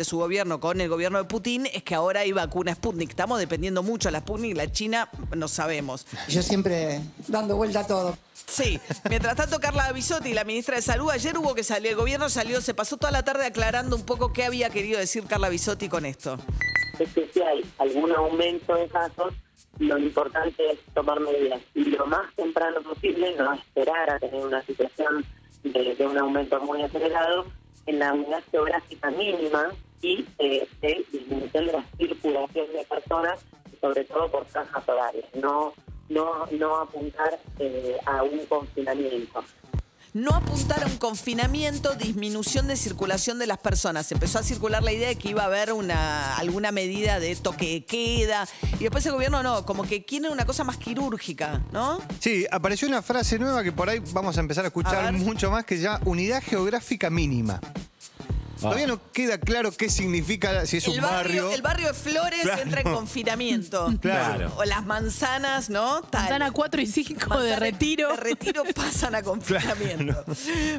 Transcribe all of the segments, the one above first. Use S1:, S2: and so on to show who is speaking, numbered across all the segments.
S1: de su gobierno con el gobierno de Putin es que ahora hay vacuna Sputnik. Estamos dependiendo mucho de la Sputnik, la China no sabemos.
S2: Yo siempre dando vuelta a todo.
S1: Sí, mientras tanto Carla Bisotti, la ministra de Salud, ayer hubo que salir, el gobierno salió, se pasó toda la tarde aclarando un poco qué había querido decir Carla Bisotti con esto.
S3: Es que si hay algún aumento de casos, lo importante es tomar medidas y lo más temprano posible, no esperar a tener una situación de, de un aumento muy acelerado en la unidad geográfica mínima y eh, de disminución de la circulación de personas, sobre todo por cajas horarias, no, no, no apuntar eh, a un confinamiento.
S1: No apuntar a un confinamiento, disminución de circulación de las personas. Empezó a circular la idea de que iba a haber una, alguna medida de toque de queda. Y después el gobierno no, como que quiere una cosa más quirúrgica, ¿no?
S4: Sí, apareció una frase nueva que por ahí vamos a empezar a escuchar
S1: A
S4: mucho más, que se llama unidad geográfica mínima. Todavía no queda claro qué significa, si es
S1: el
S4: un barrio.
S1: El barrio de Flores
S4: Claro.
S1: entra en confinamiento.
S4: Claro.
S1: O las manzanas, ¿no? Tal.
S5: Manzana 4 y 5 de retiro.
S1: De retiro pasan a confinamiento.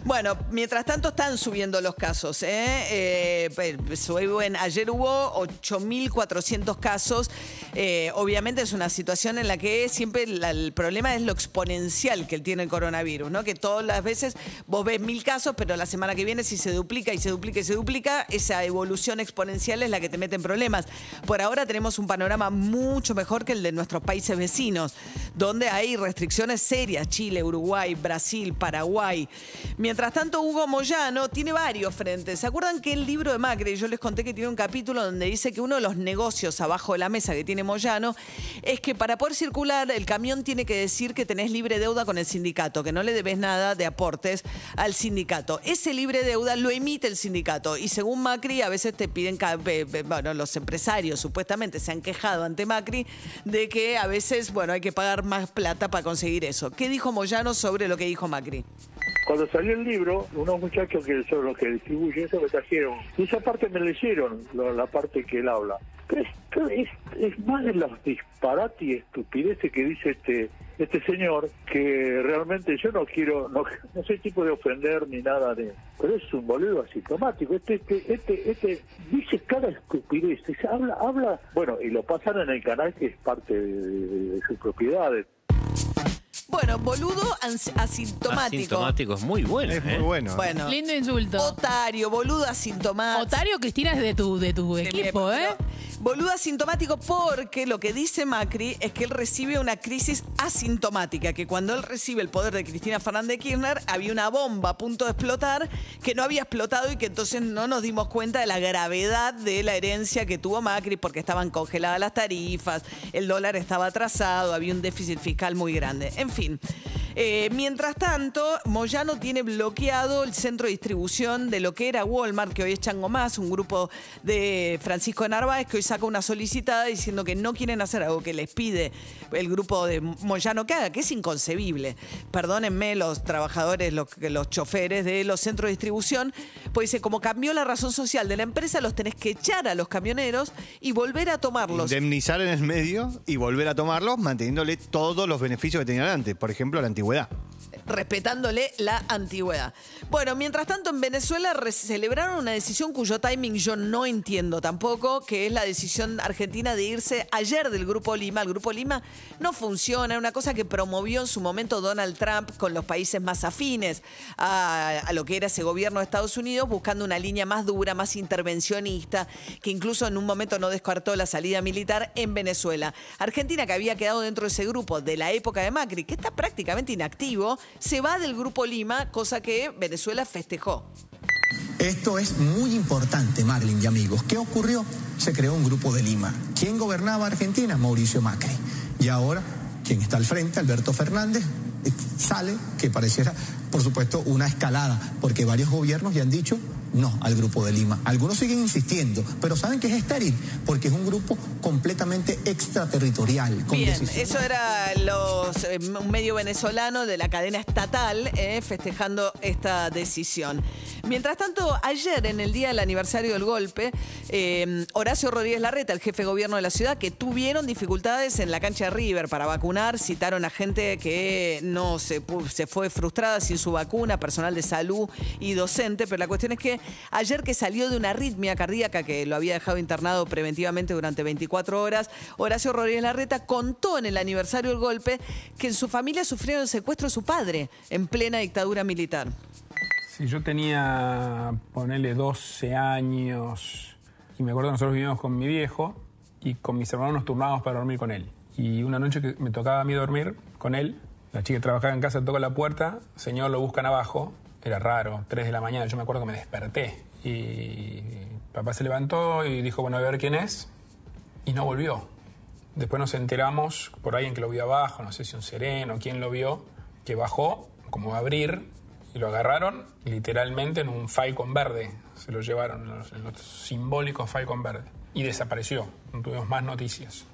S1: Bueno, mientras tanto están subiendo los casos. ¿eh? Eh, suben- ayer hubo 8.400 casos. Eh, obviamente es una situación en la que siempre la- el problema es lo exponencial que tiene el coronavirus, ¿no? Que todas las veces vos ves mil casos, pero la semana que viene si se duplica y se duplica y se duplica, esa evolución exponencial es la que te mete en problemas. Por ahora tenemos un panorama mucho mejor que el de nuestros países vecinos, donde hay restricciones serias, Chile, Uruguay, Brasil, Paraguay. Mientras tanto, Hugo Moyano tiene varios frentes. ¿Se acuerdan que el libro de Macri, yo les conté que tiene un capítulo donde dice que uno de los negocios abajo de la mesa que tiene Moyano es que para poder circular el camión tiene que decir que tenés libre deuda con el sindicato, que no le debes nada de aportes al sindicato. Ese libre deuda lo emite el sindicato y según Macri a veces te piden, bueno, los empresarios supuestamente se han quejado ante Macri de que a veces, bueno, hay que pagar más plata para conseguir eso. ¿Qué dijo Moyano sobre lo que dijo Macri?
S6: Cuando salió el libro, unos muchachos que son los que distribuyen eso me trajeron. Y esa parte me leyeron, la, la parte que él habla. Pero es, es, es más de los disparates y estupideces que dice este este señor, que realmente yo no quiero, no, no soy tipo de ofender ni nada de... Pero es un boludo asintomático. Este, este, este, este dice cada estupidez. habla, habla... Bueno, y lo pasan en el canal que es parte de sus propiedades.
S1: Bueno, boludo ans- asintomático.
S7: Asintomático es muy bueno.
S4: Es muy
S7: ¿eh?
S4: bueno.
S1: Bueno.
S5: Lindo insulto.
S1: Otario, boludo asintomático.
S5: Otario Cristina es de tu, de tu equipo. ¿eh?
S1: Boludo asintomático porque lo que dice Macri es que él recibe una crisis asintomática, que cuando él recibe el poder de Cristina Fernández de Kirchner había una bomba a punto de explotar que no había explotado y que entonces no nos dimos cuenta de la gravedad de la herencia que tuvo Macri porque estaban congeladas las tarifas, el dólar estaba atrasado, había un déficit fiscal muy grande. En fin. Eh, mientras tanto, Moyano tiene bloqueado el centro de distribución de lo que era Walmart, que hoy es Chango Más, un grupo de Francisco de Narváez, que hoy saca una solicitada diciendo que no quieren hacer algo que les pide el grupo de Moyano que haga, que es inconcebible. Perdónenme los trabajadores, los, los choferes de los centros de distribución, pues dice, como cambió la razón social de la empresa, los tenés que echar a los camioneros y volver a tomarlos.
S4: Indemnizar en el medio y volver a tomarlos manteniéndole todos los beneficios que tenían antes. Por ejemplo, la antigüedad.
S1: Respetándole la antigüedad. Bueno, mientras tanto en Venezuela celebraron una decisión cuyo timing yo no entiendo tampoco, que es la decisión argentina de irse ayer del Grupo Lima. El Grupo Lima no funciona, una cosa que promovió en su momento Donald Trump con los países más afines a lo que era ese gobierno de Estados Unidos, buscando una línea más dura, más intervencionista, que incluso en un momento no descartó la salida militar en Venezuela. Argentina, que había quedado dentro de ese grupo de la época de Macri, que está prácticamente inactivo, se va del Grupo Lima, cosa que Venezuela festejó.
S8: Esto es muy importante, Marlin y amigos. ¿Qué ocurrió? Se creó un grupo de Lima. ¿Quién gobernaba Argentina? Mauricio Macri. Y ahora, quien está al frente, Alberto Fernández, eh, sale que pareciera, por supuesto, una escalada, porque varios gobiernos ya han dicho no al grupo de Lima. Algunos siguen insistiendo, pero saben que es estéril, porque es un grupo completamente extraterritorial. Con
S1: Bien,
S8: decisiones-
S1: eso era los, eh, un medio venezolano de la cadena estatal eh, festejando esta decisión. Mientras tanto, ayer, en el día del aniversario del golpe, eh, Horacio Rodríguez Larreta, el jefe de gobierno de la ciudad, que tuvieron dificultades en la cancha de River para vacunar, citaron a gente que no se, se fue frustrada sin su vacuna, personal de salud y docente, pero la cuestión es que ayer que salió de una arritmia cardíaca que lo había dejado internado preventivamente durante 24 horas. Horacio Rodríguez Larreta contó en el aniversario del golpe que en su familia sufrieron el secuestro de su padre en plena dictadura militar.
S7: Sí, yo tenía, ponele 12 años y me acuerdo que nosotros vivíamos con mi viejo y con mis hermanos nos turnábamos para dormir con él. Y una noche que me tocaba a mí dormir con él, la chica que trabajaba en casa toca la puerta, señor lo buscan abajo, era raro, 3 de la mañana, yo me acuerdo que me desperté y papá se levantó y dijo, bueno, a ver quién es, y no volvió. Después nos enteramos por alguien que lo vio abajo, no sé si un sereno, quién lo vio, que bajó como a abrir y lo agarraron literalmente en un Falcon verde. Se lo llevaron en los, simbólicos Falcon verde. Y desapareció. No tuvimos más noticias.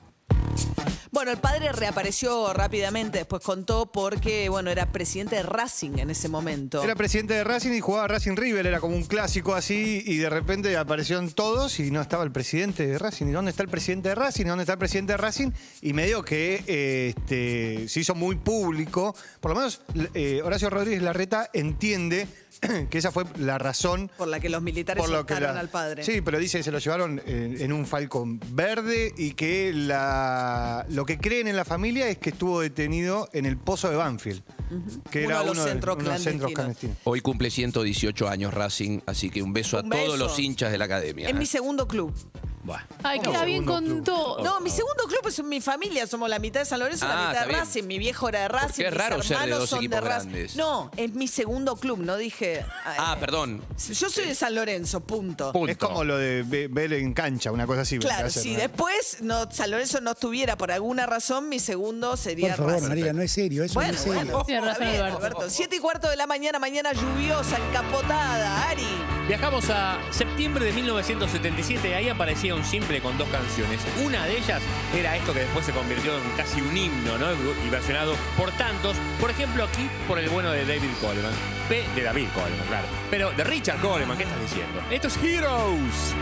S1: Bueno, el padre reapareció rápidamente, después contó porque, bueno, era presidente de Racing en ese momento.
S4: Era presidente de Racing y jugaba Racing River, era como un clásico así, y de repente aparecieron todos y no estaba el presidente de Racing. ¿Y dónde está el presidente de Racing? ¿Y dónde está el presidente de Racing? Y medio que este, se hizo muy público. Por lo menos eh, Horacio Rodríguez Larreta entiende que esa fue la razón
S1: por la que los militares
S4: por lo que la-
S1: al padre.
S4: Sí, pero dice que se lo llevaron en, en un Falcon verde y que la, lo que creen en la familia es que estuvo detenido en el pozo de Banfield, que
S1: Uno
S4: era
S1: de los
S4: uno de
S1: centros
S4: uno de los centros
S1: clandestinos.
S9: Hoy cumple 118 años Racing, así que un beso
S1: Un
S9: a todos los hinchas de la academia.
S1: Es
S9: ¿eh?
S1: mi segundo club.
S9: Buah.
S10: Ay,
S4: ¿Cómo
S10: queda bien con
S4: club?
S10: todo.
S1: No, mi segundo club es mi familia, somos la mitad de San Lorenzo y
S9: Ah,
S1: la mitad de
S9: bien.
S1: Racing. Mi viejo era de Racing,
S9: es
S1: mis
S9: raro ser de
S1: hermanos
S9: dos
S1: son de
S9: equipos
S1: Racing.
S9: grandes.
S1: No, es mi segundo club, no dije.
S9: Ah,
S1: eh,
S9: perdón.
S1: Yo soy de San Lorenzo, punto.
S9: Punto.
S4: Es como lo de ve- ver en cancha, una cosa así.
S1: Claro, si
S4: ¿no?
S1: después no, San Lorenzo no estuviera por alguna razón, mi segundo sería
S8: Por favor,
S1: Racing.
S8: María, no es serio, eso
S1: Bueno,
S8: no es serio.
S1: bueno,
S10: Tiene
S1: está
S10: razón,
S1: bien,
S10: Alberto.
S1: Alberto. Siete y cuarto de la mañana, mañana lluviosa, encapotada, Ari.
S11: Viajamos a septiembre de 1977, ahí aparecía un simple con dos canciones. Una de ellas era esto que después se convirtió en casi un himno, ¿no? Y versionado por tantos. Por ejemplo, aquí por el bueno de David Coleman. P de David Coleman, claro. Pero de Richard Coleman, ¿qué estás diciendo? Esto es Heroes.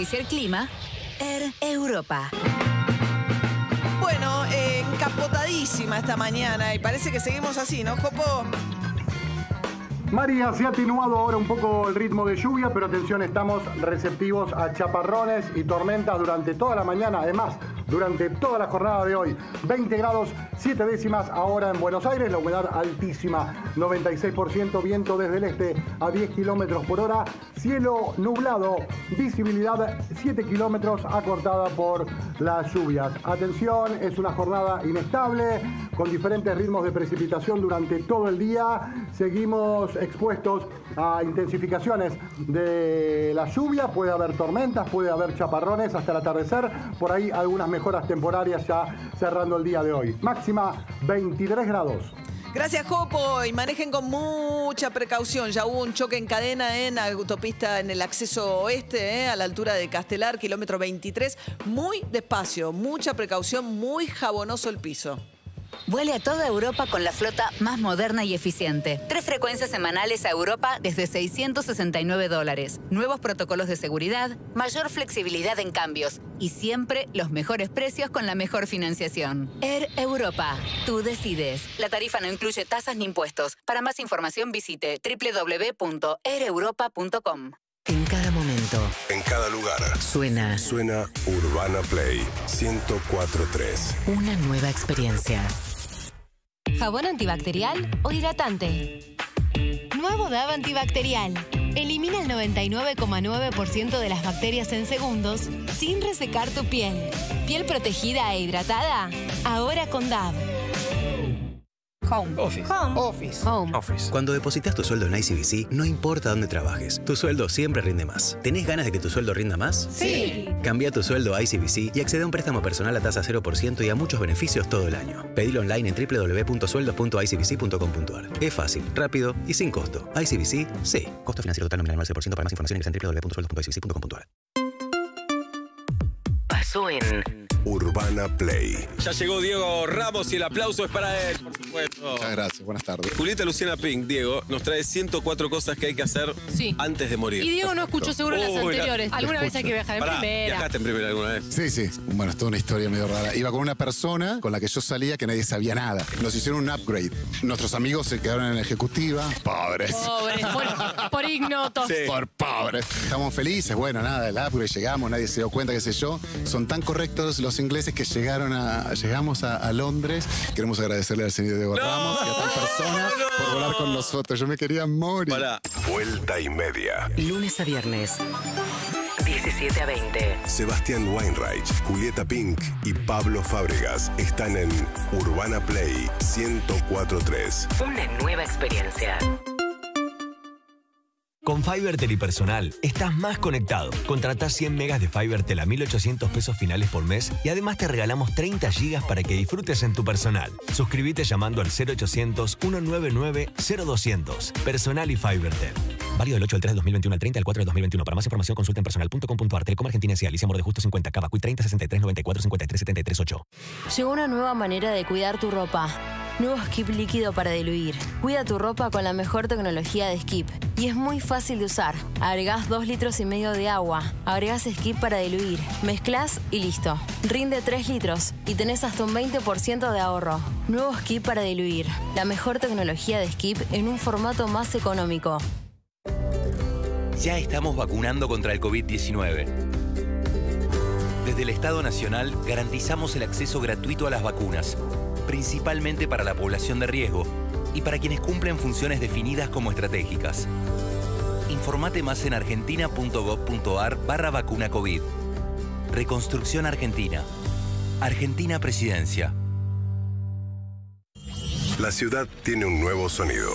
S12: Auspicia el clima, Air Europa.
S1: Bueno, eh, encapotadísima esta mañana y parece que seguimos así, ¿no, Jopo?
S13: María, se ha atenuado ahora un poco el ritmo de lluvia, pero atención, estamos receptivos a chaparrones y tormentas durante toda la mañana. Además, durante toda la jornada de hoy, 20 grados, 7 décimas ahora en Buenos Aires, la humedad altísima, 96%, viento desde el este a 10 kilómetros por hora, cielo nublado, visibilidad 7 kilómetros acortada por las lluvias. Atención, es una jornada inestable, con diferentes ritmos de precipitación durante todo el día. Seguimos expuestos a intensificaciones de la lluvia, puede haber tormentas, puede haber chaparrones hasta el atardecer, por ahí algunas mejoras temporarias ya cerrando el día de hoy. Máxima 23 grados.
S1: Gracias, Jopo. Y manejen con mucha precaución. Ya hubo un choque en cadena en autopista en el acceso oeste, eh, a la altura de Castelar, kilómetro 23. Muy despacio, mucha precaución, muy jabonoso el piso.
S12: Vuele a toda Europa con la flota más moderna y eficiente. Tres frecuencias semanales a Europa desde 669 dólares. Nuevos protocolos de seguridad, mayor flexibilidad en cambios y siempre los mejores precios con la mejor financiación. Air Europa. Tú decides. La tarifa no incluye tasas ni impuestos. Para más información visite www.aireuropa.com.
S14: En cada momento.
S15: En cada lugar.
S14: Suena.
S15: Suena Urbana Play 1043.
S14: Una nueva experiencia.
S16: ¿Jabón antibacterial o hidratante? Nuevo Dove antibacterial. Elimina el 99,9% de las bacterias en segundos sin resecar tu piel. ¿Piel protegida e hidratada? Ahora con Dove.
S17: Home. Office.
S16: Office.
S17: Home. Office.
S18: Cuando depositas tu sueldo en ICBC, no importa dónde trabajes, tu sueldo siempre rinde más. ¿Tenés ganas de que tu sueldo rinda más?
S16: Sí.
S18: Cambia tu sueldo a ICBC y accede a un préstamo personal a tasa 0% y a muchos beneficios todo el año. Pedilo online en www.sueldos.icbc.com.ar. Es fácil, rápido y sin costo. ICBC, sí. Costo financiero total nominal 9%. Para más información ingresa en www.sueldos.icbc.com.ar.
S14: Pasó en
S15: Urbana Play.
S19: Ya llegó Diego Ramos y el aplauso es para él, por supuesto.
S20: Muchas gracias, buenas tardes.
S19: Julieta Luciana Pink, Diego, nos trae 104 cosas que hay que hacer
S10: Sí.
S19: antes de morir.
S10: Y Diego no escuchó seguro las anteriores. Alguna vez hay que viajar en
S19: Pará,
S10: primera.
S19: ¿Viajaste en primera alguna vez?
S20: Sí, sí. Bueno, es toda una historia medio rara. Iba con una persona con la que yo salía que nadie sabía nada. Nos hicieron un upgrade. Nuestros amigos se quedaron en la ejecutiva. Pobres.
S10: Pobres, por, por ignotos.
S20: Por pobres. Estamos felices. Bueno, nada, el upgrade llegamos, nadie se dio cuenta, qué sé yo. Son tan correctos los ingleses que llegaron a, llegamos a, a Londres. Queremos agradecerle al señor Diego Ramos y a tal persona por volar con nosotros. Yo me quería morir.
S15: Vuelta y media.
S14: lunes a viernes. 17 a 20.
S15: Sebastián Weinreich, Julieta Pink y Pablo Fábregas están en Urbana Play 1043.
S14: Una nueva experiencia.
S21: Con Fiverr Personal estás más conectado. Contratá 100 megas de Fiverr a 1800 pesos finales por mes y además te regalamos 30 gigas para que disfrutes en tu personal. Suscríbete llamando al 0800 199 0200. Personal y Fivertel. Válido del 8 del 3 del 2021 al 30 del 4 del 2021. Para más información consulta en personal.com.ar. Telecom Argentina S.A. Alicia de Justo 50 Cavacuy 30 63 94 53 73 8.
S16: Llegó una nueva manera de cuidar tu ropa. Nuevo Skip líquido para diluir. Cuida tu ropa con la mejor tecnología de Skip. Y es muy fácil de usar. Agregás 2 litros y medio de agua. Agregás Skip para diluir. Mezclas y listo. Rinde 3 litros y tenés hasta un 20% de ahorro. Nuevo Skip para diluir. La mejor tecnología de Skip en un formato más económico.
S22: Ya estamos vacunando contra el COVID-19. Desde el Estado Nacional garantizamos el acceso gratuito a las vacunas, principalmente para la población de riesgo y para quienes cumplen funciones definidas como estratégicas. Informate más en argentina.gov.ar barra vacuna COVID. Reconstrucción Argentina. Argentina Presidencia.
S15: La ciudad tiene un nuevo sonido.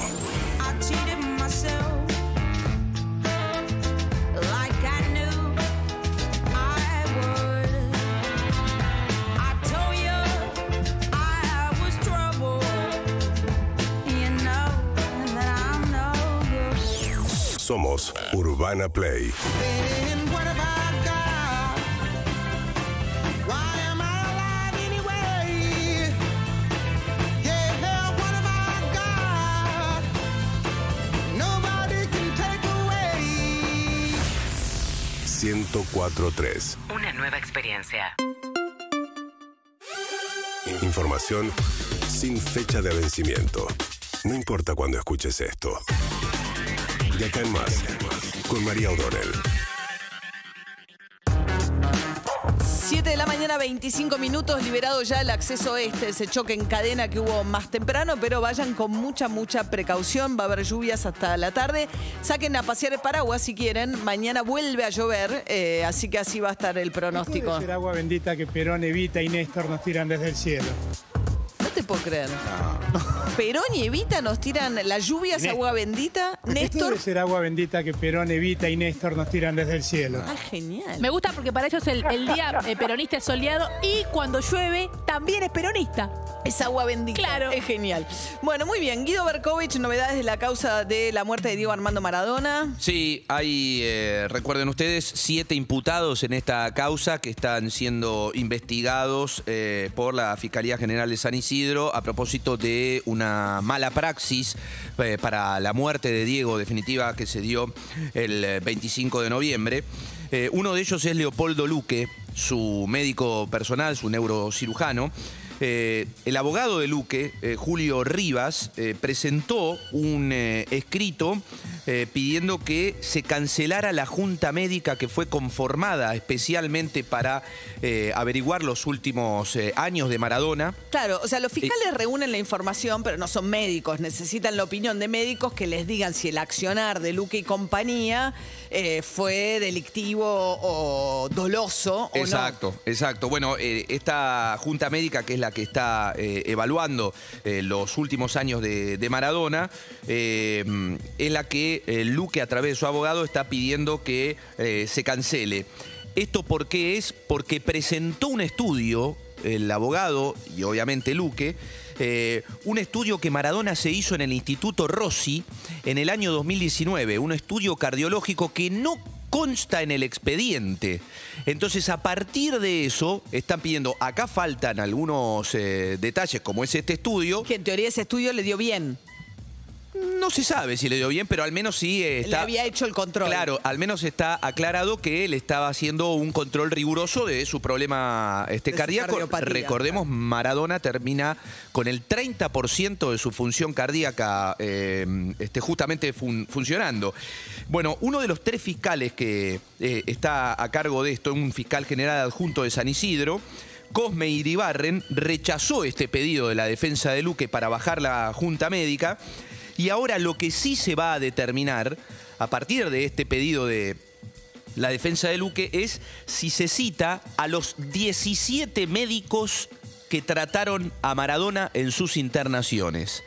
S8: Can take away.
S15: 1043.
S22: Una nueva experiencia.
S15: Información sin fecha de vencimiento. No importa cuándo escuches esto. De acá en más, con María O'Donnell.
S1: 7 de la mañana, 25 minutos, liberado ya el acceso este, ese choque en cadena que hubo más temprano, pero vayan con mucha, mucha precaución. Va a haber lluvias hasta la tarde. Saquen a pasear el paraguas si quieren. Mañana vuelve a llover, eh, así que así va a estar el pronóstico.
S23: Puede ser agua bendita que Perón, Evita y Néstor nos tiran desde el cielo.
S1: No te puedo creer. Perón y Evita nos tiran las lluvias, agua bendita.
S23: ¿Por qué
S1: Néstor.
S23: Debe ser agua bendita que Perón, Evita y Néstor nos tiran desde el cielo.
S1: Ah, genial.
S5: Me gusta porque para ellos el, el día eh, peronista es soleado y cuando llueve también es peronista.
S1: Es agua bendita.
S5: Claro.
S1: Es genial. Bueno, muy bien. Guido Berkovich, novedades de la causa de la muerte de Diego Armando Maradona.
S9: Sí, hay, eh, recuerden ustedes, siete imputados en esta causa que están siendo investigados eh, por la Fiscalía General de San Isidro a propósito de una mala praxis eh, para la muerte de Diego definitiva que se dio el eh, 25 de noviembre. Eh, uno de ellos es Leopoldo Luque, su médico personal, su neurocirujano. Eh, el abogado de Luque, eh, Julio Rivas, eh, presentó un escrito pidiendo que se cancelara la junta médica que fue conformada especialmente para averiguar los últimos años de Maradona.
S1: Claro, o sea, los fiscales reúnen la información, pero no son médicos. Necesitan la opinión de médicos que les digan si el accionar de Luque y compañía fue delictivo o doloso o
S9: Exacto, exacto. Bueno, esta junta médica, que es la que está eh, evaluando eh, los últimos años de, Maradona, eh, es la que eh, Luque, a través de su abogado, está pidiendo que eh, se cancele. ¿Esto por qué es? Porque presentó un estudio, el abogado y obviamente Luque, eh, un estudio que Maradona se hizo en el Instituto Rossi en el año 2019, un estudio cardiológico que no consta en el expediente. Entonces, a partir de eso, están pidiendo, acá faltan algunos eh, detalles, como es este estudio.
S1: Que en teoría ese estudio le dio bien.
S9: No se sabe si le dio bien, pero al menos sí eh,
S1: Le
S9: está...
S1: había hecho el control.
S9: Claro, al menos está aclarado que él estaba haciendo un control riguroso de su problema este,
S1: De
S9: cardíaco. Recordemos, Maradona termina con el 30% de su función cardíaca eh, este, justamente fun- funcionando. Bueno, uno de los tres fiscales que eh, está a cargo de esto, un fiscal general adjunto de San Isidro, Cosme Iribarren, rechazó este pedido de la defensa de Luque para bajar la junta médica. Y ahora lo que sí se va a determinar, a partir de este pedido de la defensa de Luque, es si se cita a los 17 médicos que trataron a Maradona en sus internaciones.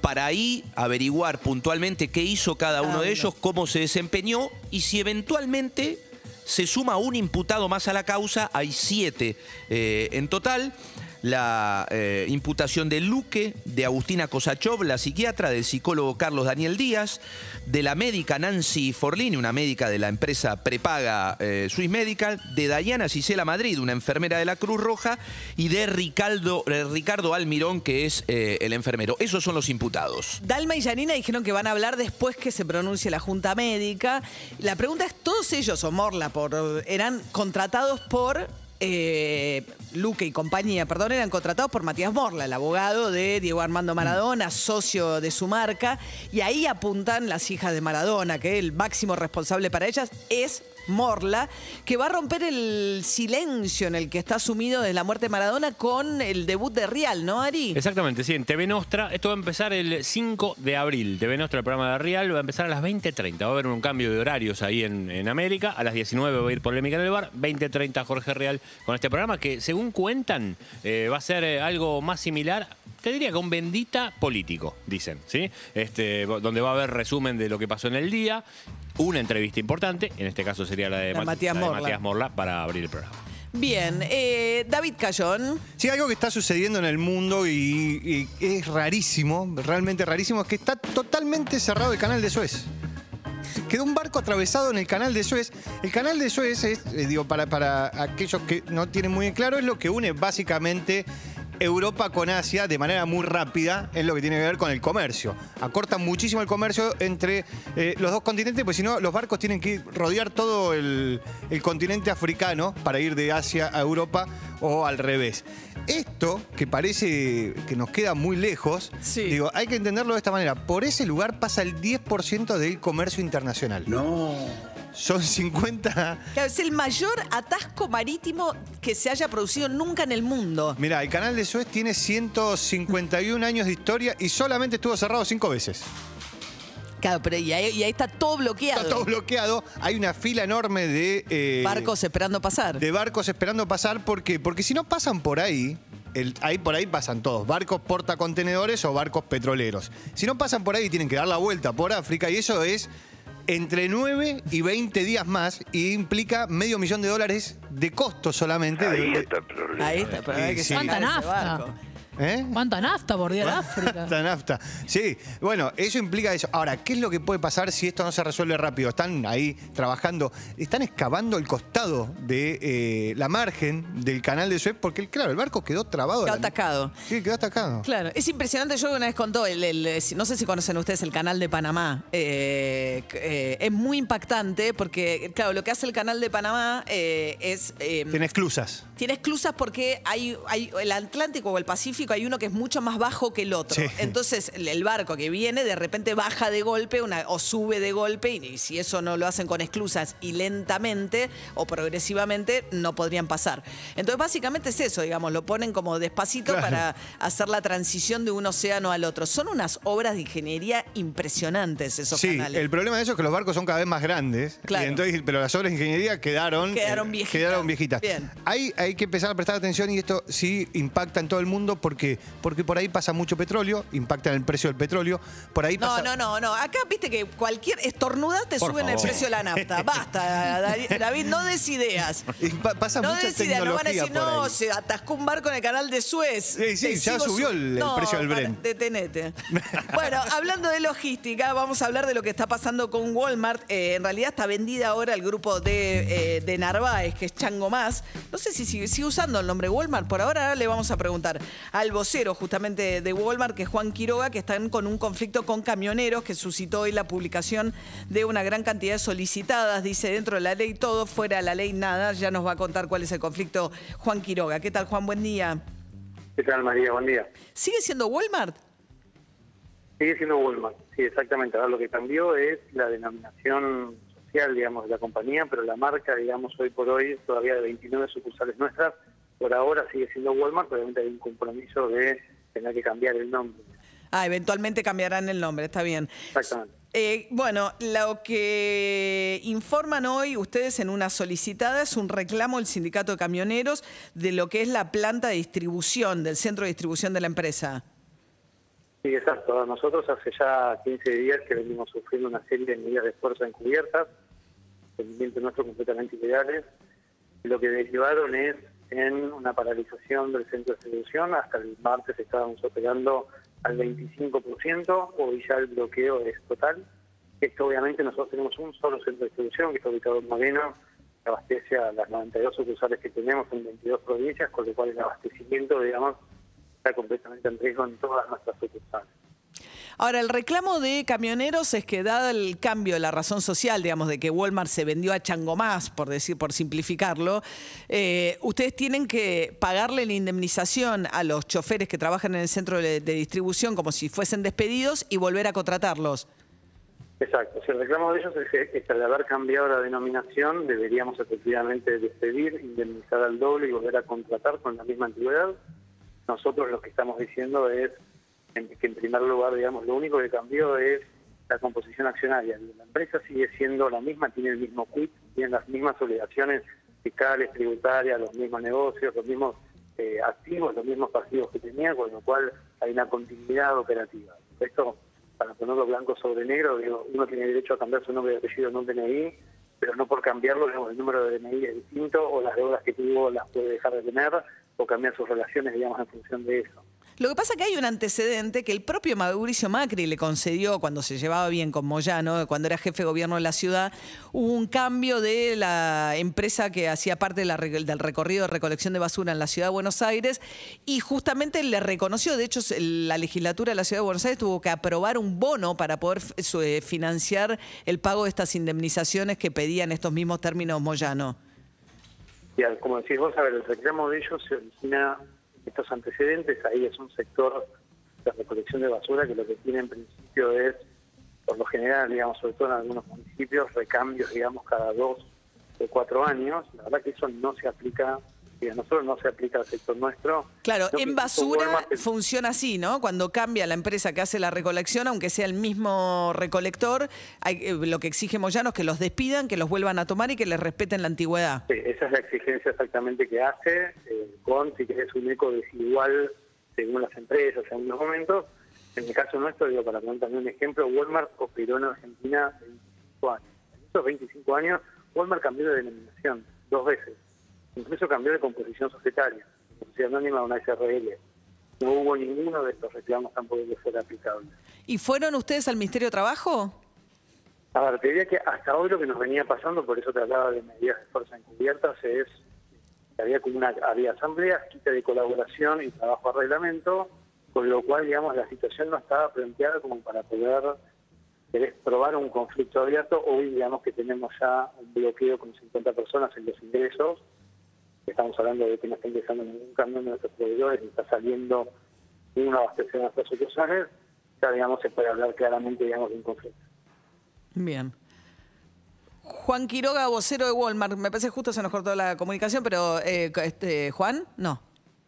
S9: Para ahí averiguar puntualmente qué hizo cada uno de ellos, cómo se desempeñó y si eventualmente se suma un imputado más a la causa, hay siete eh, en total. La eh, imputación de Luque, de Agustina Kosachov, la psiquiatra, del psicólogo Carlos Daniel Díaz, de la médica Nancy Forlini, una médica de la empresa prepaga eh, Swiss Medical, de Dayana Cisela Madrid, una enfermera de la Cruz Roja, y de Ricardo, eh, Ricardo Almirón, que es eh, el enfermero. Esos son los imputados.
S1: Dalma y Janina dijeron que van a hablar después que se pronuncie la Junta Médica. La pregunta es, ¿todos ellos o Morla por, eran contratados por eh, Luque y compañía, perdón, eran contratados por Matías Morla, el abogado de Diego Armando Maradona, socio de su marca, y ahí apuntan las hijas de Maradona, que el máximo responsable para ellas es Morla, que va a romper el silencio en el que está sumido desde la muerte de Maradona con el debut de Real, ¿no, Ari?
S24: Exactamente, sí, en TV Nostra. Esto va a empezar el 5 de abril. TV Nostra, el programa de Real, va a empezar a las 20.30. Va a haber un cambio de horarios ahí en, América. A las 19 va a ir Polémica en el Bar. 20.30 Jorge Real con este programa que, según cuentan, eh, va a ser eh, algo más similar. Te diría que un bendita político, dicen, ¿sí? Este, donde va a haber resumen de lo que pasó en el día, una entrevista importante, en este caso sería la de,
S1: La Matías
S24: la de
S1: Morla.
S24: Matías Morla para abrir el programa.
S1: Bien, eh, David Cayón.
S4: Sí, algo que está sucediendo en el mundo y, y es rarísimo, realmente rarísimo, es que está totalmente cerrado el canal de Suez. Quedó un barco atravesado en el canal de Suez. El canal de Suez es, eh, digo, para, para aquellos que no tienen muy en claro, es lo que une básicamente Europa con Asia de manera muy rápida en lo que tiene que ver con el comercio. Acortan muchísimo el comercio entre eh, los dos continentes, pues si no, los barcos tienen que ir- rodear todo el, el continente africano para ir de Asia a Europa o al revés. Esto, que parece que nos queda muy lejos, digo, hay que entenderlo de esta manera. Por ese lugar pasa el 10% del comercio internacional. No. Son 50
S1: Claro, es el mayor atasco marítimo que se haya producido nunca en el mundo.
S4: Mirá, el canal de Suez tiene 151 años de historia y solamente estuvo cerrado cinco veces.
S1: Claro, pero y ahí, y ahí está todo bloqueado.
S4: Está todo bloqueado. Hay una fila enorme de. eh,
S1: Barcos esperando pasar.
S4: De barcos esperando pasar. ¿Por qué? Porque si no pasan por ahí. el- ahí por ahí pasan todos, barcos portacontenedores o barcos petroleros. Si no pasan por ahí, tienen que dar la vuelta por África y eso es entre 9 y 20 días más y implica medio millón de dólares de costo solamente. de- de-
S1: Ahí está, pero hay que
S4: Sí, sí.
S1: sacar
S5: ¿Cuánta nafta?
S4: ¿Eh?
S5: ¿Cuánta nafta bordear África?
S4: Nafta, nafta. Sí, bueno, eso implica eso. Ahora, ¿qué es lo que puede pasar si esto no se resuelve rápido? Están ahí trabajando, están excavando el costado de eh, la margen del canal de Suez, porque, claro, el barco quedó trabado.
S1: Quedó atacado.
S4: Sí, quedó atacado.
S1: Claro, es impresionante. Yo una vez contó, el, no sé si conocen ustedes el canal de Panamá. Eh, eh, es muy impactante porque, claro, lo que hace el canal de Panamá eh, es. eh,
S4: Tiene esclusas.
S1: Tiene esclusas porque hay, hay el Atlántico o el Pacífico, hay uno que es mucho más bajo que el otro.
S4: Sí.
S1: Entonces, el, barco que viene de repente baja de golpe una, o sube de golpe, y, y si eso no lo hacen con esclusas y lentamente o progresivamente, no podrían pasar. Entonces, básicamente es eso, digamos, lo ponen como despacito
S4: Claro.
S1: para hacer la transición de un océano al otro. Son unas obras de ingeniería impresionantes esos
S4: Sí,
S1: canales.
S4: el problema de eso es que los barcos son cada vez más grandes.
S1: Claro.
S4: y entonces, pero las obras de ingeniería quedaron,
S1: Quedaron
S4: eh,
S1: viejitas.
S4: quedaron viejitas.
S1: Bien.
S4: Hay, hay que empezar a prestar atención y esto sí impacta en todo el mundo porque, porque por ahí pasa mucho petróleo, impacta en el precio del petróleo. Por ahí
S1: No,
S4: pasa.
S1: no, no, no. Acá viste que cualquier estornuda te
S4: Por
S1: suben el
S4: favor.
S1: precio de la nafta. Basta, David, no des ideas.
S4: Pa- pasa
S1: no
S4: mucha
S1: des ideas. No van a decir,
S4: por
S1: no, se atascó un barco en el canal de Suez.
S4: Sí, sí, ya subió
S1: su-
S4: el- el
S1: No,
S4: precio del Brent.
S1: Detenete. bueno, hablando de logística, vamos a hablar de lo que está pasando con Walmart. Eh, en realidad está vendida ahora el grupo de, eh, de Narváez, que es Chango Más. No sé si sigue, sigue usando el nombre Walmart. Por ahora le vamos a preguntar al vocero justamente de Walmart, que es Juan Quiroga, que están con un conflicto con camioneros que suscitó hoy la publicación de una gran cantidad de solicitadas. Dice dentro de la ley todo, fuera de la ley nada. Ya nos va a contar cuál es el conflicto Juan Quiroga. ¿Qué tal, Juan? Buen día.
S25: ¿Qué tal, María? Buen día.
S1: ¿Sigue siendo Walmart?
S25: Sigue siendo Walmart, sí, exactamente. Ahora lo que cambió es la denominación social, digamos, de la compañía, pero la marca, digamos, hoy por hoy, todavía de 29 sucursales nuestras, por ahora sigue siendo Walmart, pero obviamente hay un compromiso de tener que cambiar el nombre.
S1: Ah, eventualmente cambiarán el nombre, está bien.
S25: Exactamente.
S1: Eh, bueno, lo que informan hoy ustedes en una solicitada es un reclamo del sindicato de camioneros de lo que es la planta de distribución, del centro de distribución de la empresa.
S25: Sí, exacto. Nosotros hace ya 15 días que venimos sufriendo una serie de medidas de fuerza encubiertas, rendimientos nuestros completamente ilegales, lo que derivaron es una paralización del centro de distribución. Hasta el martes estábamos operando al 25%, hoy ya el bloqueo es total. Esto obviamente nosotros tenemos un solo centro de distribución que está ubicado en Moreno, que abastece a las 92 sucursales que tenemos en 22 provincias, con lo cual el abastecimiento, digamos, está completamente en riesgo en todas nuestras sucursales.
S1: Ahora, el reclamo de camioneros es que dado el cambio de la razón social, digamos, de que Walmart se vendió a Chango Más, por decir, por simplificarlo, eh, ustedes tienen que pagarle la indemnización a los choferes que trabajan en el centro de, distribución como si fuesen despedidos y volver a contratarlos.
S25: Exacto, si el reclamo de ellos es que, es que al haber cambiado la denominación deberíamos efectivamente despedir, indemnizar al doble y volver a contratar con la misma antigüedad. Nosotros lo que estamos diciendo es en- que en primer lugar, digamos, lo único que cambió es la composición accionaria. La empresa sigue siendo la misma, tiene el mismo quit, tiene las mismas obligaciones fiscales, tributarias, los mismos negocios, los mismos eh, activos, los mismos pasivos que tenía, con lo cual hay una continuidad operativa. Esto, para ponerlo blanco sobre negro, digo, uno tiene derecho a cambiar su nombre y apellido en un DNI, pero no por cambiarlo, digamos, el número de DNI es distinto, o las deudas que tuvo las puede dejar de tener, o cambiar sus relaciones, digamos, en función de eso.
S1: Lo que pasa que hay un antecedente que el propio Mauricio Macri le concedió cuando se llevaba bien con Moyano, cuando era jefe de gobierno de la ciudad, hubo un cambio de la empresa que hacía parte del recorrido de recolección de basura en la ciudad de Buenos Aires y justamente le reconoció, de hecho la legislatura de la ciudad de Buenos Aires tuvo que aprobar un bono para poder eh, financiar el pago de estas indemnizaciones que pedían estos mismos términos Moyano.
S25: Como decís vos, a ver, el reclamo de ellos se origina estos antecedentes, ahí es un sector de recolección de basura que lo que tiene en principio es, por lo general, digamos, sobre todo en algunos municipios, recambios, digamos, cada dos o cuatro años. La verdad que eso no se aplica, a nosotros no se aplica al sector nuestro.
S1: Claro, en basura funciona así, ¿no? Cuando cambia la empresa que hace la recolección, aunque sea el mismo recolector, hay- eh, lo que exige Moyano es que los despidan, que los vuelvan a tomar y que les respeten la antigüedad.
S25: Sí, esa es la exigencia exactamente que hace, eh, con, si querés, un eco desigual según las empresas en algunos momentos. En el caso nuestro, digo, para poner también un ejemplo, Walmart operó en Argentina 25 años. En esos 25 años, Walmart cambió de denominación dos veces. Incluso cambió de composición societaria, sociedad anónima a una SRL. No hubo ninguno de estos reclamos tampoco que fuera aplicable.
S1: ¿Y fueron ustedes al Ministerio de Trabajo?
S25: A ver, te diría que hasta hoy lo que nos venía pasando, por eso te hablaba de medidas de fuerza encubiertas, es que había como una había asambleas, quita de colaboración y trabajo a reglamento, con lo cual, digamos, la situación no estaba planteada como para poder querés probar un conflicto abierto. Hoy, digamos que tenemos ya un bloqueo con 50 personas en los ingresos. Estamos hablando de que no está ingresando ningún cambio de nuestros proveedores, ni está saliendo ninguna abastecer a nuestras sucursales. Ya, digamos, se puede hablar claramente, digamos, de un conflicto.
S1: Bien. Juan Quiroga, vocero de Walmart. Me parece justo se nos cortó la comunicación, pero eh, este, Juan, no.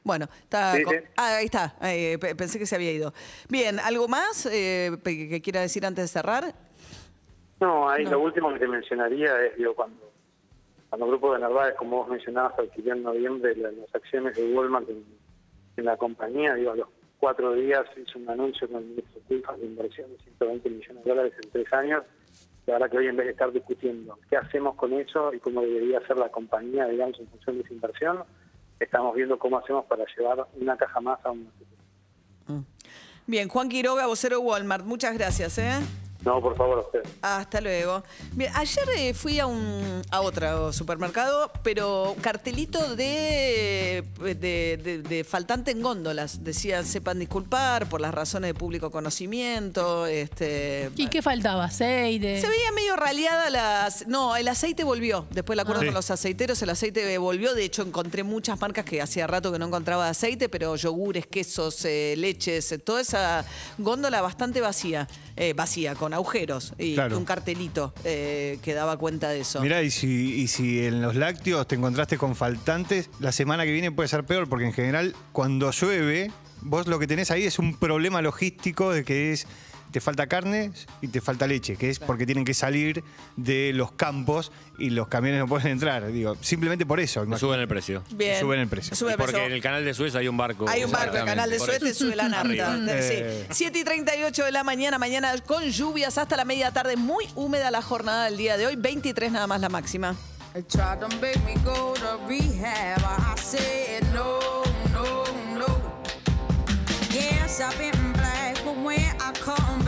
S1: Bueno, está.
S25: Sí.
S1: Ah, ahí está. Eh, pe- pensé que se había ido. Bien, ¿algo más eh, que quiera decir antes de cerrar?
S25: No, ahí
S1: No.
S25: lo último que te mencionaría es, digo, cuando, cuando Grupo de Narváez, como vos mencionabas, adquirió en noviembre la- las acciones de Walmart en, la compañía, digo, a los cuatro días hizo un anuncio con el ministro Culfas de inversión de 120 millones de dólares en tres años. La verdad que hoy en vez de estar discutiendo qué hacemos con eso y cómo debería ser la compañía, digamos, en función de esa inversión, estamos viendo cómo hacemos para llevar una caja más a un...
S1: Bien, Juan Quiroga, vocero Walmart. Muchas gracias, ¿eh?
S25: No, por favor, a ustedes.
S1: Hasta luego. Bien, ayer eh, fui a un a otro supermercado, pero cartelito de, de, de- de faltante en góndolas. Decía, sepan disculpar por las razones de público conocimiento. Este,
S5: ¿Y qué faltaba? ¿Aceite?
S1: se veía medio raleada las... No, el aceite volvió. Después del acuerdo
S5: Ah.
S1: con los aceiteros, el aceite volvió. De hecho, encontré muchas marcas que hacía rato que no encontraba aceite, pero yogures, quesos, eh, leches, eh, toda esa góndola bastante vacía. eh, vacía, con agujeros y
S4: Claro.
S1: un cartelito eh, que daba cuenta de eso.
S4: Mirá, y si, y si en los lácteos te encontraste con faltantes, la semana que viene puede ser peor, porque en general, cuando llueve, vos lo que tenés ahí es un problema logístico de que es. Te falta carne y te falta leche, que es porque tienen que salir de los campos y los camiones no pueden entrar. Digo, simplemente por eso.
S24: Suben el precio.
S1: Bien.
S4: Suben el precio.
S1: Sube el
S24: Porque
S1: precio.
S24: en el canal de Suez hay un barco.
S1: Hay un barco, el canal de Suez te sube la nafta.
S4: Eh.
S1: Sí. 7 y 38 de la mañana, mañana con lluvias hasta la media tarde. Muy húmeda la jornada del día de hoy, 23 nada más la máxima.
S26: They tried to make me go to rehab. I said no, no, no. Yes, I've been black, but when I come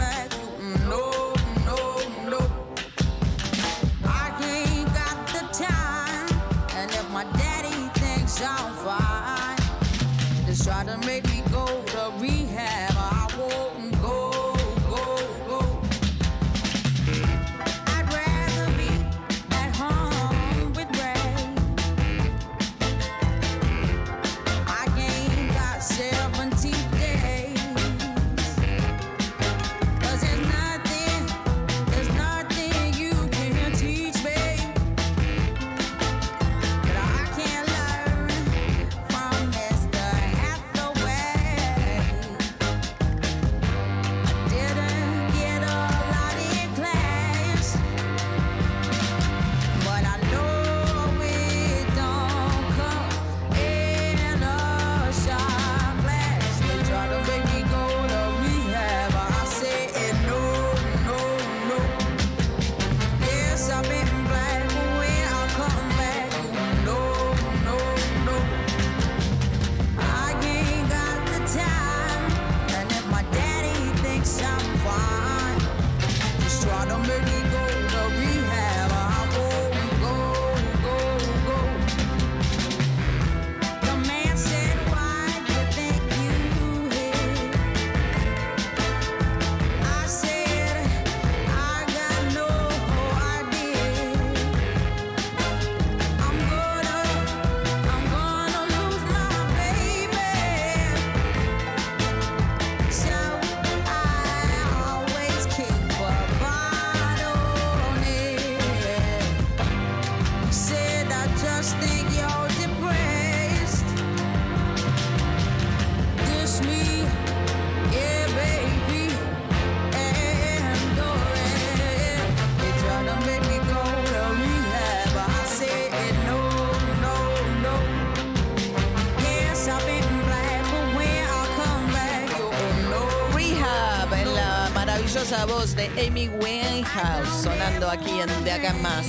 S1: Amy Winehouse sonando aquí en De Acá Más.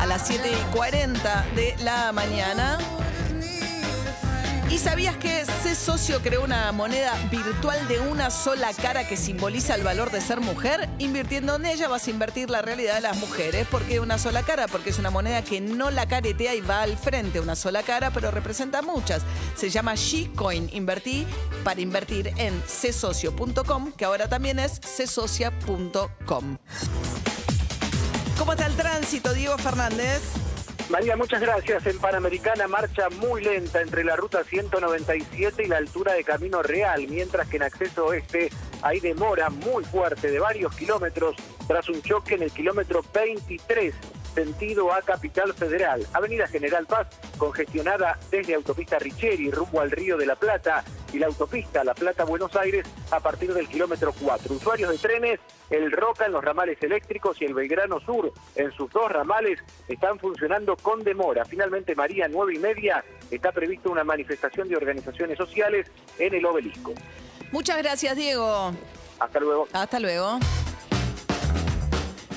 S1: A las 7 y 40 de la mañana. ¿Y sabías que C Socio creó una moneda virtual de una sola cara que simboliza el valor de ser mujer? Invirtiendo en ella vas a invertir la realidad de las mujeres. ¿Por qué una sola cara? Porque es una moneda que no la caretea y va al frente. Una sola cara, pero representa muchas. Se llama She-Coin. Invertí para invertir en csocio.com, que ahora también es csocia.com. ¿Cómo está el tránsito, Diego Fernández?
S27: María, muchas gracias. En Panamericana marcha muy lenta entre la ruta 197 y la altura de Camino Real, mientras que en acceso oeste hay demora muy fuerte de varios kilómetros tras un choque en el kilómetro 23 sentido a Capital Federal. Avenida General Paz congestionada desde Autopista Richeri rumbo al Río de la Plata y la autopista La Plata-Buenos Aires a partir del kilómetro 4. Usuarios de trenes, el Roca en los ramales eléctricos y el Belgrano Sur en sus dos ramales están funcionando con demora. Finalmente, María, nueve y media, está prevista una manifestación de organizaciones sociales en el obelisco.
S1: Muchas gracias, Diego.
S27: Hasta luego.
S1: Hasta luego.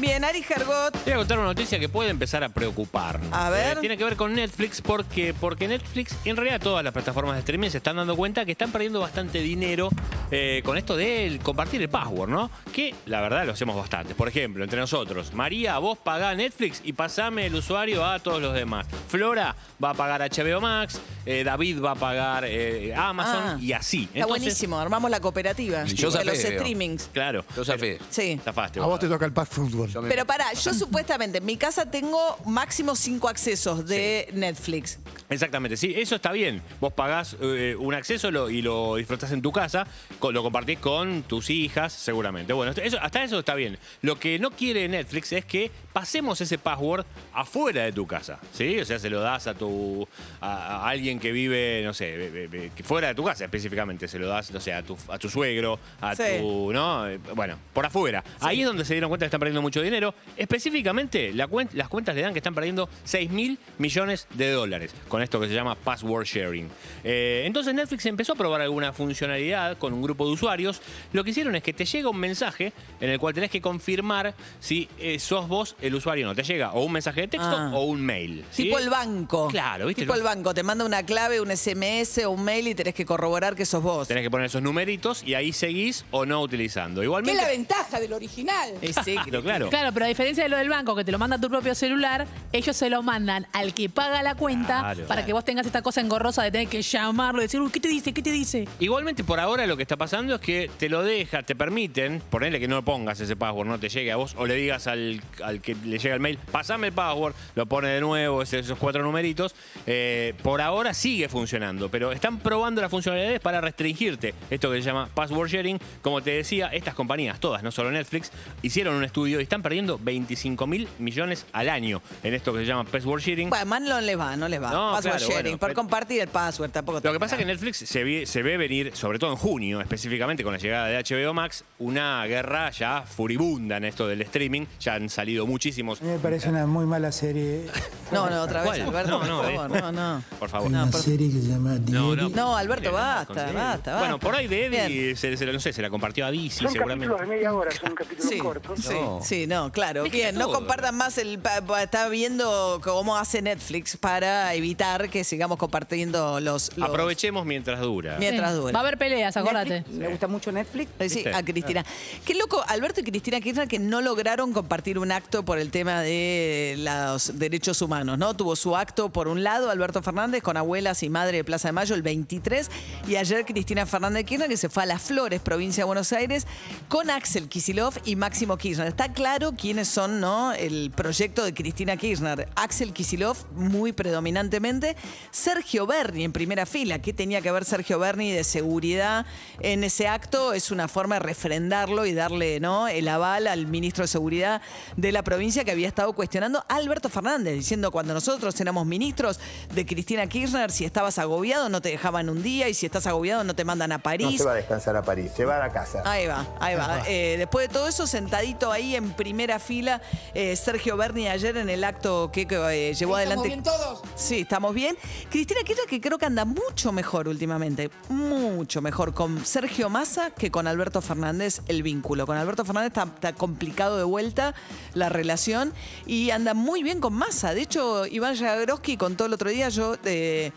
S1: Bien, Ari Gergot.
S24: Te voy a contar una noticia que puede empezar a preocuparnos.
S1: A ver.
S24: Eh, tiene que ver con Netflix porque, porque Netflix, en realidad todas las plataformas de streaming se están dando cuenta que están perdiendo bastante dinero eh, con esto de el compartir el password, ¿no? Que la verdad lo hacemos bastante. Por ejemplo, entre nosotros, María, vos pagá Netflix y pasame el usuario a todos los demás. Flora va a pagar HBO Max, eh, David va a pagar eh, Amazon
S1: Ah.
S24: y así.
S1: Está buenísimo, armamos la cooperativa
S24: Yo
S1: de
S24: zafé,
S1: los streamings.
S24: Claro.
S28: Yo zafé.
S1: Sí.
S24: Zafaste,
S4: A vos te toca el pack fútbol.
S1: Pero pará, yo supuestamente en mi casa tengo máximo cinco accesos de Netflix.
S24: Exactamente, sí, eso está bien. Vos pagás eh, un acceso lo- y lo disfrutás en tu casa, co- lo compartís con tus hijas, seguramente. Bueno, eso, hasta eso está bien. Lo que no quiere Netflix es que pasemos ese password afuera de tu casa, ¿sí? O sea, se lo das a tu a, a alguien que vive, no sé, be- be- be- que fuera de tu casa específicamente, se lo das, no sé, a tu, a tu suegro, a
S1: Sí.
S24: tu, ¿no? Eh, Bueno, por afuera. Ahí es donde se dieron cuenta que están perdiendo mucho dinero. Específicamente, la cuen- las cuentas le dan que están perdiendo 6 mil millones de dólares con esto que se llama password sharing. Eh, entonces Netflix empezó a probar alguna funcionalidad con un grupo de usuarios. Lo que hicieron es que te llega un mensaje en el cual tenés que confirmar si eh, sos vos el usuario o no. Te llega o un mensaje de texto
S1: Ah.
S24: o un mail. ¿sí?
S1: Tipo el banco.
S24: Claro, ¿viste?
S1: Tipo el banco, te manda una clave, un SMS o un mail y tenés que corroborar que sos vos.
S24: Tenés que poner esos numeritos y ahí seguís o no utilizando.
S5: ¿Qué es
S24: Igualmente.
S5: la ventaja del original?
S24: Claro, claro.
S5: Claro, pero a diferencia de lo del banco, que te lo manda tu propio celular, ellos se lo mandan al que paga la cuenta
S24: Claro.
S5: para que vos tengas esta cosa engorrosa de tener que llamarlo y decir, uy, ¿qué te dice? ¿Qué te dice?
S24: Igualmente por ahora lo que está pasando es que te lo deja, te permiten, ponerle que no pongas ese password, no te llegue a vos, o le digas al, al que le llega el mail, pasame el password, lo pone de nuevo, esos cuatro numeritos. Eh, por ahora sigue funcionando, pero están probando las funcionalidades para restringirte esto que se llama password sharing. Como te decía, estas compañías, todas, no solo Netflix, hicieron un estudio y están perdiendo 25 mil millones al año en esto que se llama password sharing.
S1: Bueno, más no les va, no les va.
S24: No,
S1: password
S24: claro,
S1: sharing,
S24: bueno,
S1: por
S24: pero-
S1: compartir el password tampoco.
S24: Lo que pasa es que Netflix se ve, se ve venir, sobre todo en junio, específicamente con la llegada de HBO Max, una guerra ya furibunda en esto del streaming. Ya han salido muchísimos.
S23: A mí me parece una muy mala serie.
S1: No, no, otra vez,
S24: ¿Cuál?
S1: Alberto,
S24: No,
S1: por
S24: no,
S1: favor,
S24: eh.
S1: no, no.
S24: Por favor.
S23: Una serie que se llama
S24: No, no.
S1: No, Alberto, basta, basta, basta.
S24: Bueno, por ahí de Eddie, se, se- no sé, se la compartió a DC
S27: Son
S24: seguramente.
S27: capítulos de media hora, son capítulos
S1: Sí,
S27: cortos.
S1: sí, sí, no, claro. Bien, no compartan más el. pa- pa- Está viendo cómo hace Netflix para evitar que sigamos compartiendo los. los-
S24: Aprovechemos mientras dura.
S1: Mientras
S5: Sí.
S1: dura.
S5: Va a haber peleas, acordate.
S29: Me gusta mucho Netflix.
S1: Eh, Sí, a Cristina. Qué loco, Alberto y Cristina Kirchner que no lograron compartir un acto por el tema de los derechos humanos, ¿no? Tuvo su acto por un lado, Alberto Fernández, con abuelas y madre de Plaza de Mayo el 23, y ayer Cristina Fernández Kirchner que se fue a Las Flores, provincia de Buenos Aires, con Axel Kisilov y Máximo Kirchner. Está claro quiénes son, ¿no? El proyecto de Cristina Kirchner. Axel Kisilov, muy predominantemente. Sergio Berni en primera fila. ¿Qué tenía que ver Sergio Berni de seguridad en ese acto? Es una forma de refrendarlo y darle ¿no? el aval al ministro de Seguridad de la provincia que había estado cuestionando a Alberto Fernández, diciendo cuando nosotros éramos ministros de Cristina Kirchner, si estabas agobiado no te dejaban un día y si estás agobiado no te mandan a
S30: No
S1: París.
S30: se va a descansar a París, se va a la casa.
S1: Ahí va, ahí va. Eh, después de todo eso, sentadito ahí en primera fila, eh, Sergio Berni ayer en el acto que, eh, llevó
S29: Ahí
S1: adelante.
S29: estamos bien todos.
S1: Sí, estamos bien. Cristina Kirchner que creo que anda mucho mejor últimamente, mucho mejor con Sergio Massa que con Alberto Fernández el vínculo. Con Alberto Fernández está, está complicado de vuelta la relación y anda muy bien con Massa. De hecho, Iván Jagroski contó el otro día, yo... eh,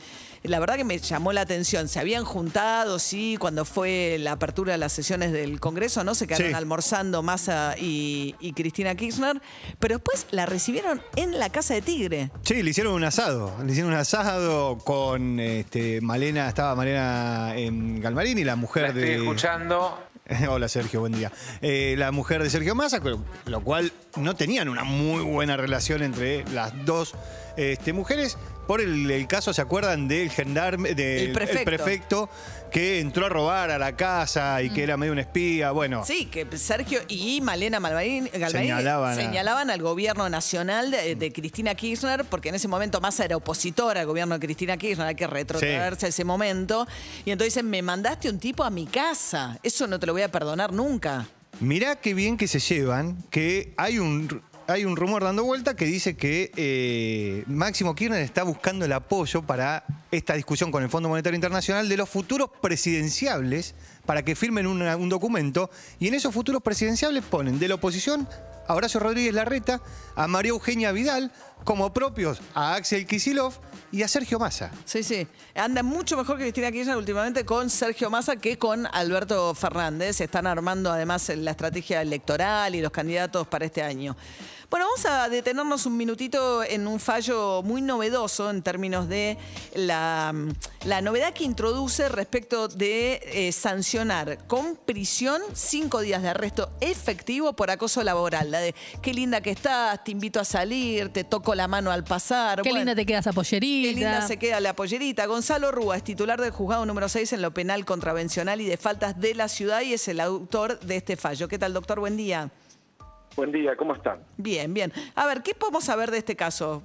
S1: la verdad que me llamó la atención. Se habían juntado, sí, cuando fue la apertura de las sesiones del Congreso, ¿no? Se quedaron
S4: Sí.
S1: almorzando Massa y, y Cristina Kirchner, pero después la recibieron en la Casa de Tigre.
S4: Sí, le hicieron un asado. Le hicieron un asado con este, Malena, estaba Malena en Galmarini, la mujer
S29: estoy
S4: de.
S29: escuchando.
S4: Hola Sergio, buen día. Eh, la mujer de Sergio Massa, lo cual no tenían una muy buena relación entre las dos este, mujeres. Por el, el caso, ¿se acuerdan del gendarme, del
S1: El prefecto.
S4: prefecto que entró a robar a la casa y que era medio un espía? Bueno,
S1: Sí, que Sergio y Malena Malvarín, Galvarín
S4: Señalaban a-
S1: señalaban al gobierno nacional de, de Cristina Kirchner, porque en ese momento Massa era opositora al gobierno de Cristina Kirchner, hay que retrotraerse a ese momento. Y entonces dicen, me mandaste un tipo a mi casa, eso no te lo voy a perdonar nunca.
S4: Mirá qué bien que se llevan, que hay un, hay un rumor dando vuelta que dice que eh, Máximo Kirchner está buscando el apoyo para esta discusión con el Fondo Monetario Internacional de los futuros presidenciables para que firmen un documento y en esos futuros presidenciables ponen de la oposición a Horacio Rodríguez Larreta, a María Eugenia Vidal, como propios a Axel Kisilov y a Sergio Massa.
S1: Sí, sí. Anda mucho mejor que Cristina Kirchner últimamente con Sergio Massa que con Alberto Fernández. Están armando además la estrategia electoral y los candidatos para este año. Bueno, vamos a detenernos un minutito en un fallo muy novedoso en términos de la, la novedad que introduce respecto de eh, sancionar con prisión cinco días de arresto efectivo por acoso laboral. La de qué linda que estás, te invito a salir, te toco la mano al pasar.
S5: Qué
S1: Bueno,
S5: linda te queda esa pollerita.
S1: Qué linda se queda la pollerita. Gonzalo Rúa es titular del juzgado número 6 en lo penal contravencional y de faltas de la ciudad y es el autor de este fallo. ¿Qué tal, doctor? Buen día.
S31: Buen día, ¿cómo están?
S1: Bien, bien. A ver, ¿qué podemos saber de este caso?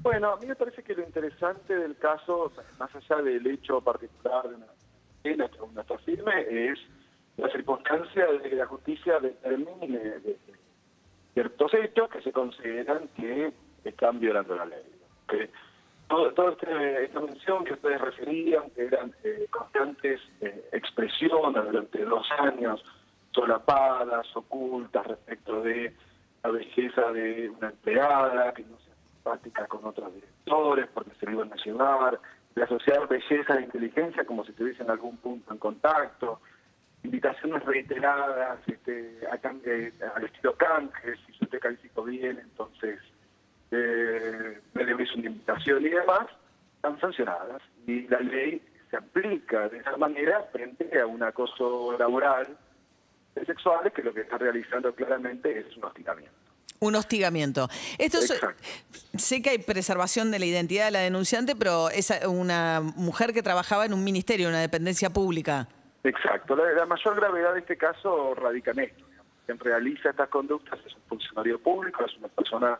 S31: Bueno, a mí me parece que lo interesante del caso, más allá del hecho particular de una pena que aún no está firme, es la circunstancia de que la justicia determine de- de ciertos hechos que se consideran que están violando la ley. Que todo, todo este, esta mención que ustedes referían, que eran eh, constantes eh, expresiones durante dos años, solapadas, ocultas respecto de la belleza de una empleada, que no sea simpática con otros directores porque se lo iban a llevar, de asociar belleza e inteligencia como si tuviesen algún punto en contacto, invitaciones reiteradas este, a eh, al estilo canje, si yo te califico bien, entonces eh, me debes una invitación y demás, están sancionadas. Y la ley se aplica de esa manera frente a un acoso laboral sexuales que lo que está realizando claramente es un hostigamiento.
S1: Un hostigamiento. Esto es- sé que hay preservación de la identidad de la denunciante, pero es una mujer que trabajaba en un ministerio, una dependencia pública.
S31: Exacto. La, la mayor gravedad de este caso radica en esto. Quien realiza estas conductas es un funcionario público, es una persona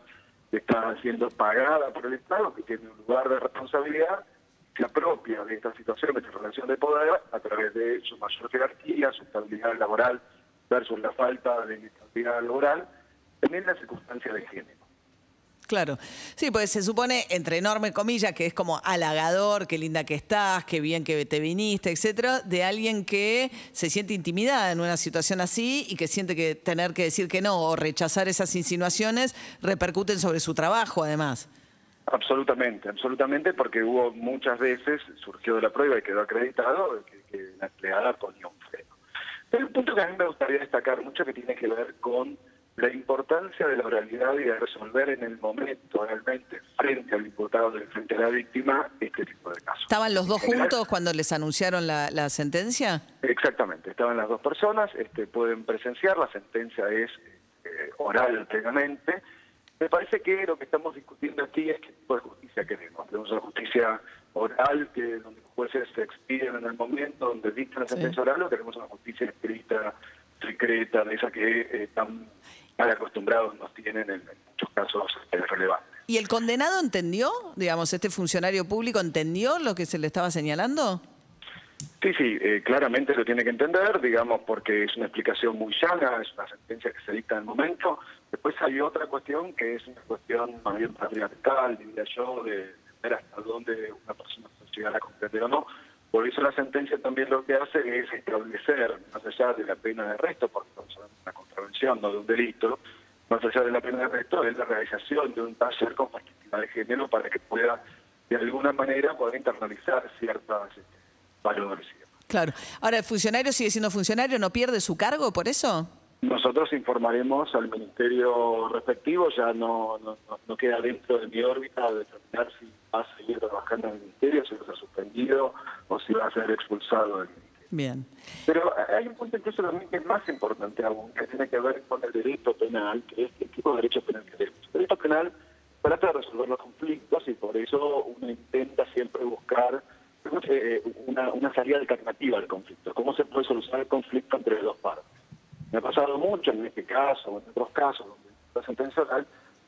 S31: que está siendo pagada por el Estado, que tiene un lugar de responsabilidad, se apropia de esta situación, de esta relación de poder, a través de su mayor jerarquía, su estabilidad laboral versus la falta de estabilidad laboral, también la circunstancia de género.
S1: Claro. Sí, pues se supone, entre enorme comillas, que es como halagador, qué linda que estás, qué bien que te viniste, etcétera, de alguien que se siente intimidada en una situación así y que siente que tener que decir que no o rechazar esas insinuaciones repercuten sobre su trabajo, además.
S31: Absolutamente, absolutamente, porque hubo muchas veces, surgió de la prueba y quedó acreditado, que, que la empleada freno. Pero el punto que a mí me gustaría destacar mucho que tiene que ver con la importancia de la oralidad y de resolver en el momento realmente frente al imputado y frente a la víctima este tipo de casos.
S1: ¿Estaban los dos
S31: general-
S1: juntos cuando les anunciaron la, la sentencia?
S31: Exactamente, estaban las dos personas, este, pueden presenciar, la sentencia es eh, oral plenamente. Me parece que lo que estamos discutiendo aquí es qué tipo de justicia queremos. Tenemos una justicia oral, que donde los jueces se expiden en el momento, donde dictan la sentencia oral, o queremos una justicia escrita, secreta, de esa que eh, tan mal acostumbrados nos tienen en, en muchos casos eh, relevantes.
S1: ¿Y el condenado entendió? Digamos, este funcionario público entendió lo que se le estaba señalando?
S31: Sí, sí, eh, claramente lo tiene que entender, digamos, porque es una explicación muy llana, es una sentencia que se dicta en el momento. Después hay otra cuestión que es una cuestión más bien patriarcal, diría yo, de ver hasta dónde una persona puede llegar a comprender o no. Por eso la sentencia también lo que hace es establecer, más allá de la pena de arresto, porque estamos hablando de una contravención, no de un delito, más allá de la pena de arresto, es la realización de un taller con perspectiva de género para que pueda, de alguna manera, poder internalizar ciertos este, valores.
S1: Claro. Ahora, ¿el funcionario sigue siendo funcionario? ¿No pierde su cargo por eso?
S31: Nosotros informaremos al ministerio respectivo, ya no- no queda dentro de mi órbita determinar si va a seguir trabajando en el ministerio, si va a ser suspendido o si va a ser expulsado del ministerio.
S1: Bien.
S31: Pero hay un punto incluso también que es más importante aún, que tiene que ver con el derecho penal, que es qué tipo de derecho penal queremos. El derecho penal trata de resolver los conflictos y por eso uno intenta siempre buscar eh, una, una salida alternativa al conflicto. ¿Cómo se puede solucionar el conflicto entre dos partes? Me ha pasado mucho en este caso en otros casos donde la sentencia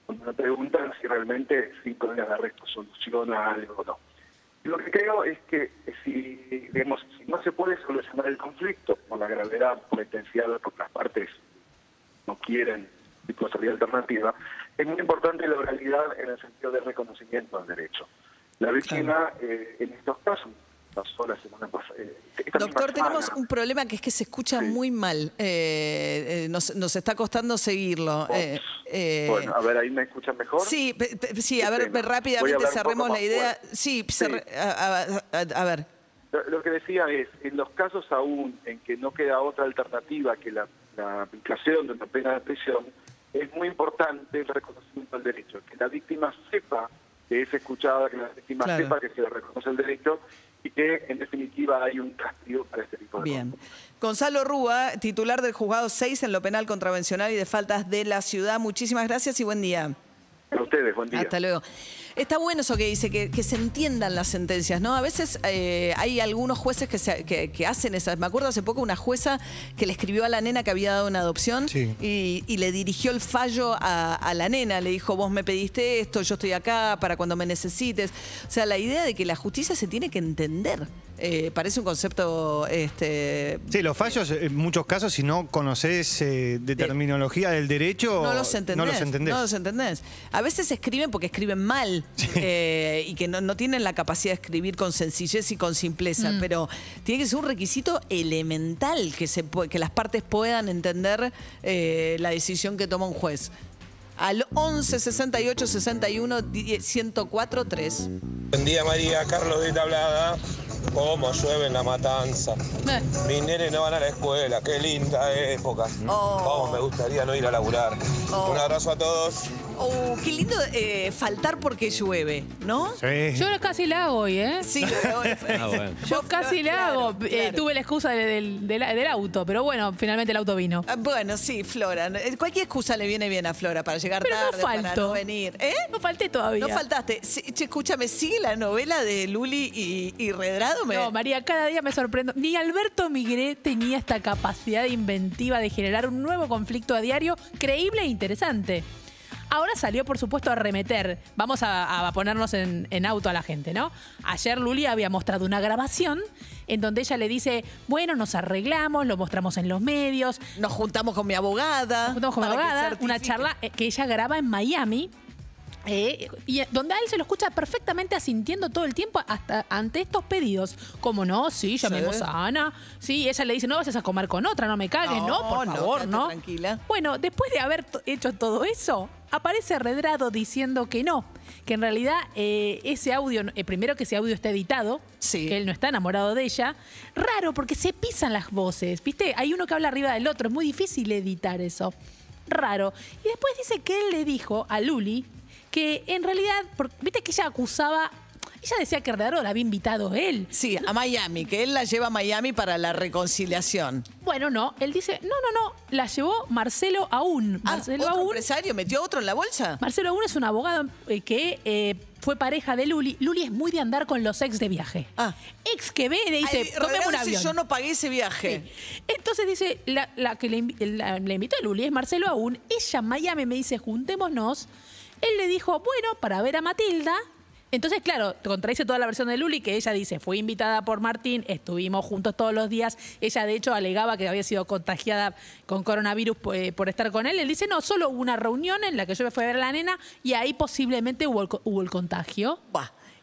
S31: donde me preguntan si realmente cinco días de arresto soluciona algo o no. Lo que creo es que si, digamos, si no se puede solucionar el conflicto por la gravedad por las partes no quieren salida alternativa, es muy importante la oralidad en el sentido de reconocimiento del derecho. La víctima, eh, en estos casos, pasó la semana pasada. eh,
S1: Doctor, tenemos
S31: semana,
S1: un problema que es que se escucha muy mal. Eh, eh, nos, nos está costando seguirlo. Eh,
S31: Bueno, a ver, ahí me escuchan mejor.
S1: Sí, pe- pe- sí, a ver, rápidamente cerremos la idea.
S31: fuerte.
S1: Sí, a, a- a- a ver.
S31: Lo- que decía es, en los casos aún en que no queda otra alternativa que la, la aplicación de una pena de prisión, es muy importante el reconocimiento del derecho, que la víctima sepa que es escuchada, que la víctima
S1: Claro.
S31: sepa que se le reconoce el derecho y que en definitiva hay un castigo para este tipo de
S1: Bien. Gonzalo Rúa, titular del juzgado 6 en lo penal contravencional y de faltas de la ciudad. Muchísimas gracias y buen día.
S31: A ustedes, buen día.
S1: Hasta luego. Está bueno eso que dice, que, que se entiendan las sentencias, ¿no? A veces eh, hay algunos jueces que, se- que- que hacen esas. Me acuerdo hace poco una jueza que le escribió a la nena que había dado una adopción y, y le dirigió el fallo a, a la nena. Le dijo, vos me pediste esto, yo estoy acá para cuando me necesites. O sea, la idea de que la justicia se tiene que entender. eh, parece un concepto este,
S4: Sí, los fallos, en muchos casos, si no conoces eh, de terminología del derecho,
S1: No los entendés.
S4: No los entendés.
S1: no los entendés. A veces escriben porque escriben mal eh, y que no, no tienen la capacidad de escribir con sencillez y con simpleza,
S5: Mm.
S1: pero tiene que ser un requisito elemental que, se, que las partes puedan entender eh, la decisión que toma un juez. Al 11 68 61 10 104 3.
S11: Buen día María, Carlos de Tablada. Cómo llueve en la matanza. Mis nenes no van a la escuela, qué linda época. Cómo me gustaría no ir a laburar.
S1: Oh.
S11: Un abrazo a todos.
S1: Oh, qué lindo eh, faltar porque llueve, ¿no?
S5: Yo casi la hago hoy, ¿eh?
S1: Sí,
S24: Ah, bueno.
S5: Yo casi la hago. Eh, tuve la excusa de- del, del- del auto, pero bueno, finalmente el auto vino.
S1: Ah, Bueno, sí, Flora. Eh, Cualquier excusa le viene bien a Flora para llegar
S5: Pero no
S1: tarde, para
S5: falto.
S1: no venir. ¿Eh?
S5: No falté todavía.
S1: No faltaste. Sí, che, escúchame, ¿sigue la novela de Luli y, y Redrado? Me-
S5: No, María, cada día me sorprendo. Ni Alberto Migré tenía esta capacidad inventiva de generar un nuevo conflicto a diario creíble e interesante. Ahora salió, por supuesto, a remeter. Vamos a, a ponernos en, en auto a la gente, ¿no? Ayer Luli había mostrado una grabación en donde ella le dice, bueno, nos arreglamos, lo mostramos en los medios.
S1: Nos juntamos con mi abogada.
S5: Nos juntamos con mi abogada. Una charla eh, que ella graba en Miami. Eh, y donde a él se lo escucha perfectamente asintiendo todo el tiempo hasta ante estos pedidos. Como no, sí, llamemos
S1: Sí.
S5: a Ana. Sí, ella le dice, no vayas a comer con otra, no me cagues, no,
S1: No,
S5: por
S1: no,
S5: favor, no.
S1: tranquila.
S5: Bueno, después de haber hecho todo eso, aparece Redrado diciendo que no, que en realidad eh, ese audio, eh, primero que ese audio está editado, que él no está enamorado de ella. Raro, porque se pisan las voces, ¿viste? Hay uno que habla arriba del otro, es muy difícil editar eso. Raro. Y después dice que él le dijo a Luli que en realidad, viste que ella acusaba, ella decía que Redrado la había invitado él.
S1: Sí, a Miami, que él la lleva a Miami para la reconciliación.
S5: Bueno, no, él dice, no, no, no, la llevó Marcelo Aún.
S1: Ah,
S5: Marcelo
S1: ¿otro
S5: Aún
S1: empresario metió otro en la bolsa?
S5: Marcelo Aún es un abogado eh, que eh, fue pareja de Luli. Luli es muy de andar con los ex de viaje. Ex que ve y le dice, tomemos un avión.
S1: yo no pagué ese viaje.
S5: Entonces dice, la, la que le, la- le invitó a Luli es Marcelo Aún. Ella Miami me dice, juntémonos. Él le dijo, bueno, para ver a Matilda. Entonces, claro, contradice toda la versión de Luli, que ella dice, fui invitada por Martín, estuvimos juntos todos los días. Ella, de hecho, alegaba que había sido contagiada con coronavirus eh, por estar con él. Él dice, no, solo hubo una reunión en la que yo me fui a ver a la nena y ahí posiblemente hubo el, hubo el contagio.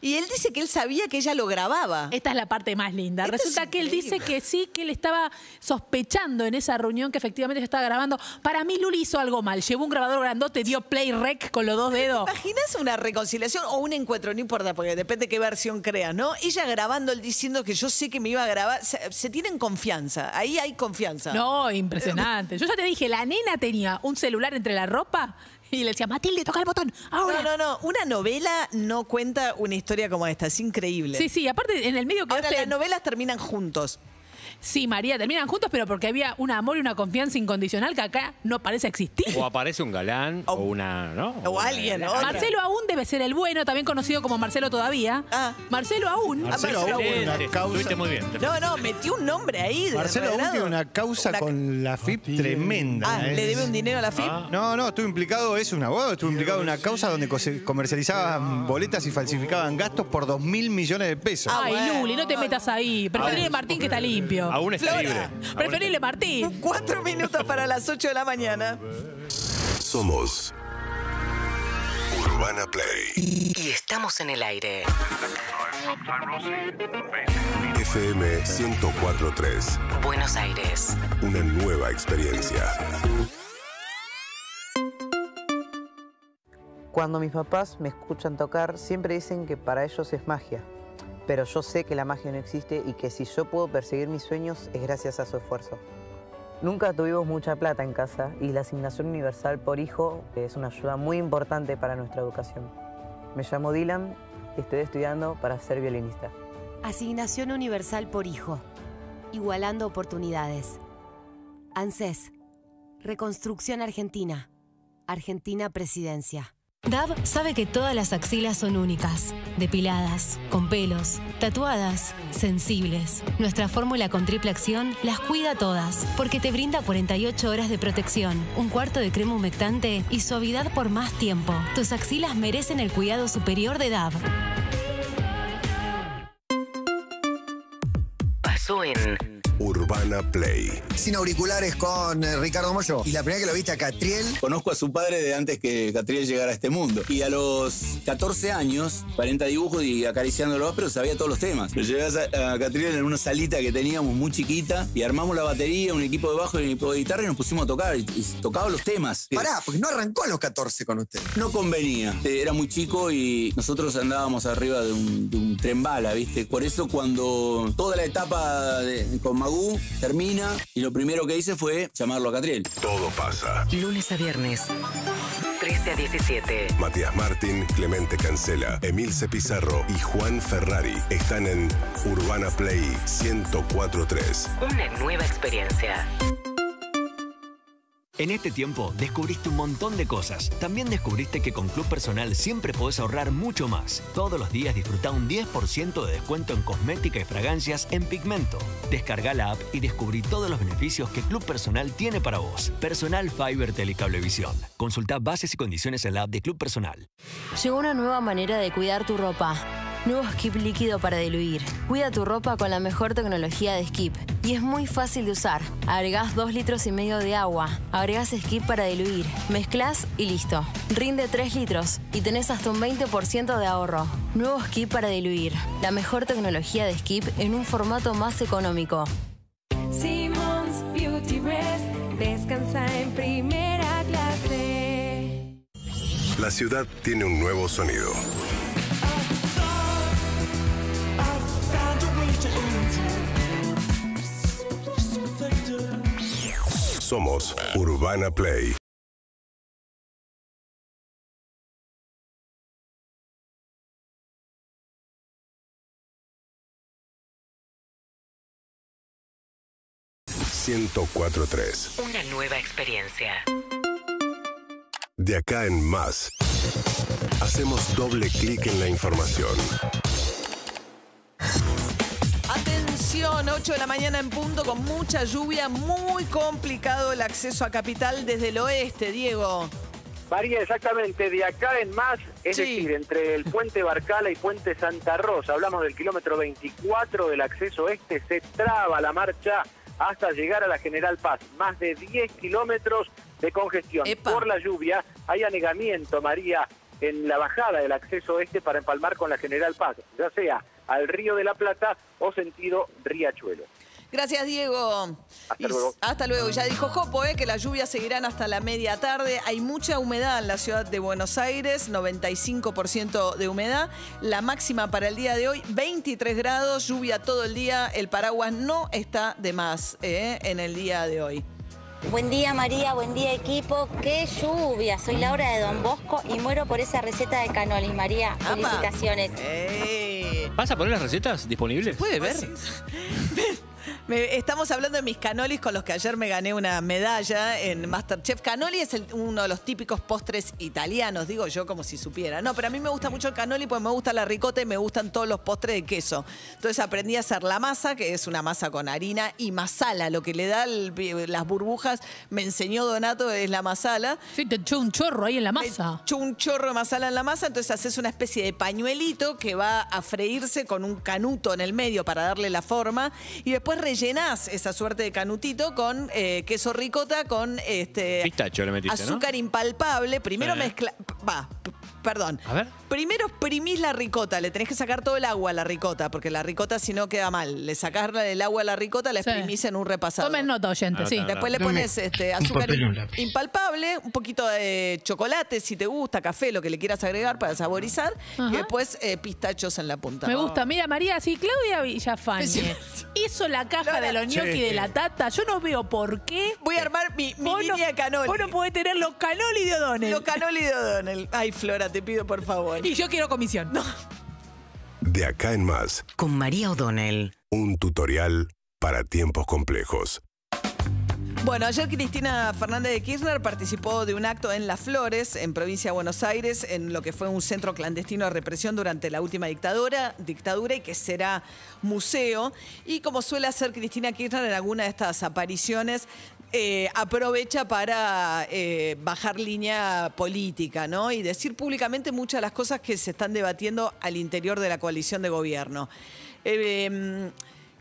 S1: Y él dice que él sabía que ella lo grababa.
S5: Esta es la parte más linda.
S1: Esto
S5: Resulta
S1: es
S5: que él dice que sí, que él estaba sospechando en esa reunión que efectivamente se estaba grabando. Para mí, Luli hizo algo mal. Llevó un grabador grandote, dio play rec con los dos dedos.
S1: ¿Te imaginas una reconciliación o un encuentro? No importa, porque depende qué versión creas, ¿no? Ella grabando, él diciendo que yo sé que me iba a grabar. Se, se tienen confianza. Ahí hay confianza.
S5: No, impresionante. Yo ya te dije, la nena tenía un celular entre la ropa y le decía, Matilde, toca el botón. Ahora.
S1: No, no, no. Una novela no cuenta una historia como esta. Es increíble.
S5: Sí, sí, aparte en el medio
S1: Ahora,
S5: quedaste-
S1: las novelas terminan juntos.
S5: Sí, María, terminan juntos, pero porque había un amor y una confianza incondicional que acá no parece existir.
S24: O aparece un galán o una, ¿no?
S1: O alguien,
S24: galana.
S5: Marcelo Aún debe ser el bueno, también conocido como Marcelo todavía. Marcelo Aún.
S4: Marcelo Aún una causa.
S24: muy bien.
S1: No, no, metió un nombre ahí. de
S4: Marcelo aún tiene una causa
S1: Una-
S4: con la FIP tremenda.
S1: Ah,
S4: ¿eh?
S1: ¿le debe un dinero a la FIP?
S4: No, no, estuvo implicado, es un abogado, estuvo implicado en una causa donde comercializaban boletas y falsificaban gastos por 2 mil millones de pesos.
S5: Ay, Luli, no te metas ahí. Preferible
S24: Aún.
S5: Martín que está limpio.
S24: Aún está
S1: Flora.
S24: libre. Aún
S5: Preferible Martín.
S1: Cuatro minutos para las 8 de la mañana.
S15: Somos Urbana Play.
S32: Y estamos en el aire.
S15: FM 1043.
S32: Buenos Aires.
S15: Una nueva experiencia.
S33: Cuando mis papás me escuchan tocar, siempre dicen que para ellos es magia. Pero yo sé que la magia no existe y que si yo puedo perseguir mis sueños es gracias a su esfuerzo. Nunca tuvimos mucha plata en casa y la asignación universal por hijo es una ayuda muy importante para nuestra educación. Me llamo Dylan y estoy estudiando para ser violinista.
S34: Asignación universal por hijo. Igualando oportunidades. ANSES. Reconstrucción Argentina. Argentina Presidencia.
S17: Dab sabe que todas las axilas son únicas, depiladas, con pelos, tatuadas, sensibles. Nuestra fórmula con triple acción las cuida todas, porque te brinda 48 horas de protección, un cuarto de crema humectante y suavidad por más tiempo. Tus axilas merecen el cuidado superior de Dab.
S32: Pasó en
S15: Urbana Play.
S35: Sin auriculares con eh, Ricardo Mollo. Y la primera que lo viste a Catriel.
S36: Conozco a su padre de antes que Catriel llegara a este mundo. Y a los 14 años, 40 dibujos y acariciándolo, pero sabía todos los temas. Lo llevé a, a Catriel en una salita que teníamos muy chiquita y armamos la batería, un equipo de bajo y un equipo de guitarra y nos pusimos a tocar. Y, y tocaba los temas.
S35: Pará, porque no arrancó a los 14 con usted.
S36: No convenía. Eh, Era muy chico y nosotros andábamos arriba de un, de un tren bala, ¿viste? Por eso cuando toda la etapa de- con Magú termina y lo primero que hice fue llamarlo a Catriel.
S15: Todo pasa.
S32: lunes a viernes. 13 a 17.
S15: Matías Martín, Clemente Cancela, Emilce Pizarro y Juan Ferrari están en Urbana Play 1043.
S32: Una nueva experiencia.
S18: En este tiempo descubriste un montón de cosas. También descubriste que con Club Personal siempre podés ahorrar mucho más. Todos los días disfruta un 10% de descuento en cosmética y fragancias en pigmento. Descarga la app y descubrí todos los beneficios que Club Personal tiene para vos. Personal Fiber Telecablevisión. Consulta bases y condiciones en la app de Club Personal.
S16: Llegó una nueva manera de cuidar tu ropa. Nuevo Skip líquido para diluir. Cuida tu ropa con la mejor tecnología de Skip. Y es muy fácil de usar. Agregás 2 litros y medio de agua. Agregás Skip para diluir. Mezclas y listo. Rinde 3 litros y tenés hasta un 20% de ahorro. Nuevo Skip para diluir. La mejor tecnología de Skip en un formato más económico.
S37: Simmons Beauty Rest. Descansa en primera clase.
S15: La ciudad tiene un nuevo sonido. Somos Urbana Play. ...1043.
S32: Una nueva experiencia.
S15: De acá en más... ...hacemos doble clic en la información.
S1: Atención, 8 de la mañana en punto con mucha lluvia, muy complicado el acceso a Capital desde el oeste, Diego.
S27: María, exactamente, de acá en más, es
S1: Sí.
S27: decir, entre el puente Barcala y puente Santa Rosa, hablamos del kilómetro 24 del acceso este, se traba la marcha hasta llegar a la General Paz. Más de 10 kilómetros de congestión. Por la lluvia hay anegamiento, María, en la bajada del acceso este para empalmar con la General Paz, ya sea al Río de la Plata o sentido Riachuelo.
S1: Gracias, Diego.
S27: Hasta
S1: Y-
S27: luego.
S1: Hasta luego. Ya dijo Jopo eh, que las lluvias seguirán hasta la media tarde. Hay mucha humedad en la ciudad de Buenos Aires, 95% de humedad. La máxima para el día de hoy, 23 grados, lluvia todo el día. El paraguas no está de más eh, en el día de hoy.
S38: Buen día María, buen día equipo. Qué lluvia. Soy Laura de Don Bosco y muero por esa receta de canolis. María, felicitaciones.
S24: ¿Vas a poner las recetas disponibles?
S1: ¿Puede ver? Me- estamos hablando de mis canolis con los que ayer me gané una medalla en Masterchef. Canoli es el- uno de los típicos postres italianos, digo yo como si supiera. No, pero a mí me gusta mucho el canoli porque me gusta la ricota y me gustan todos los postres de queso. Entonces aprendí a hacer la masa, que es una masa con harina y masala. Lo que le da el- las burbujas, me enseñó Donato, es la masala.
S5: Sí, te echó un chorro ahí en la masa.
S1: Echó un chorro de masala en la masa, entonces haces una especie de pañuelito que va a freírse con un canuto en el medio para darle la forma y después rellenás esa suerte de canutito con eh, queso ricota con este
S24: Pistacho le metiste, ¿no?
S1: azúcar impalpable. Primero mezcla, va, perdón.
S24: A ver.
S1: Primero exprimís la ricota, le tenés que sacar todo el agua a la ricota, porque la ricota si no queda mal. Le sacás el agua a la ricota, la
S5: Sí.
S1: exprimís en un repasador.
S5: Tomen nota, oyente, sí.
S1: Después le pones este, azúcar im- impalpable, un poquito de chocolate si te gusta, café, lo que le quieras agregar para saborizar,
S5: Ajá.
S1: y después eh, pistachos en la punta.
S5: Me gusta. Mira, María, si Claudia Villafañe hizo la caja de los gnocchi
S1: Sí.
S5: de la tata, yo no veo por qué.
S1: Voy a armar mi, mi
S5: Vos no-
S1: línea de canoli.
S5: Vos no podés tener los canoli de O'Donnell.
S1: Los canoli de O'Donnell. Ay, Flora, te pido por favor.
S5: Y yo quiero comisión.
S15: De acá en más,
S32: Con María O'Donnell.
S15: un tutorial para tiempos complejos.
S1: Bueno, ayer Cristina Fernández de Kirchner participó de un acto en Las Flores, en provincia de Buenos Aires, en lo que fue un centro clandestino de represión durante la última dictadura, dictadura y que será museo. Y como suele hacer Cristina Kirchner en alguna de estas apariciones, eh, aprovecha para eh, bajar línea política, ¿no? Y decir públicamente muchas de las cosas que se están debatiendo al interior de la coalición de gobierno. Eh, em,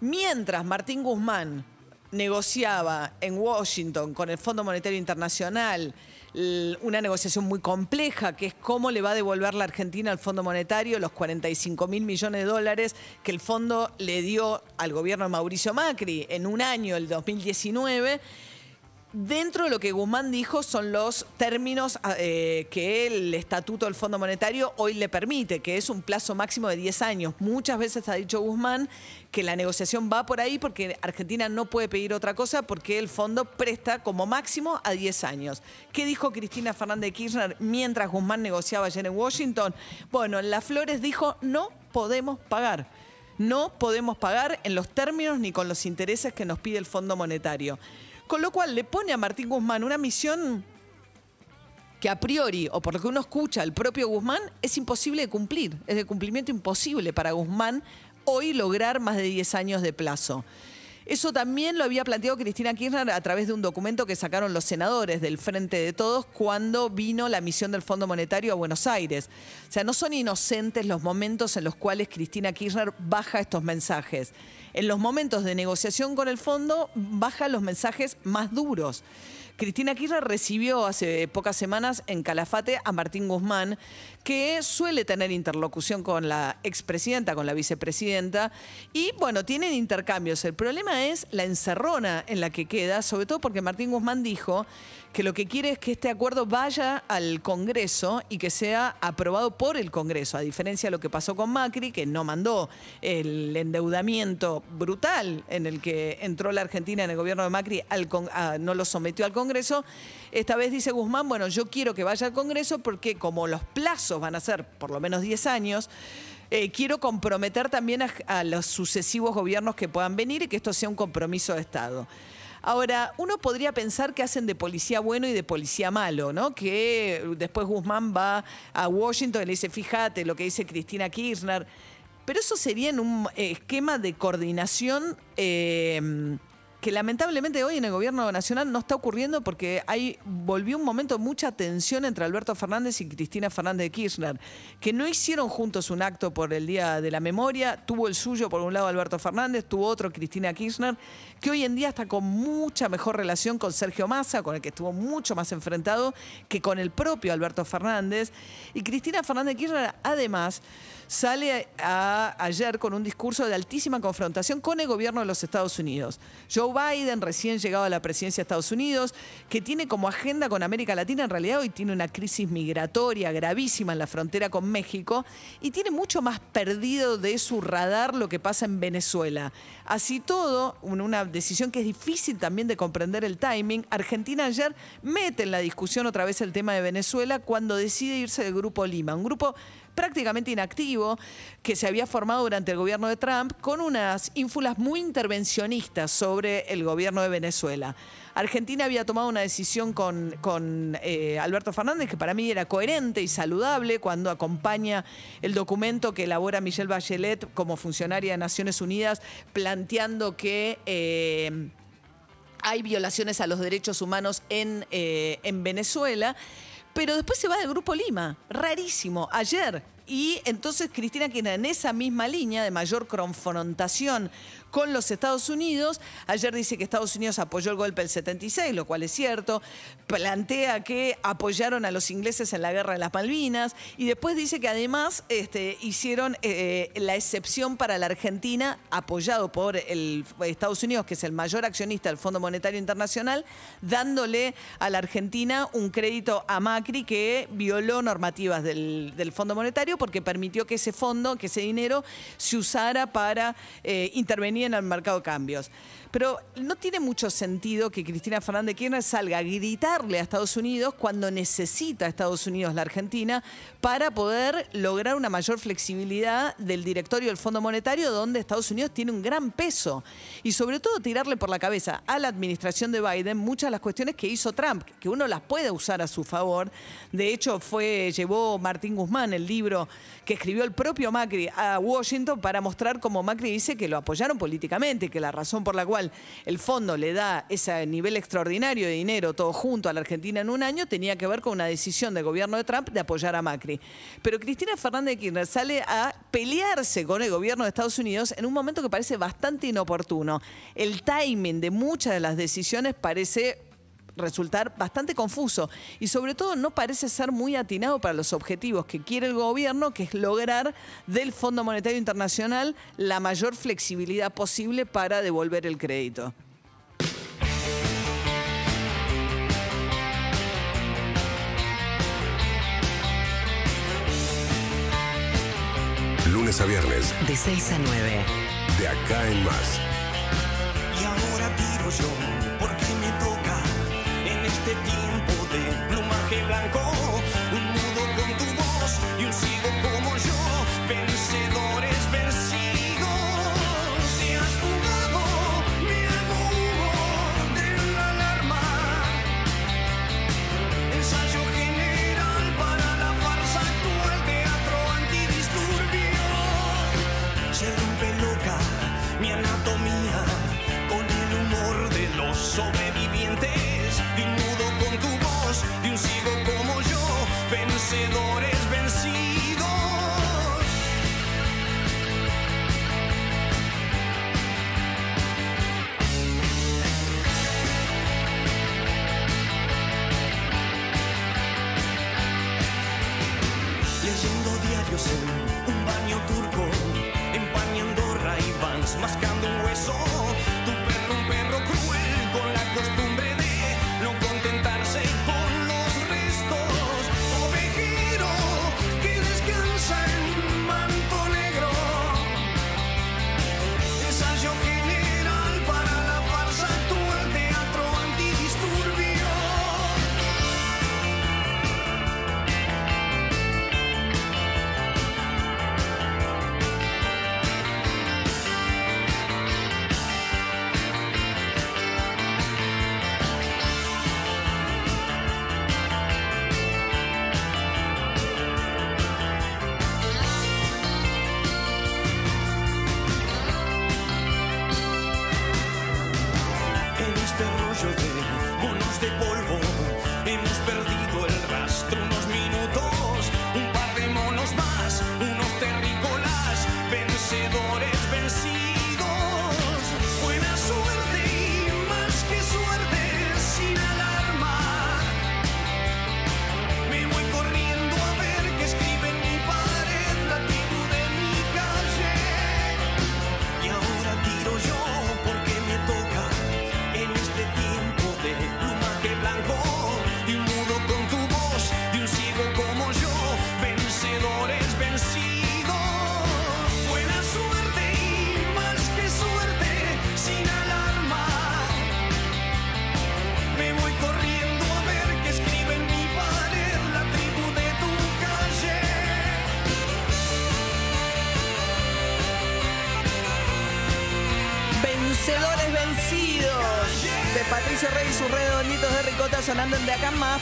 S1: mientras Martín Guzmán negociaba en Washington con el Fondo Monetario Internacional una negociación muy compleja, que es cómo le va a devolver la Argentina al Fondo Monetario los 45 mil millones de dólares que el fondo le dio al gobierno de Mauricio Macri en un año, el 2019. Dentro de lo que Guzmán dijo son los términos eh, que el estatuto del Fondo Monetario hoy le permite, que es un plazo máximo de 10 años. Muchas veces ha dicho Guzmán que la negociación va por ahí porque Argentina no puede pedir otra cosa porque el fondo presta como máximo a 10 años. ¿Qué dijo Cristina Fernández de Kirchner mientras Guzmán negociaba ayer en Washington? Bueno, en Las Flores dijo no podemos pagar. No podemos pagar en los términos ni con los intereses que nos pide el Fondo Monetario. Con lo cual le pone a Martín Guzmán una misión que a priori, o por lo que uno escucha al propio Guzmán, es imposible de cumplir. Es de cumplimiento imposible para Guzmán hoy lograr más de 10 años de plazo. Eso también lo había planteado Cristina Kirchner a través de un documento que sacaron los senadores del Frente de Todos cuando vino la misión del Fondo Monetario a Buenos Aires. O sea, no son inocentes los momentos en los cuales Cristina Kirchner baja estos mensajes. En los momentos de negociación con el fondo, baja los mensajes más duros. Cristina Kirchner recibió hace pocas semanas en Calafate a Martín Guzmán, que suele tener interlocución con la expresidenta, con la vicepresidenta, y bueno, tienen intercambios. El problema es la encerrona en la que queda, sobre todo porque Martín Guzmán dijo que lo que quiere es que este acuerdo vaya al Congreso y que sea aprobado por el Congreso, a diferencia de lo que pasó con Macri, que no mandó el endeudamiento brutal en el que entró la Argentina en el gobierno de Macri, al no lo sometió al Congreso. Esta vez dice Guzmán, bueno, yo quiero que vaya al Congreso porque como los plazos van a ser por lo menos 10 años, eh, quiero comprometer también a, los sucesivos gobiernos que puedan venir y que esto sea un compromiso de Estado. Ahora, uno podría pensar que hacen de policía bueno y de policía malo, ¿no? Que después Guzmán va a Washington y le dice, fíjate lo que dice Cristina Kirchner. Pero eso sería en un esquema de coordinación eh, que lamentablemente hoy en el gobierno nacional no está ocurriendo porque hay, volvió un momento mucha tensión entre Alberto Fernández y Cristina Fernández de Kirchner, que no hicieron juntos un acto por el Día de la Memoria, tuvo el suyo por un lado Alberto Fernández, tuvo otro Cristina Kirchner, que hoy en día está con mucha mejor relación con Sergio Massa, con el que estuvo mucho más enfrentado que con el propio Alberto Fernández. Y Cristina Fernández de Kirchner además sale ayer con un discurso de altísima confrontación con el gobierno de los Estados Unidos. Biden, recién llegado a la presidencia de Estados Unidos, que tiene como agenda con América Latina, en realidad hoy tiene una crisis migratoria gravísima en la frontera con México y tiene mucho más perdido de su radar lo que pasa en Venezuela. Así todo, un- una decisión que es difícil también de comprender el timing, Argentina ayer mete en la discusión otra vez el tema de Venezuela cuando decide irse del Grupo Lima, un grupo prácticamente inactivo que se había formado durante el gobierno de Trump con unas ínfulas muy intervencionistas sobre el gobierno de Venezuela. Argentina había tomado una decisión con, eh, Alberto Fernández que para mí era coherente y saludable cuando acompaña el documento que elabora Michelle Bachelet como funcionaria de Naciones Unidas planteando que... eh, hay violaciones a los derechos humanos en, eh, en Venezuela, pero después se va del Grupo Lima, rarísimo, ayer. Y entonces Cristina Kirchner en esa misma línea de mayor confrontación con los Estados Unidos, ayer dice que Estados Unidos apoyó el golpe del 76, lo cual es cierto, plantea que apoyaron a los ingleses en la guerra de las Malvinas y después dice que además este, hicieron eh, la excepción para la Argentina, apoyado por el Estados Unidos, que es el mayor accionista del Fondo Monetario Internacional, dándole a la Argentina un crédito a Macri que violó normativas del, del Fondo Monetario porque permitió que ese fondo, que ese dinero, se usara para eh, intervenir en el mercado de cambios. Pero no tiene mucho sentido que Cristina Fernández de salga a gritarle a Estados Unidos cuando necesita a Estados Unidos la Argentina para poder lograr una mayor flexibilidad del directorio del Fondo Monetario, donde Estados Unidos tiene un gran peso. Y sobre todo tirarle por la cabeza a la administración de Biden muchas de las cuestiones que hizo Trump, que uno las puede usar a su favor. De hecho, fue, llevó Martín Guzmán el libro que escribió el propio Macri a Washington para mostrar cómo Macri dice que lo apoyaron políticamente, que la razón por la cual el fondo le da ese nivel extraordinario de dinero todo junto a la Argentina en un año tenía que ver con una decisión del gobierno de Trump de apoyar a Macri. Pero Cristina Fernández de Kirchner sale a pelearse con el gobierno de Estados Unidos en un momento que parece bastante inoportuno. El timing de muchas de las decisiones parece resultar bastante confuso y sobre todo no parece ser muy atinado para los objetivos que quiere el gobierno, que es lograr del Fondo Monetario Internacional la mayor flexibilidad posible para devolver el crédito.
S15: Lunes a viernes,
S32: De 6 a 9.
S15: de acá en más.
S11: Y ahora tiro yo, este tiempo de plumaje blanco.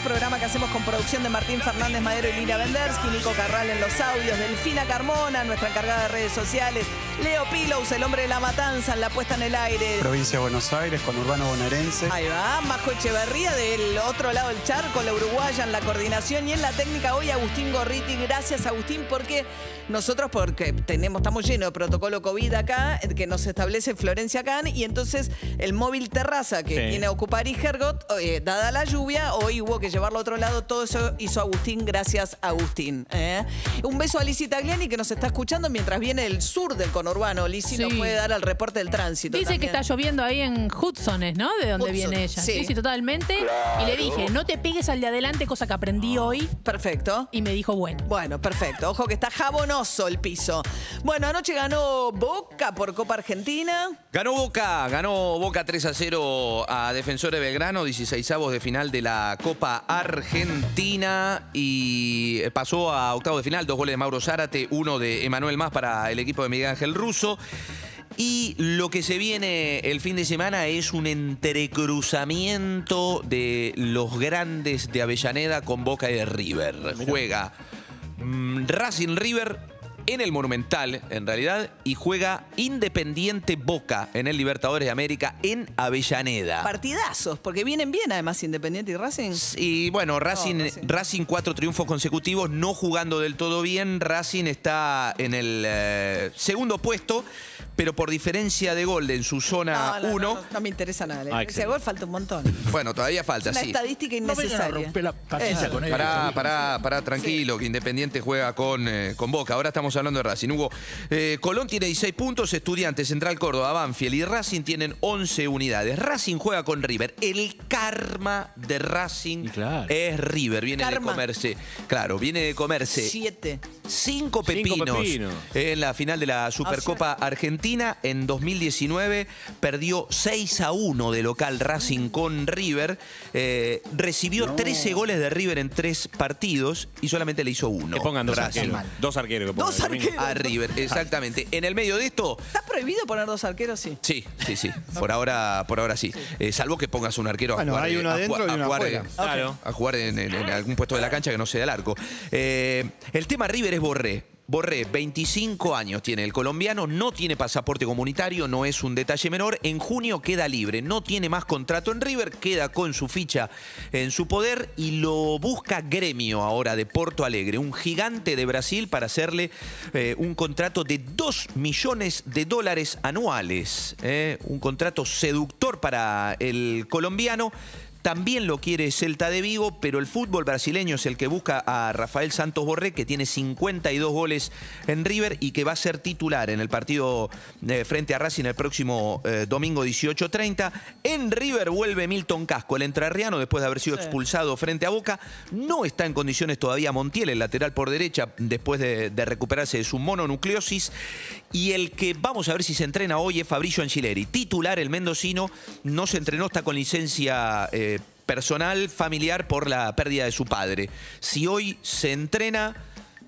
S1: Programa que hacemos con producción de Martín Fernández Madero y Lina Vendersky, Nico Carral en los audios, Delfina Carmona, nuestra encargada de redes sociales, Leo Pilos, el hombre de la matanza en la puesta en el aire.
S39: Provincia de Buenos Aires, con Urbano Bonaerense.
S1: Ahí va, Majo Echeverría del otro lado del charco, la uruguaya en la coordinación y en la técnica hoy Agustín Gorriti. Gracias Agustín porque nosotros porque tenemos, estamos llenos de protocolo COVID acá, que nos establece Florencia Can y entonces el móvil terraza que
S24: Sí.
S1: viene a ocupar Igergot, eh, dada la lluvia, hoy hubo que llevarlo a otro lado. Todo eso hizo Agustín, gracias Agustín. ¿eh? Un beso a Lisi Tagliani que nos está escuchando mientras viene el sur del conurbano. Lisi
S5: sí.
S1: nos puede dar el reporte del tránsito.
S5: Dice que está lloviendo ahí en Hudsones, ¿no? De donde
S1: Hudson,
S5: viene ella.
S1: Sí,
S5: sí, totalmente. Y le dije, no te pegues al de adelante, cosa que aprendí ah, hoy.
S1: Perfecto.
S5: Y me dijo, bueno.
S1: Bueno, perfecto. Ojo que está jabonoso el piso. Bueno, anoche ganó Boca por Copa Argentina.
S9: Ganó Boca, ganó Boca 3 a 0 a Defensor Belgrano, 17 16avos de final de la Copa Argentina y eh, pasó a octavo de final, dos goles de Mauro Zárate, uno de Emanuel Más para el equipo de Miguel Ángel Russo. Y lo que se viene el fin de semana es un entrecruzamiento de los grandes de Avellaneda con Boca de River. Juega mm, Racing River en el Monumental, en realidad, y juega Independiente Boca en el Libertadores de América en Avellaneda.
S1: Partidazos, porque vienen bien además Independiente y Racing.
S9: Y bueno, Racing,
S1: No, Racing.
S9: Racing cuatro triunfos consecutivos, no jugando del todo bien. Racing está en el eh, segundo puesto, pero por diferencia de gol en su zona
S1: No, no,
S9: 1.
S1: no, no, no me interesa nada.
S9: Ah,
S1: Ese
S9: excelente.
S1: gol falta un montón.
S9: Bueno, todavía falta,
S1: Es una
S9: sí.
S1: estadística innecesaria. Eso.
S9: Pará, pará, pará, tranquilo, que Independiente juega con, eh, con Boca. Ahora estamos hablando de Racing. Hugo, eh, Colón tiene 16 puntos, Estudiantes, Central Córdoba, Banfield y Racing tienen 11 unidades. Racing juega con River. El karma de Racing es River. Viene
S1: Karma.
S9: de comerse, claro, viene de comerse
S1: Siete.
S9: cinco pepinos,
S24: pepinos.
S9: en la final de la Supercopa Argentina en 2019 perdió 6 a 1 de local Racing con River eh, recibió 13 goles de River en tres partidos y solamente le hizo uno
S24: Que pongan dos
S9: Racing.
S24: arqueros. Dos arqueros que pongan.
S1: Dos arqueros.
S9: a River exactamente en el medio de esto
S1: ¿Está prohibido poner dos arqueros? Sí.
S9: Sí, sí, sí. Por ahora, por ahora sí. Eh, salvo que pongas un arquero a jugar,
S4: hay uno
S9: a
S4: adentro
S9: ju-
S4: y
S9: a
S4: uno
S9: jugar,
S4: afuera.
S24: Claro.
S9: a jugar en, en- en algún puesto de la cancha que no sea el arco. Eh, el tema River es Borré. Borré, 25 años tiene el colombiano, no tiene pasaporte comunitario, no es un detalle menor. En junio queda libre, no tiene más contrato en River, queda con su ficha en su poder y lo busca Gremio ahora de Porto Alegre, un gigante de Brasil para hacerle eh, un contrato de 2 millones de dólares anuales. eh, un contrato seductor para el colombiano. También lo quiere Celta de Vigo, pero el fútbol brasileño es el que busca a Rafael Santos Borré, que tiene 52 goles en River y que va a ser titular en el partido eh, frente a Racing el próximo eh, domingo 18.30. En River vuelve Milton Casco, el entrerriano, después de haber sido
S1: Sí.
S9: expulsado frente a Boca. No está en condiciones todavía Montiel, el lateral por derecha, después de, de recuperarse de su mononucleosis. Y el que vamos a ver si se entrena hoy es Fabricio Angileri, titular el mendocino, no se entrenó, está con licencia eh, personal, familiar por la pérdida de su padre. Si hoy se entrena,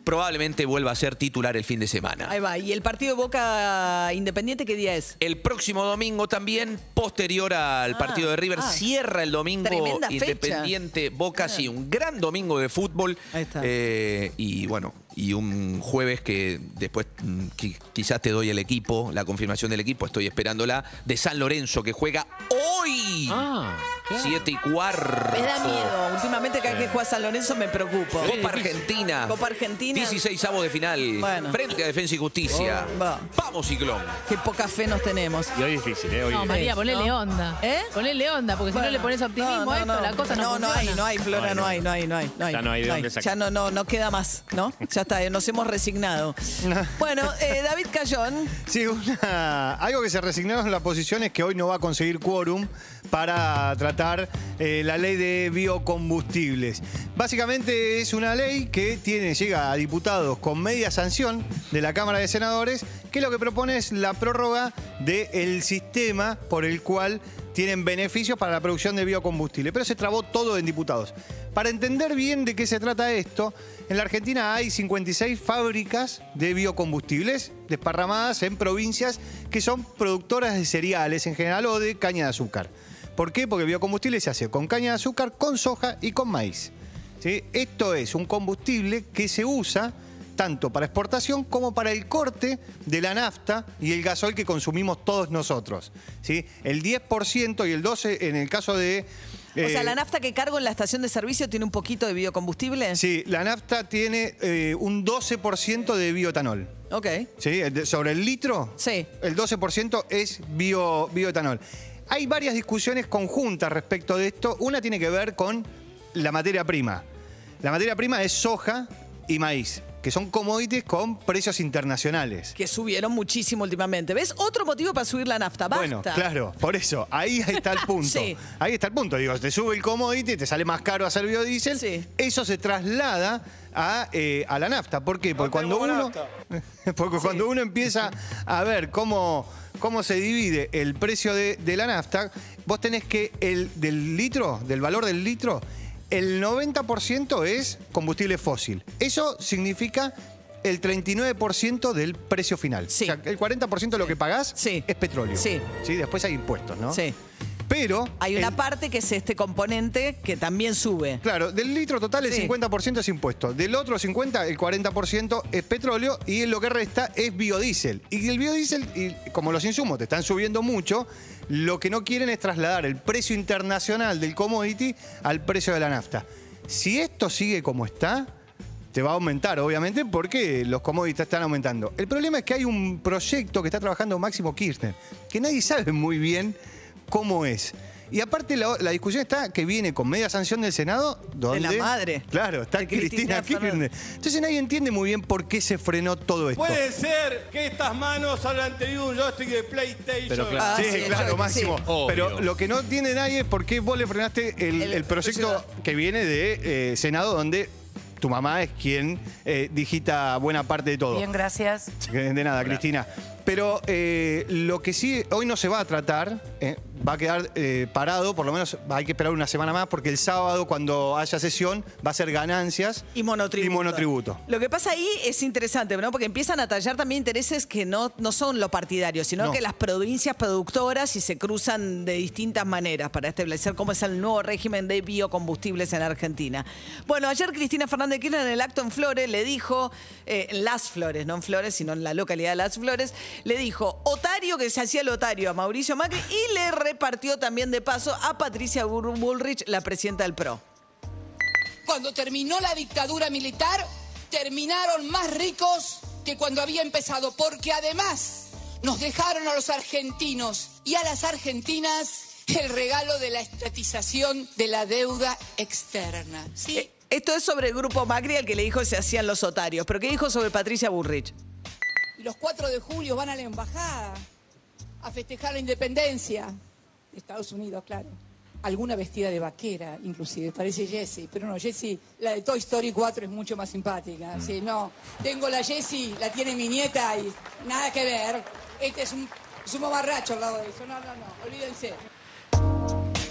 S9: probablemente vuelva a ser titular el fin de semana.
S1: Ahí va. ¿Y el partido Boca Independiente qué día es?
S9: El próximo domingo también, posterior al partido de River,
S1: ah.
S9: cierra el domingo
S1: fecha.
S9: Independiente Boca, sí, un gran domingo de fútbol. Eh, y bueno, y un jueves que después mm, qui- quizás te doy el equipo, la confirmación del equipo, estoy esperándola, de San Lorenzo, que juega hoy. 7 y cuarto.
S1: Me da miedo. Últimamente cada vez que juega San Lorenzo me preocupo.
S9: Copa Argentina.
S1: Copa Argentina.
S9: 16 avos de final.
S1: Bueno.
S9: Frente a Defensa y Justicia.
S1: Oh, va.
S9: Vamos, Ciclón.
S1: Qué poca fe nos tenemos.
S24: Y hoy es difícil, ¿eh? Hoy
S5: No, María, ponele onda.
S1: ¿Eh?
S5: Ponele onda, porque si no le pones optimismo a esto, la cosa no,
S1: no, no
S5: funciona.
S1: hay, no hay, Flora, no hay, no hay, no hay. No hay
S24: Ya no hay de dónde sacar.
S1: Ya no, no, no queda más, ¿no? Ya está, nos hemos resignado. Bueno, eh, David Cayón.
S4: Sí, una- algo que se resignaron las posiciones que hoy no va a conseguir quórum para tratar eh, la ley de biocombustibles. Básicamente es una ley que tiene, llega a diputados con media sanción de la Cámara de Senadores, que lo que propone es la prórroga del sistema por el cual tienen beneficios para la producción de biocombustible. Pero se trabó todo en diputados. Para entender bien de qué se trata esto, en la Argentina hay 56 fábricas de biocombustibles desparramadas en provincias que son productoras de cereales en general o de caña de azúcar. ¿Por qué? Porque el biocombustible se hace con caña de azúcar, con soja y con maíz. ¿Sí? Esto es un combustible que se usa tanto para exportación como para el corte de la nafta y el gasoil que consumimos todos nosotros. ¿sí? El 10% y el 12% en el caso de...
S1: O sea,
S4: eh,
S1: la nafta que cargo en la estación de servicio tiene un poquito de biocombustible.
S4: Sí, la nafta tiene eh, un 12% de bioetanol.
S1: Ok.
S4: ¿Sí? Sobre el litro,
S1: Sí.
S4: el 12% es bio, bioetanol. Hay varias discusiones conjuntas respecto de esto. Una tiene que ver con la materia prima. La materia prima es soja y maíz, que son commodities con precios internacionales.
S1: Que subieron muchísimo últimamente. ¿Ves? Otro motivo para subir la nafta. Basta.
S4: Bueno, claro, por eso, ahí está el punto.
S1: Sí.
S4: Ahí está el punto. Digo, te sube el commodity, te sale más caro hacer biodiesel. Eso se traslada a, eh, a la nafta. ¿Por qué? Porque cuando uno. Porque cuando uno empieza a ver cómo, cómo se divide el precio de, de la nafta, vos tenés que el del litro, del valor del litro, el 90% es combustible fósil. Eso significa el 39% del precio final. O sea, el 40% de lo que pagás es petróleo.
S1: Sí.
S4: Después hay impuestos, ¿no?
S1: Sí.
S4: Pero.
S1: Hay una
S4: el-
S1: parte que es este componente que también sube.
S4: Claro, del litro total el
S1: Sí.
S4: 50% es impuesto. Del otro 50, el 40% es petróleo y lo que resta es biodiesel. Y el biodiesel, y como los insumos te están subiendo mucho, lo que no quieren es trasladar el precio internacional del commodity al precio de la nafta. Si esto sigue como está, te va a aumentar, obviamente, porque los commodities están aumentando. El problema es que hay un proyecto que está trabajando Máximo Kirchner, que nadie sabe muy bien cómo es. Y aparte la, la discusión está que viene con media sanción del Senado, donde...
S1: la madre.
S4: Claro, está
S1: De
S4: Cristina,
S1: Cristina
S4: Kirchner. Entonces nadie entiende muy bien por qué se frenó todo esto.
S40: Puede ser que estas manos hayan tenido un joystick de PlayStation.
S4: Pero claro,
S1: Ah,
S4: sí, claro, Máximo. Pero lo que no entiende nadie es por qué vos le frenaste el,
S1: El-
S4: el proyecto que viene de eh, Senado, donde tu mamá es quien eh, digita buena parte de todo.
S31: Bien, gracias.
S4: De nada, Cristina. Pero eh, lo que sí hoy no se va a tratar, eh, va a quedar eh, parado, por lo menos hay que esperar una semana más, porque el sábado, cuando haya sesión, va a ser ganancias
S1: Y monotributo.
S4: y monotributo.
S1: Lo que pasa ahí es interesante, ¿no? Porque empiezan a tallar también intereses que no, no son lo partidario, sino
S4: No.
S1: que las provincias productoras y se cruzan de distintas maneras para establecer cómo es el nuevo régimen de biocombustibles en Argentina. Bueno, ayer Cristina Fernández de Kirchner en el acto en Flores le dijo, en Las Flores, no en Flores, sino en la localidad de Las Flores, le dijo Otario, que se hacía el Otario a Mauricio Macri y le repartió también de paso a Patricia Bull- Bullrich, la presidenta del PRO.
S41: Cuando terminó la dictadura militar, terminaron más ricos que cuando había empezado, porque además nos dejaron a los argentinos y a las argentinas el regalo de la estatización de la deuda externa. ¿sí?
S1: Eh, Esto es sobre el grupo Macri, al que le dijo que se hacían los otarios. ¿Pero qué dijo sobre Patricia Bullrich?
S41: Los 4 de julio van a la embajada a festejar la independencia de Estados Unidos, claro. Alguna vestida de vaquera, inclusive, parece Jessie. Pero no, Jessie, la de Toy Story 4 es mucho más simpática. Sí, no, tengo la Jessie, la tiene mi nieta y nada que ver. Este es un, es un mamarracho al lado de eso. No, no, no, olvídense.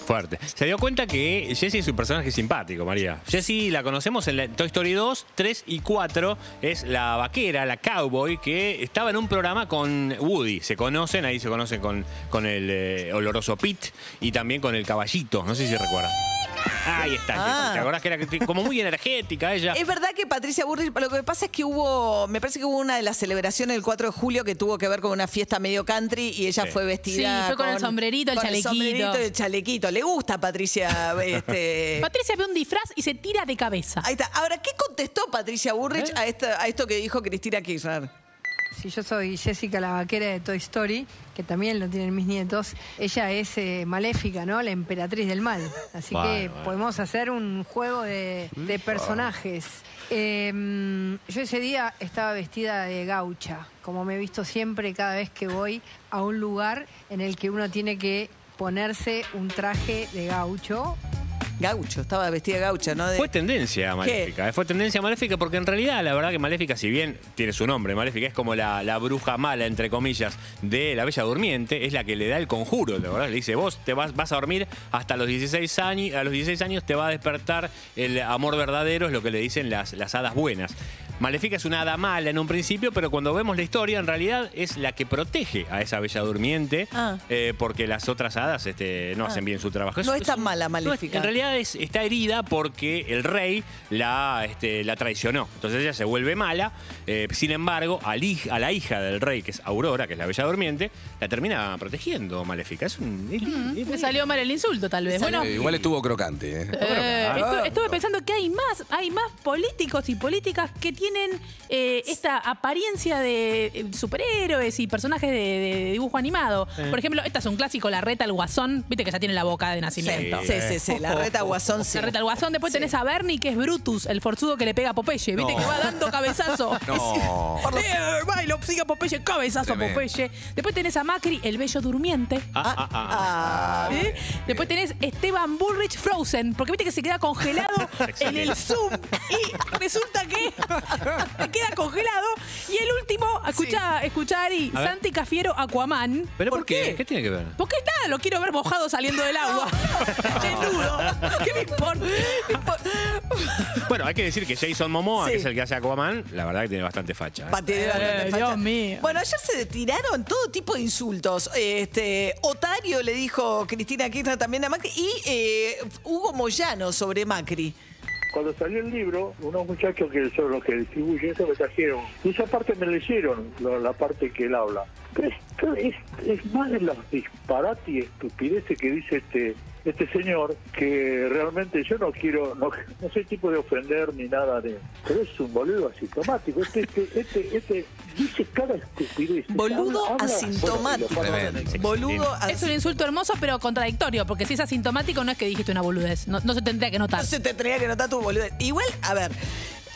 S24: Fuerte. Se dio cuenta que Jessie es un personaje simpático, María. Jessie la conocemos en la Toy Story 2, 3 y 4. Es la vaquera, la cowboy, que estaba en un programa con Woody. Se conocen, ahí se conocen con, con el eh, oloroso Pete y también con el caballito. No sé si recuerdan. Ahí está.
S1: Ah.
S24: ¿Te acordás que era como muy energética ella?
S1: Es verdad que Patricia Burrich, lo que pasa es que hubo, me parece que hubo una de las celebraciones del 4 de julio que tuvo que ver con una fiesta medio country y ella
S24: Sí.
S1: fue vestida.
S5: Sí, fue con el sombrerito, el
S1: con
S5: chalequito.
S1: sombrerito y el chalequito. Le gusta a Patricia. este,
S5: Patricia ve un disfraz y se tira de cabeza.
S1: Ahí está. Ahora, ¿qué contestó Patricia Burrich a, esta- a esto que dijo Cristina Kirchner?
S42: Yo soy Jessica la vaquera de Toy Story, que también lo tienen mis nietos, ella es eh, maléfica, ¿no? La emperatriz del mal. Así
S24: Bueno,
S42: que
S24: bueno.
S42: podemos hacer un juego de, de personajes. Eh, yo ese día estaba vestida de gaucha, como me he visto siempre cada vez que voy a un lugar en el que uno tiene que ponerse un traje de gaucho.
S1: Gaucho, estaba vestida de gaucha, ¿no? De-
S24: Fue tendencia maléfica, eh, fue tendencia maléfica porque en realidad la verdad que maléfica, si bien tiene su nombre, maléfica es como la, la bruja mala, entre comillas, de la Bella Durmiente, es la que le da el conjuro, ¿de verdad? Le dice, vos te vas, vas a dormir hasta los 16 años, a los 16 años te va a despertar el amor verdadero, es lo que le dicen las, las hadas buenas. Maléfica es una hada mala en un principio, pero cuando vemos la historia, en realidad es la que protege a esa Bella Durmiente,
S1: Ah.
S24: eh, porque las otras hadas este, no
S1: Ah.
S24: hacen bien su trabajo.
S1: No es tan mala,
S24: es-
S1: Maléfica.
S24: en realidad es- está herida porque el rey la, este, la traicionó. Entonces ella se vuelve mala. eh, sin embargo, al hij- a la hija del rey, que es Aurora, que es la bella durmiente, la termina protegiendo Maléfica. Es un. es lindo, es
S5: Me salió mal el insulto, tal vez. Bueno,
S43: Eh, igual estuvo crocante. ¿eh?
S5: Eh, estu- estuve pensando que hay más, hay más políticos y políticas que tienen eh, esta apariencia de eh, superhéroes y personajes de, de dibujo animado.
S1: Sí.
S5: Por ejemplo, esta es un clásico, la reta al guasón, viste que ya tiene la boca de nacimiento.
S1: Sí, sí, sí, la reta guasón, sí.
S5: La reta al guasón, después tenés a Bernie, que es Brutus, el forzudo que le pega a Popeye, viste
S1: No.
S5: que va dando cabezazo.
S43: No.
S5: Eh, va y lo sigue a Popeye, cabezazo a
S43: Tremendo.
S5: Popeye. Después tenés a Macri, el bello durmiente.
S24: Ah, ah, ah.
S5: ¿Eh? Después tenés Esteban Bullrich Frozen, porque viste que se queda congelado en el Zoom y resulta que se queda congelado. Y el último, escucha, escucha Ari,
S24: A ver.
S5: Santi Cafiero Aquaman.
S24: ¿Pero por, qué? qué? tiene que ver?
S5: ¿Por qué nada? Lo quiero ver mojado saliendo del agua. Desnudo. ¿Qué me importa?
S24: Bueno, hay que decir que Jason Momoa,
S1: Sí.
S24: que es el que hace Aquaman, la verdad que tiene bastante facha. ¿eh?
S1: Bastante
S5: Eh,
S1: facha.
S5: Dios mío.
S1: Bueno, ayer se tiraron todo tipo de insultos. Este, Otario le dijo Cristina Kirchner también a Macri y eh, Hugo Moyano sobre Macri.
S31: Cuando salió el libro, unos muchachos que son los que distribuyen eso me trajeron. Y esa parte me leyeron, la, parte que él habla. Pero es, es, es más de los disparates y estupideces que dice este este señor que realmente yo no quiero, no, no soy tipo de ofender ni nada de... Pero es un boludo asintomático. Este, este, este, este dice cada estupidez.
S1: Boludo
S31: Habla- habla-
S1: asintomático.
S31: Bueno,
S1: Boludo
S5: Es un insulto hermoso, pero contradictorio, porque si es asintomático no es que dijiste una boludez. No, no se tendría que notar.
S1: No se te tendría que notar tu boludez. Igual, a ver,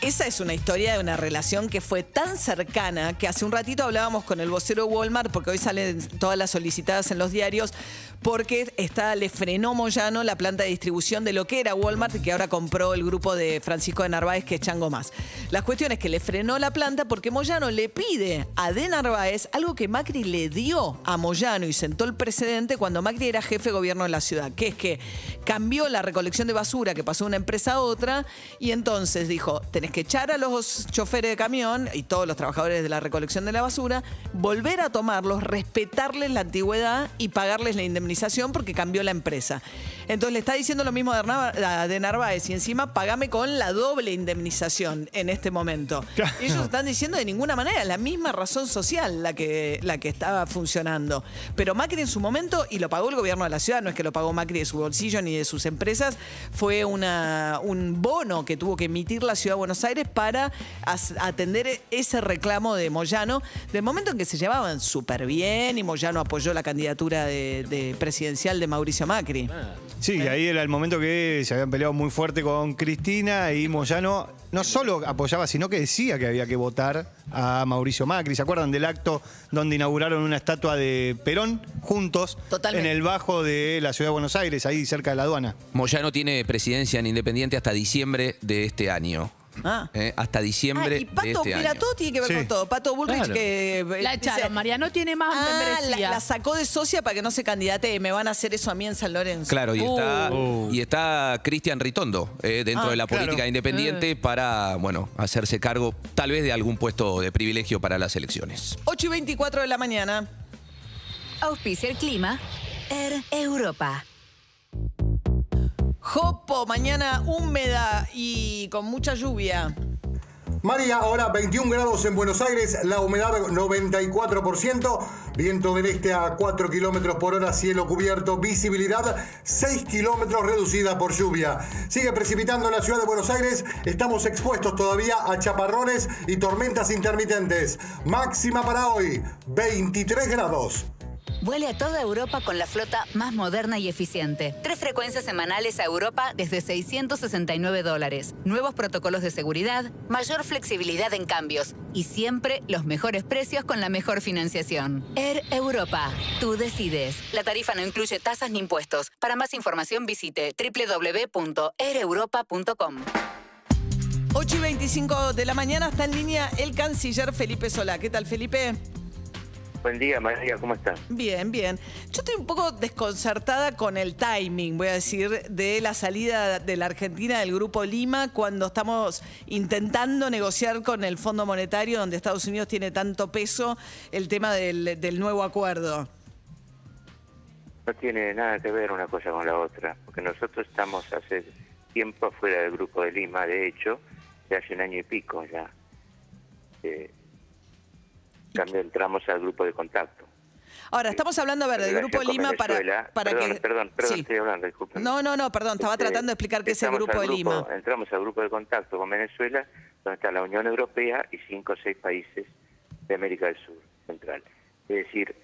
S1: esa es una historia de una relación que fue tan cercana que hace un ratito hablábamos con el vocero de Walmart, porque hoy salen todas las solicitadas en los diarios, porque está, le frenó Moyano la planta de distribución de lo que era Walmart y que ahora compró el grupo de Francisco de Narváez, que es Chango Más. La cuestión es que le frenó la planta porque Moyano le pide a De Narváez algo que Macri le dio a Moyano y sentó el precedente cuando Macri era jefe de gobierno de la ciudad, que es que cambió la recolección de basura que pasó de una empresa a otra y entonces dijo, tenés que echar a los choferes de camión y todos los trabajadores de la recolección de la basura, volver a tomarlos, respetarles la antigüedad y pagarles la indemnización porque cambió la empresa. Entonces le está diciendo lo mismo de Narváez y encima pagame con la doble indemnización en este momento. Ellos están diciendo de ninguna manera, la misma razón social la que, la que estaba funcionando. Pero Macri en su momento, y lo pagó el gobierno de la ciudad, no es que lo pagó Macri de su bolsillo ni de sus empresas, fue una, un bono que tuvo que emitir la ciudad de Buenos Aires para atender ese reclamo de Moyano, del momento en que se llevaban súper bien y Moyano apoyó la candidatura de, de presidencial de Mauricio Macri.
S4: Sí, ahí era el momento que se habían peleado muy fuerte con Cristina y Moyano no solo apoyaba, sino que decía que había que votar a Mauricio Macri. ¿Se acuerdan del acto donde inauguraron una estatua de Perón juntos
S1: Totalmente.
S4: en el bajo de la ciudad de Buenos Aires, ahí cerca de la aduana?
S9: Moyano tiene presidencia en Independiente hasta diciembre de este año.
S1: Ah.
S9: Eh, hasta
S1: Ah,
S9: diciembre
S1: y
S9: de
S1: Pato,
S9: este
S1: mira,
S9: año.
S1: todo tiene que ver
S4: Sí.
S1: con todo. Pato Bullrich
S24: Claro.
S1: que... eh,
S5: La
S1: dice,
S5: echaron, María, no tiene más
S1: Ah, la,
S5: membresía.
S1: la sacó de socia para que no se candidate. Me van a hacer eso a mí en San Lorenzo.
S9: Claro, y está,
S24: Uh.
S9: y está Cristian Ritondo eh, dentro
S1: Ah,
S9: de la
S4: claro.
S9: política independiente para, bueno, hacerse cargo tal vez de algún puesto de privilegio para las elecciones.
S1: 8 y 24 de la mañana.
S32: Auspicia el clima. Air Europa.
S1: Jopo, mañana húmeda y con mucha lluvia.
S44: María, ahora 21 grados en Buenos Aires, la humedad 94%, viento del este a 4 kilómetros por hora, cielo cubierto, visibilidad 6 kilómetros reducida por lluvia. Sigue precipitando en la ciudad de Buenos Aires, estamos expuestos todavía a chaparrones y tormentas intermitentes. Máxima para hoy, 23 grados.
S12: Vuele a toda Europa con la flota más moderna y eficiente. Tres frecuencias semanales a Europa desde 669 dólares. Nuevos protocolos de seguridad, mayor flexibilidad en cambios y siempre los mejores precios con la mejor financiación. Air Europa. Tú decides. La tarifa no incluye tasas ni impuestos. Para más información visite www.aireuropa.com.
S1: 8 y 25 de la mañana está en línea el canciller Felipe Solá. ¿Qué tal, Felipe?
S45: Buen día, María, ¿cómo estás?
S1: Bien, bien. Yo estoy un poco desconcertada con el timing, voy a decir, de la salida de la Argentina del Grupo Lima cuando estamos intentando negociar con el Fondo Monetario, donde Estados Unidos tiene tanto peso, el tema del, del nuevo acuerdo.
S45: No tiene nada que ver una cosa con la otra, porque nosotros estamos hace tiempo fuera del Grupo de Lima, de hecho, de hace un año y pico ya. Eh, cambio entramos al grupo de contacto.
S1: Ahora, estamos hablando, a ver, del Grupo Lima para,
S45: Venezuela.
S1: para
S45: perdón,
S1: que...
S45: Perdón, perdón,
S1: Sí.
S45: estoy hablando, disculpen.
S1: No, no, no, perdón, estaba
S45: Este,
S1: tratando de explicar qué es el Grupo de Lima.
S45: Entramos al grupo de contacto con Venezuela, donde está la Unión Europea y cinco o seis países de América del Sur Central. Es decir,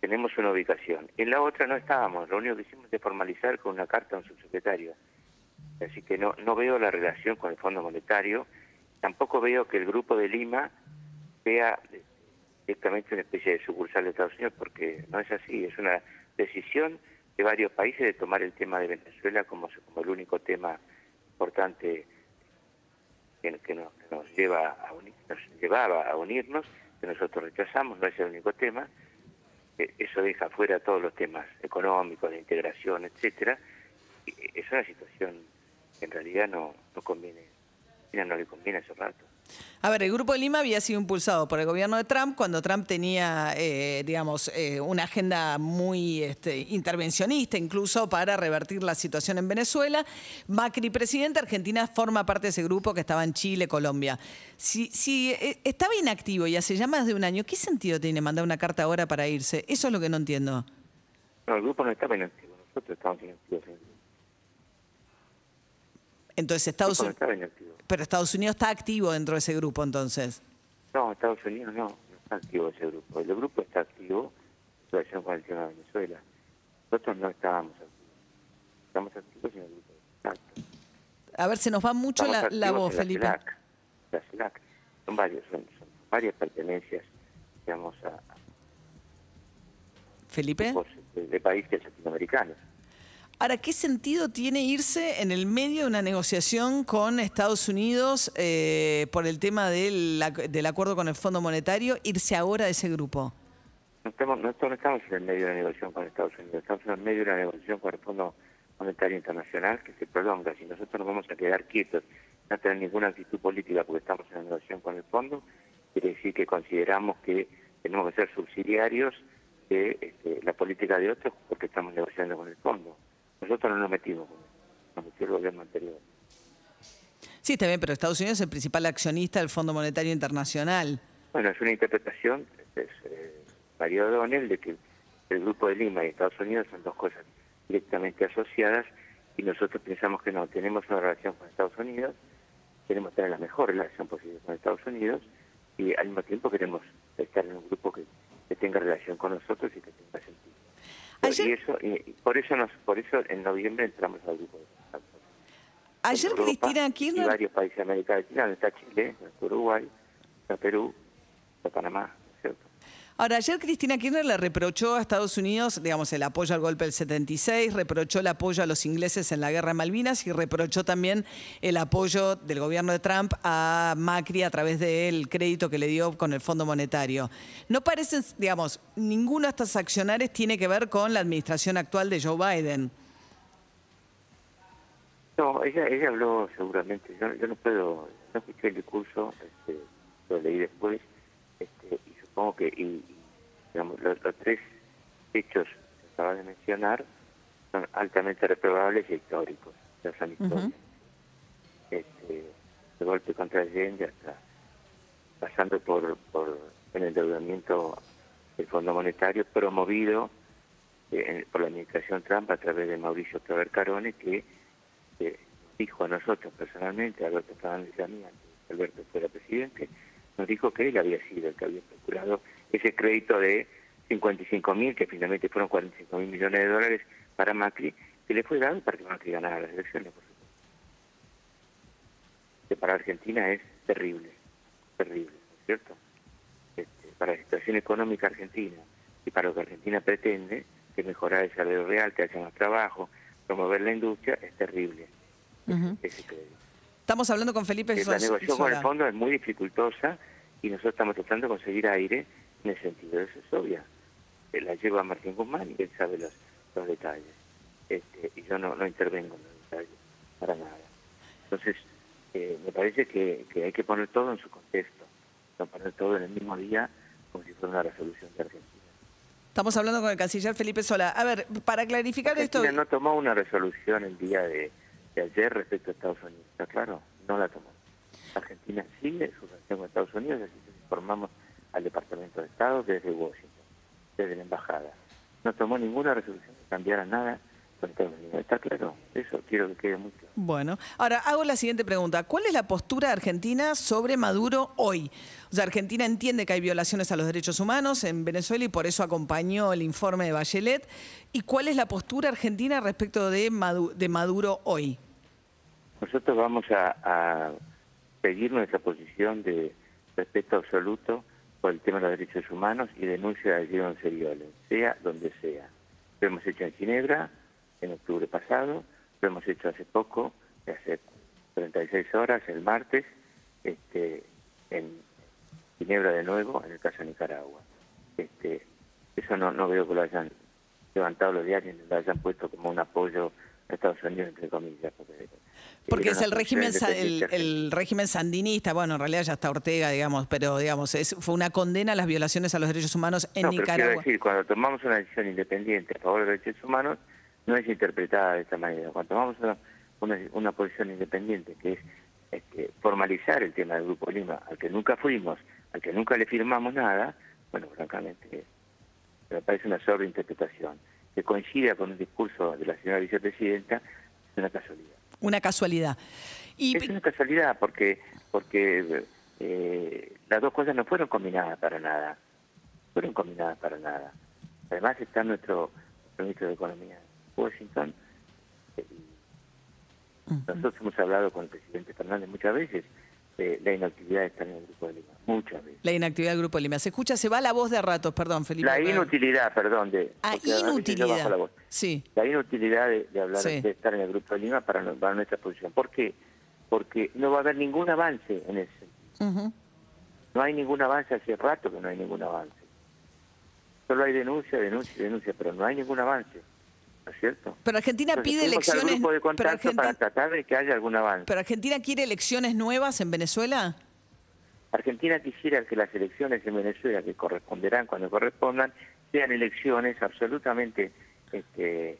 S45: tenemos una ubicación. En la otra no estábamos, lo único que hicimos es formalizar con una carta a un subsecretario. Así que no, no veo la relación con el Fondo Monetario, tampoco veo que el grupo de Lima sea directamente una especie de sucursal de Estados Unidos, porque no es así, es una decisión de varios países de tomar el tema de Venezuela como, el único tema importante que, nos, nos lleva a unir- nos llevaba a unirnos, que nosotros rechazamos, no es el único tema, eso deja fuera todos los temas económicos, de integración, etcétera, es una situación que en realidad no, no conviene, no le conviene hace rato.
S1: A ver, el Grupo de Lima había sido impulsado por el gobierno de Trump cuando Trump tenía, eh, digamos, eh, una agenda muy este, intervencionista, incluso para revertir la situación en Venezuela. Macri presidente, Argentina forma parte de ese grupo que estaba en Chile, Colombia. Si, si eh, estaba inactivo y hace ya más de un año, ¿qué sentido tiene mandar una carta ahora para irse? Eso es lo que no entiendo.
S45: No, el grupo no estaba inactivo, nosotros estábamos inactivos.
S1: Entonces Estados Unidos, pero Estados Unidos está activo dentro de ese grupo, entonces.
S45: No, Estados Unidos no, no está activo ese grupo. El grupo está activo en relación con el tema de Venezuela. Nosotros no estábamos activos. Estamos activos en el grupo.
S1: A ver, se nos va mucho
S45: Estamos
S1: la, la voz,
S45: en la
S1: Felipe.
S45: CELAC. La CELAC. Son varios, son, son varias pertenencias, digamos, a, a
S1: Felipe.
S45: de países latinoamericanos.
S1: Ahora, ¿qué sentido tiene irse en el medio de una negociación con Estados Unidos eh, por el tema del, del acuerdo con el Fondo Monetario, irse ahora de ese grupo?
S45: No estamos, no estamos en el medio de una negociación con Estados Unidos, estamos en el medio de una negociación con el Fondo Monetario Internacional que se prolonga. Si nosotros nos vamos a quedar quietos, no tener ninguna actitud política porque estamos en negociación con el Fondo, quiere decir que consideramos que tenemos que ser subsidiarios de este, la política de otros porque estamos negociando con el Fondo. Nosotros no nos metimos con nos metió el gobierno anterior.
S1: Sí, está bien, pero Estados Unidos es el principal accionista del Fondo Monetario Internacional.
S45: Bueno, es una interpretación, es, eh, María O'Donnell, de que el Grupo de Lima y Estados Unidos son dos cosas directamente asociadas y nosotros pensamos que no, tenemos una relación con Estados Unidos, queremos tener la mejor relación posible con Estados Unidos y al mismo tiempo queremos estar en un grupo que, que tenga relación con nosotros y que tenga sentido. Y eso, y, y por eso nos, por eso en noviembre entramos al grupo de contacto.
S1: Ayer
S45: Europa
S1: Cristina
S45: y
S1: Kirchner...
S45: varios países de América Latina, donde está Chile, Uruguay, está Perú, está Panamá, ¿no es ¿cierto?
S1: Ahora, ayer Cristina Kirchner le reprochó a Estados Unidos, digamos, el apoyo al golpe del 76, reprochó el apoyo a los ingleses en la guerra de Malvinas y reprochó también el apoyo del gobierno de Trump a Macri a través del crédito que le dio con el Fondo Monetario. No parecen, digamos, ninguno de estos accionarios tiene que ver con la administración actual de Joe Biden.
S45: No, ella, ella habló seguramente, yo, no puedo, no escuché el discurso, este, lo leí después, supongo que, y, digamos, los, los tres hechos que acabas de mencionar son altamente reprobables y históricos. los amistosos. este, de golpe contra Allende hasta pasando por, por el endeudamiento del Fondo Monetario promovido eh, por la administración Trump a través de Mauricio Claver Carone que eh, dijo a nosotros personalmente, a Alberto Fernández y a mí, antes de que Alberto fuera presidente, nos dijo que él había sido el que había procurado ese crédito de 55 mil, que finalmente fueron 45 mil millones de dólares para Macri, que le fue dado para que Macri ganara las elecciones, por supuesto. Que para Argentina es terrible, terrible, ¿no es cierto? Este, para la situación económica argentina y para lo que Argentina pretende, que mejorar el salario real, que haya más trabajo, promover la industria, es terrible ese crédito.
S1: Estamos hablando con Felipe
S45: La negociación con el fondo es muy dificultosa y nosotros estamos tratando de conseguir aire en el sentido, eso es obvio. Eh, La lleva Martín Guzmán y él sabe los, los detalles. Este, y yo no, no intervengo en los detalles para nada. Entonces, eh, me parece que, que hay que poner todo en su contexto, no poner todo en el mismo día como si fuera una resolución de Argentina.
S1: Estamos hablando con el canciller Felipe Sola. A ver, para clarificar esto...
S45: Argentina no tomó una resolución el día de, de ayer respecto a Estados Unidos, ¿está claro? No la tomó. Argentina sigue su relación con Estados Unidos, así que informamos al Departamento de Estado desde Washington, desde la Embajada. No tomó ninguna resolución que cambiara nada con Estados Unidos, ¿está claro? Eso quiero que quede muy claro.
S1: Bueno, ahora hago la siguiente pregunta. ¿Cuál es la postura argentina sobre Maduro hoy? O sea, Argentina entiende que hay violaciones a los derechos humanos en Venezuela y por eso acompañó el informe de Bachelet. ¿Y cuál es la postura argentina respecto de Madu- de Maduro hoy?
S45: Nosotros vamos a, a seguir nuestra posición de respeto absoluto por el tema de los derechos humanos y denuncia de Diego Serioles, sea donde sea. Lo hemos hecho en Ginebra en octubre pasado, lo hemos hecho hace poco, hace 36 horas, el martes, este, en Ginebra de nuevo, en el caso de Nicaragua. Este, eso no, veo que lo hayan levantado los diarios lo hayan puesto como un apoyo a Estados Unidos, entre comillas. Porque,
S1: Porque es el régimen, el, régimen sandinista, bueno, en realidad ya está Ortega, digamos, pero digamos, es, fue una condena a las violaciones a los derechos humanos en
S45: no, pero quiero
S1: Nicaragua.
S45: decir, cuando tomamos una decisión independiente a favor de los derechos humanos, no es interpretada de esta manera. Cuando tomamos una, una, una posición independiente, que es este, formalizar el tema del Grupo Lima, al que nunca fuimos, al que nunca le firmamos nada, bueno, francamente, me parece una sobreinterpretación, que coincida con un discurso de la señora vicepresidenta, es una casualidad.
S1: Una casualidad. Y,
S45: Es una casualidad porque porque eh, las dos cosas no fueron combinadas para nada. Fueron combinadas para nada. Además está nuestro ministro de Economía Washington. eh, Nosotros hemos hablado con el presidente Fernández muchas veces de la inactividad de estar en el Grupo de Lima. Muchas veces.
S1: La inactividad del Grupo Lima. Se escucha, se va la voz de ratos, perdón, Felipe.
S45: La inutilidad, perdón, de...
S1: Ah, inutilidad.
S45: la voz.
S1: Sí.
S45: La inutilidad de, de hablar,
S1: Sí.
S45: de estar en el Grupo de Lima para, para nuestra posición. ¿Por qué? Porque no va a haber ningún avance en ese
S1: Ujú.
S45: No hay ningún avance, hace rato que no hay ningún avance. Solo hay denuncia, denuncia, denuncia, pero no hay ningún avance. ¿No es cierto?
S1: Pero Argentina
S45: Entonces,
S1: pide elecciones.
S45: grupo de
S1: pero,
S45: para tratar de que haya algún avance.
S1: pero Argentina quiere elecciones nuevas en Venezuela.
S45: Argentina quisiera que las elecciones en Venezuela, que corresponderán cuando correspondan, sean elecciones absolutamente este,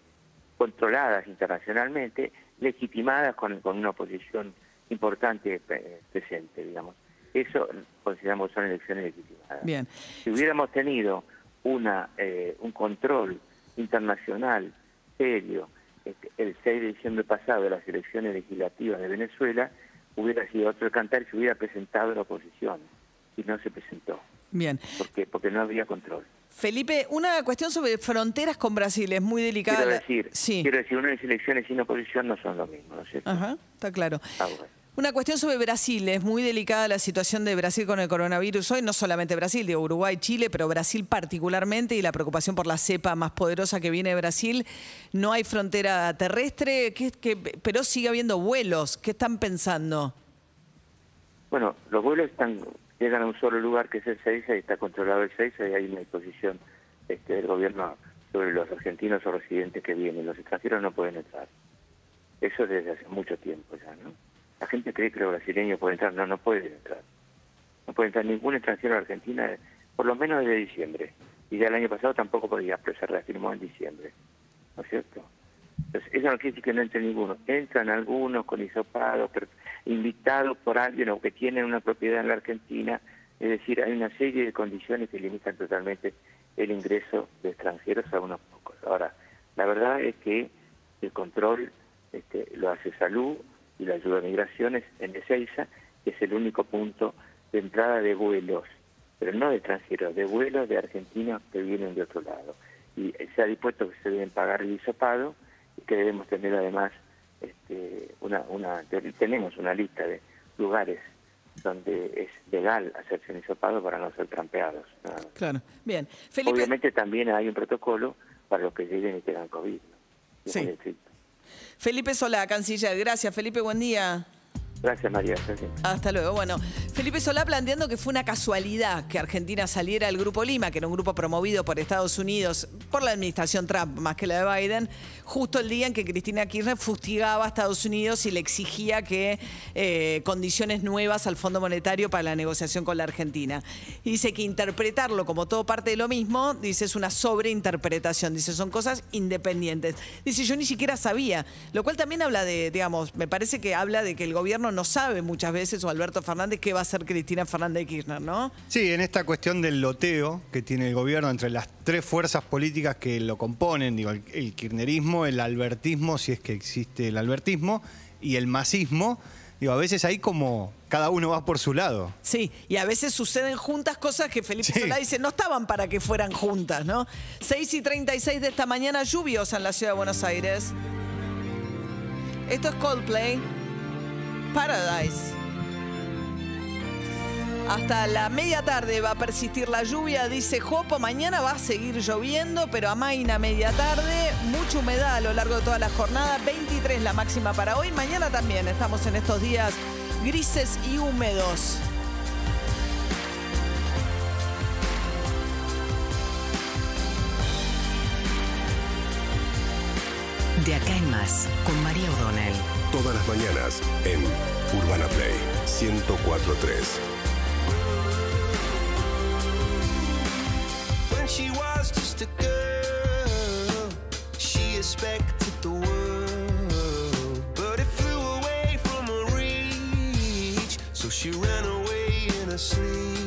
S45: controladas internacionalmente, legitimadas con, con una oposición importante eh, presente, digamos. Eso consideramos son elecciones legitimadas.
S1: Bien.
S45: Si hubiéramos tenido una eh, un control internacional serio el 6 de diciembre pasado de las elecciones legislativas de Venezuela, hubiera sido otro cantar y se hubiera presentado la oposición. Y no se presentó.
S1: Bien.
S45: porque Porque no había control.
S1: Felipe, una cuestión sobre fronteras con Brasil es muy delicada.
S45: Quiero decir,
S1: sí.
S45: quiero decir, unas elecciones sin oposición no son lo mismo, ¿no es cierto?
S1: Ajá, está claro.
S45: Ah.
S1: Una cuestión sobre Brasil. Es muy delicada la situación de Brasil con el coronavirus hoy. No solamente Brasil, digo Uruguay, Chile, pero Brasil particularmente y la preocupación por la cepa más poderosa que viene de Brasil. No hay frontera terrestre, ¿qué- qué- pero sigue habiendo vuelos. ¿Qué están pensando?
S45: Bueno, los vuelos están llegan a un solo lugar que es el 6, ahí está controlado el 6, ahí hay una disposición este, del gobierno sobre los argentinos o residentes que vienen. Los extranjeros no pueden entrar. Eso desde hace mucho tiempo ya, ¿no? La gente cree que los brasileños pueden entrar. No, no pueden entrar. No puede entrar ningún extranjero a Argentina, por lo menos desde diciembre. Y ya el año pasado tampoco podía, pero se reafirmó en diciembre. ¿No es cierto? Entonces, eso no quiere decir que no entre ninguno. Entran algunos con hisopado, pero invitados por alguien o que tienen una propiedad en la Argentina. Es decir, hay una serie de condiciones que limitan totalmente el ingreso de extranjeros a unos pocos. Ahora, la verdad es que el control este, lo hace Salud y la ayuda a migraciones en Ezeiza, que es el único punto de entrada de vuelos, pero no de extranjeros, de vuelos de argentinos que vienen de otro lado. Y se ha dispuesto que se deben pagar el hisopado y que debemos tener además este, una, una, tenemos una lista de lugares donde es legal hacerse un hisopado para no ser trampeados.
S1: Claro. Bien. Felipe,
S45: Obviamente también hay un protocolo para los que lleguen y tengan COVID.
S1: Sí. Felipe Solá, canciller. Gracias, Felipe, buen día.
S45: Gracias, María. Gracias.
S1: Hasta luego. Bueno, Felipe Solá planteando que fue una casualidad que Argentina saliera del Grupo Lima, que era un grupo promovido por Estados Unidos, por la administración Trump más que la de Biden, justo el día en que Cristina Kirchner fustigaba a Estados Unidos y le exigía que eh, condiciones nuevas al Fondo Monetario para la negociación con la Argentina. Y dice que interpretarlo como todo parte de lo mismo, dice, es una sobreinterpretación. Dice, son cosas independientes. Dice, yo ni siquiera sabía. Lo cual también habla de, digamos, me parece que habla de que el gobierno no sabe muchas veces, o Alberto Fernández, qué va a hacer Cristina Fernández de Kirchner, ¿no?
S4: Sí, en esta cuestión del loteo que tiene el gobierno entre las tres fuerzas políticas que lo componen, digo, el, el kirchnerismo, el albertismo, si es que existe el albertismo, y el masismo, digo, a veces ahí como cada uno va por su lado.
S1: Sí, y a veces suceden juntas cosas que Felipe Solá dice no estaban para que fueran juntas, ¿no? 6 y 36 de esta mañana, lluviosa en la ciudad de Buenos Aires. Esto es Coldplay, Paradise. Hasta la media tarde va a persistir la lluvia, dice Jopo. Mañana va a seguir lloviendo, pero amaina media tarde. Mucha humedad a lo largo de toda la jornada. 23 la máxima para hoy. Mañana también estamos en estos días grises y húmedos.
S32: De acá en más, con María O'Donnell.
S15: Todas las mañanas en Urbana Play 1043.
S11: When she was just a girl, she expected the world, but it flew away from her reach. So she ran away in her sleep,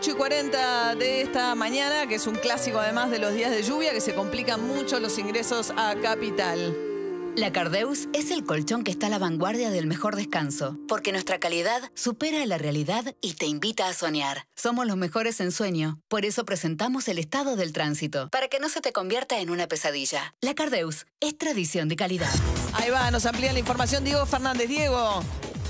S1: 8 y 40 de esta mañana, que es un clásico además de los días de lluvia, que se complican mucho los ingresos a Capital.
S12: La Cardeus es el colchón que está a la vanguardia del mejor descanso, porque nuestra calidad supera la realidad y te invita a soñar. Somos los mejores en sueño, por eso presentamos el estado del tránsito, para que no se te convierta en una pesadilla. La Cardeus es tradición de calidad.
S1: Ahí va, nos amplía la información Diego Fernández. Diego.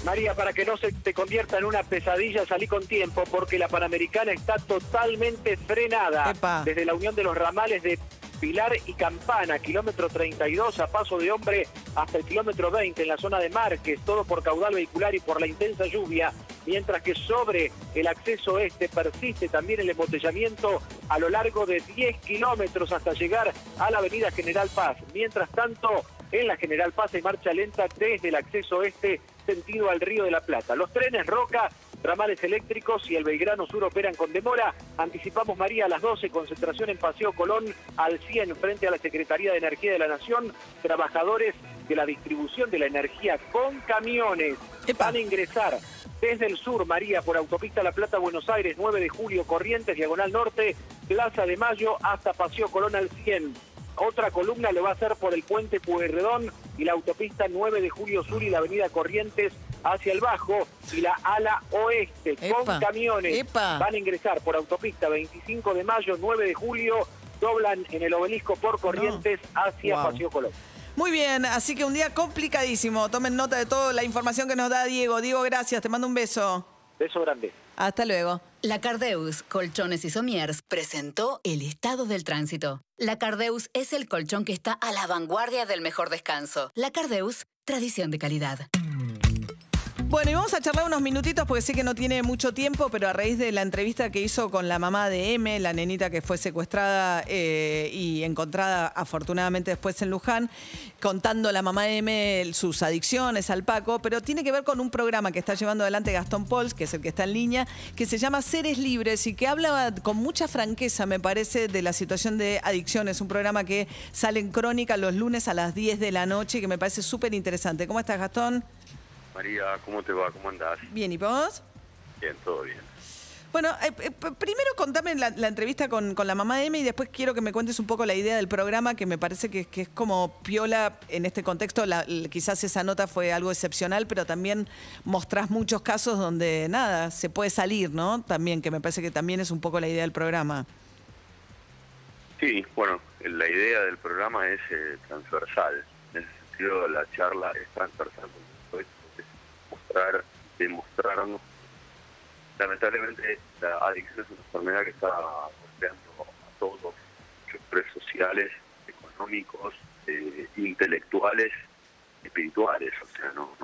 S27: María, para que no se te convierta en una pesadilla, salí con tiempo porque la Panamericana está totalmente frenada. Desde la unión de los ramales de Pilar y Campana, kilómetro 32 a paso de hombre hasta el kilómetro 20 en la zona de Márquez, todo por caudal vehicular y por la intensa lluvia, mientras que sobre el acceso este persiste también el embotellamiento a lo largo de 10 kilómetros hasta llegar a la avenida General Paz. Mientras tanto, en la General Paz hay marcha lenta desde el acceso este sentido al Río de la Plata. Los trenes Roca, ramales eléctricos y el Belgrano Sur operan con demora. Anticipamos María a las 12, concentración en Paseo Colón al 100 frente a la Secretaría de Energía de la Nación. Trabajadores de la distribución de la energía con camiones van a ingresar desde el sur, María, por Autopista La Plata, Buenos Aires, 9 de julio, Corrientes, Diagonal Norte, Plaza de Mayo, hasta Paseo Colón al 100. Otra columna lo va a hacer por el puente Pueyrredón y la autopista 9 de Julio Sur y la avenida Corrientes hacia el Bajo y la ala oeste con camiones.
S1: epa.
S27: Van a ingresar por autopista 25 de mayo, 9 de julio, doblan en el obelisco por Corrientes hacia
S1: Wow.
S27: Paseo Colón.
S1: Muy bien, así que un día complicadísimo. Tomen nota de toda la información que nos da Diego. Diego, gracias. Te mando un beso.
S27: Beso grande.
S1: Hasta luego.
S12: La Cardeus Colchones y Somiers presentó el estado del tránsito. La Cardeus es el colchón que está a la vanguardia del mejor descanso. La Cardeus, tradición de calidad.
S1: Bueno, y vamos a charlar unos minutitos porque sé que no tiene mucho tiempo, pero a raíz de la entrevista que hizo con la mamá de M, la nenita que fue secuestrada eh, y encontrada afortunadamente después en Luján, contando la mamá de M sus adicciones al Paco, pero tiene que ver con un programa que está llevando adelante Gastón Pols, que es el que está en línea, que se llama Seres Libres y que habla con mucha franqueza, me parece, de la situación de adicciones. Un programa que sale en crónica los lunes a las 10 de la noche y que me parece súper interesante. ¿Cómo estás, Gastón?
S46: María, ¿cómo te va? ¿Cómo andás?
S1: Bien, ¿y vos?
S46: Bien, todo bien.
S1: Bueno, eh, eh, primero contame la, la entrevista con, con la mamá de M y después quiero que me cuentes un poco la idea del programa, que me parece que, que es como piola en este contexto. La- quizás esa nota fue algo excepcional, pero también mostrás muchos casos donde nada, se puede salir, ¿no? También, que me parece que también es un poco la idea del programa.
S46: Sí, bueno, la idea del programa es eh, transversal. En ese sentido, la charla es transversal. Porque esto Es mostrar, demostrarnos. Lamentablemente, la adicción es una enfermedad que está golpeando a todos, sectores sociales, económicos, eh, intelectuales, espirituales. O sea, no,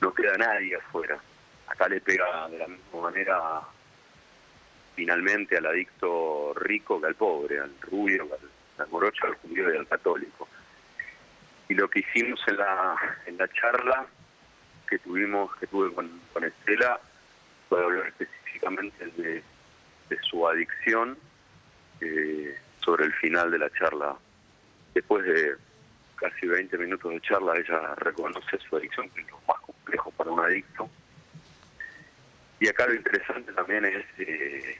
S46: no, queda nadie afuera. Acá le pega de la misma manera finalmente al adicto rico que al pobre, al rubio, al, al morocho, al judío y al católico. Y lo que hicimos en la, en la charla que tuvimos, que tuve con, Estela, fue hablar específicamente de, de su adicción eh, sobre el final de la charla. Después de casi 20 minutos de charla, ella reconoce su adicción, que es lo más complejo para un adicto. Y acá lo interesante también es eh,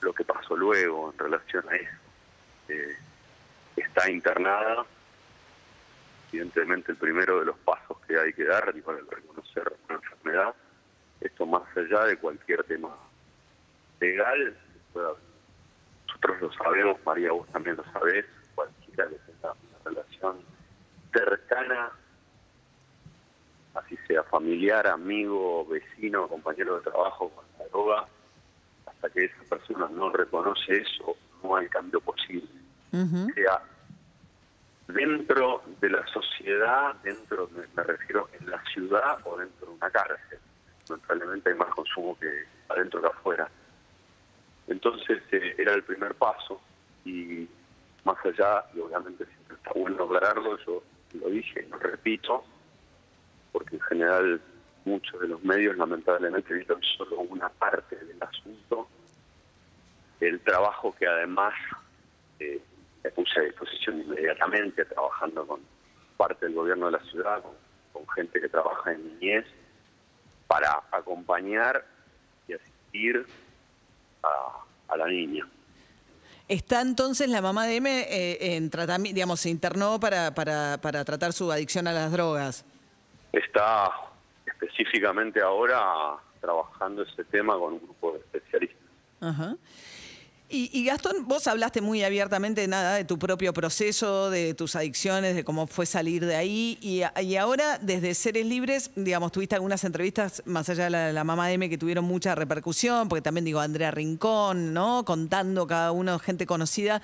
S46: lo que pasó luego en relación a eso. Eh, está internada, evidentemente el primero de los pasos que hay que dar para reconocer una enfermedad, esto más allá de cualquier tema legal, nosotros lo sabemos, María, vos también lo sabés, cualquiera que tenga una relación cercana así sea familiar, amigo, vecino, compañero de trabajo con la droga, hasta que esa persona no reconoce eso, no hay cambio posible. Sea dentro de la sociedad, dentro, me, refiero en la ciudad o dentro de una cárcel. Lamentablemente hay más consumo que adentro que afuera. Entonces eh, era el primer paso y más allá, y obviamente siempre está bueno aclararlo, yo lo dije, lo repito, porque en general muchos de los medios lamentablemente vieron solo una parte del asunto, el trabajo que además eh, me puse a disposición inmediatamente trabajando con parte del gobierno de la ciudad, con, con gente que trabaja en niñez, para acompañar y asistir a la niña.
S1: Está entonces la mamá de M eh, en tratamiento, digamos, se internó para, para, para tratar su adicción a las drogas.
S46: Está específicamente ahora trabajando ese tema con un grupo de especialistas.
S1: Ajá. Y, y, Gastón, vos hablaste muy abiertamente nada de tu propio proceso, de tus adicciones, de cómo fue salir de ahí. Y, y ahora, desde Seres Libres, digamos, tuviste algunas entrevistas, más allá de la, la, mamá de M, que tuvieron mucha repercusión, porque también digo Andrea Rincón, ¿no? Contando cada uno, gente conocida.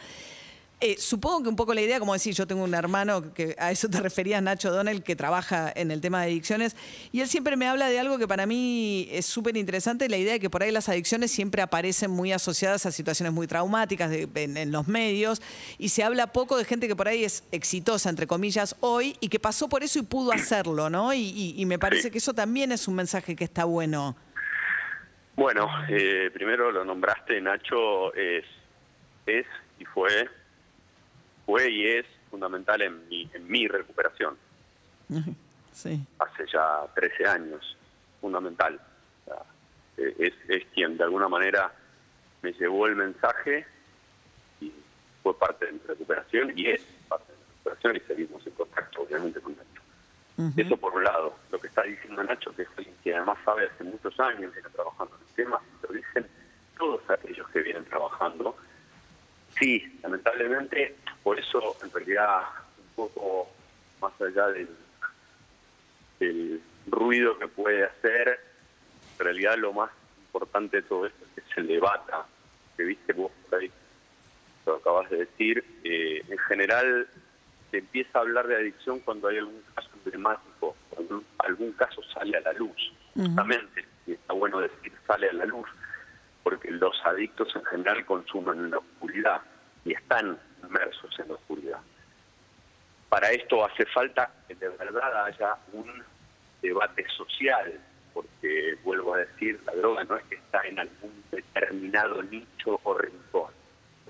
S1: Eh, supongo que un poco la idea, como decir, yo tengo un hermano, que a eso te referías, Nacho Donnell, que trabaja en el tema de adicciones, y él siempre me habla de algo que para mí es súper interesante, la idea de que por ahí las adicciones siempre aparecen muy asociadas a situaciones muy traumáticas de, en, en, los medios, y se habla poco de gente que por ahí es exitosa, entre comillas, hoy, y que pasó por eso y pudo hacerlo, ¿no? Y, y, y me parece que eso también es un mensaje que está bueno.
S46: Bueno, eh, primero lo nombraste, Nacho es, es y fue, fue y es fundamental en mi, en mi recuperación.
S1: Sí.
S46: Hace ya 13 años, fundamental. O sea, eh, es, es quien de alguna manera me llevó el mensaje y fue parte de mi recuperación y es parte de mi recuperación y seguimos en contacto, obviamente, con Nacho. Eso por un lado, lo que está diciendo Nacho, que es alguien que además sabe hace muchos años, viene trabajando en el tema, lo dicen todos aquellos que vienen trabajando. Sí, lamentablemente, por eso en realidad un poco más allá del, del ruido que puede hacer, en realidad lo más importante de todo esto es que se debata, que viste vos por ahí, lo acabas de decir, eh, en general se empieza a hablar de adicción cuando hay algún caso emblemático, cuando algún caso sale a la luz, justamente, y está bueno decir sale a la luz, porque los adictos en general consumen en la oscuridad y están inmersos en la oscuridad. Para esto hace falta que de verdad haya un debate social, porque vuelvo a decir, la droga no es que está en algún determinado nicho o rincón.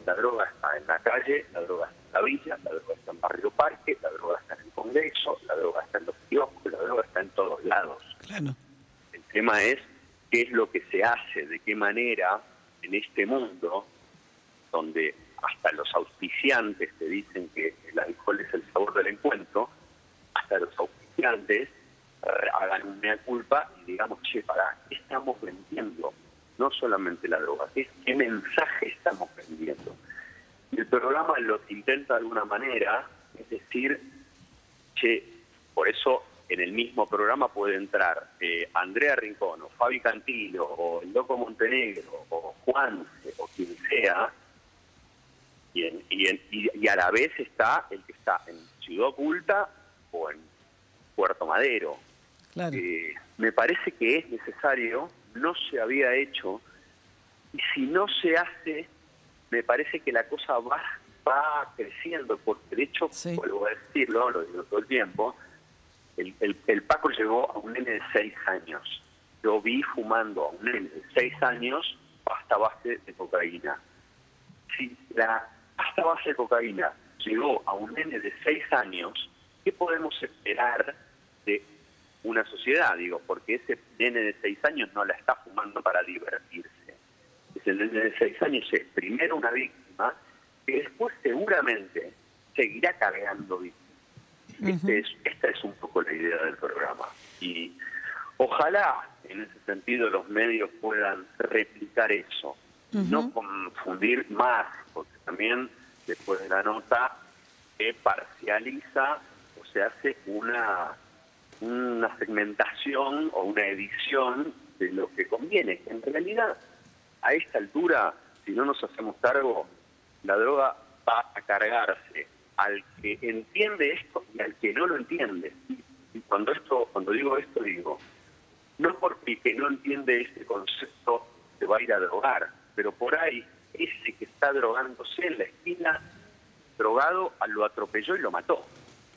S46: La droga está en la calle, la droga está en la villa, la droga está en Barrio Parque, la droga está en el Congreso, la droga está en los kioscos, la droga está en todos lados.
S1: Claro.
S46: El tema es qué es lo que se hace, de qué manera en este mundo donde hasta los auspiciantes te dicen que el alcohol es el sabor del encuentro, hasta los auspiciantes hagan una culpa y digamos, che, para, ¿qué estamos vendiendo? No solamente la droga, ¿qué, qué mensaje estamos vendiendo? Y el programa lo intenta de alguna manera, es decir, che, por eso en el mismo programa puede entrar eh, Andrea Rincón o Fabi Cantilo o el Loco Montenegro o Juan o quien sea y, en- y, en- y- y a la vez está el que está en Ciudad Oculta o en Puerto Madero.
S1: Claro.
S46: Eh, me parece que es necesario, no se había hecho, y si no se hace, me parece que la cosa va, va creciendo, porque de hecho, vuelvo a decirlo, lo digo todo el tiempo, el, Paco llegó a un nene de seis años. Yo vi fumando a un nene de seis años hasta base de cocaína. Si la hasta base de cocaína llegó a un nene de seis años, ¿qué podemos esperar de una sociedad? Digo, porque ese nene de seis años no la está fumando para divertirse. Ese nene de seis años es primero una víctima que después seguramente seguirá cargando víctimas. Este es, esta es un poco la idea del programa. Y ojalá en ese sentido los medios puedan replicar eso, no confundir más, porque también después de la nota se parcializa o se hace una, una segmentación o una edición de lo que conviene. En realidad, a esta altura, si no nos hacemos cargo, la droga va a cargarse al que entiende esto y al que no lo entiende. Y cuando esto, cuando digo esto digo, no porque el que no entiende este concepto se va a ir a drogar, pero por ahí ese que está drogándose en la esquina, drogado, lo atropelló y lo mató.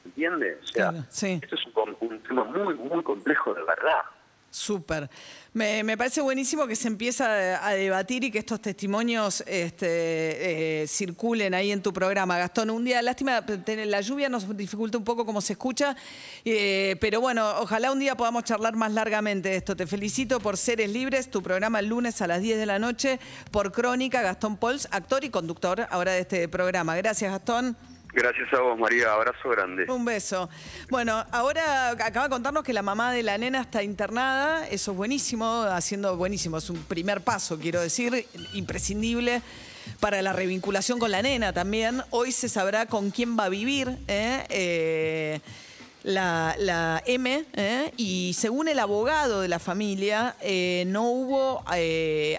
S46: ¿Entiende? O sea, esto es un, un tema muy, muy complejo de verdad.
S1: Súper. Me, parece buenísimo que se empieza a, debatir y que estos testimonios este, eh, circulen ahí en tu programa. Gastón, un día, lástima, la lluvia nos dificulta un poco cómo se escucha, eh, pero bueno, ojalá un día podamos charlar más largamente de esto. Te felicito por Seres Libres, tu programa el lunes a las 10 de la noche, por Crónica, Gastón Pols, actor y conductor ahora de este programa. Gracias, Gastón.
S46: Gracias a vos, María. Abrazo grande.
S1: Un beso. Bueno, ahora acaba de contarnos que la mamá de la nena está internada. Eso es buenísimo, haciendo buenísimo. Es un primer paso, quiero decir, imprescindible para la revinculación con la nena también. Hoy se sabrá con quién va a vivir. ¿eh? Eh, la, M, ¿eh? y según el abogado de la familia, eh, no hubo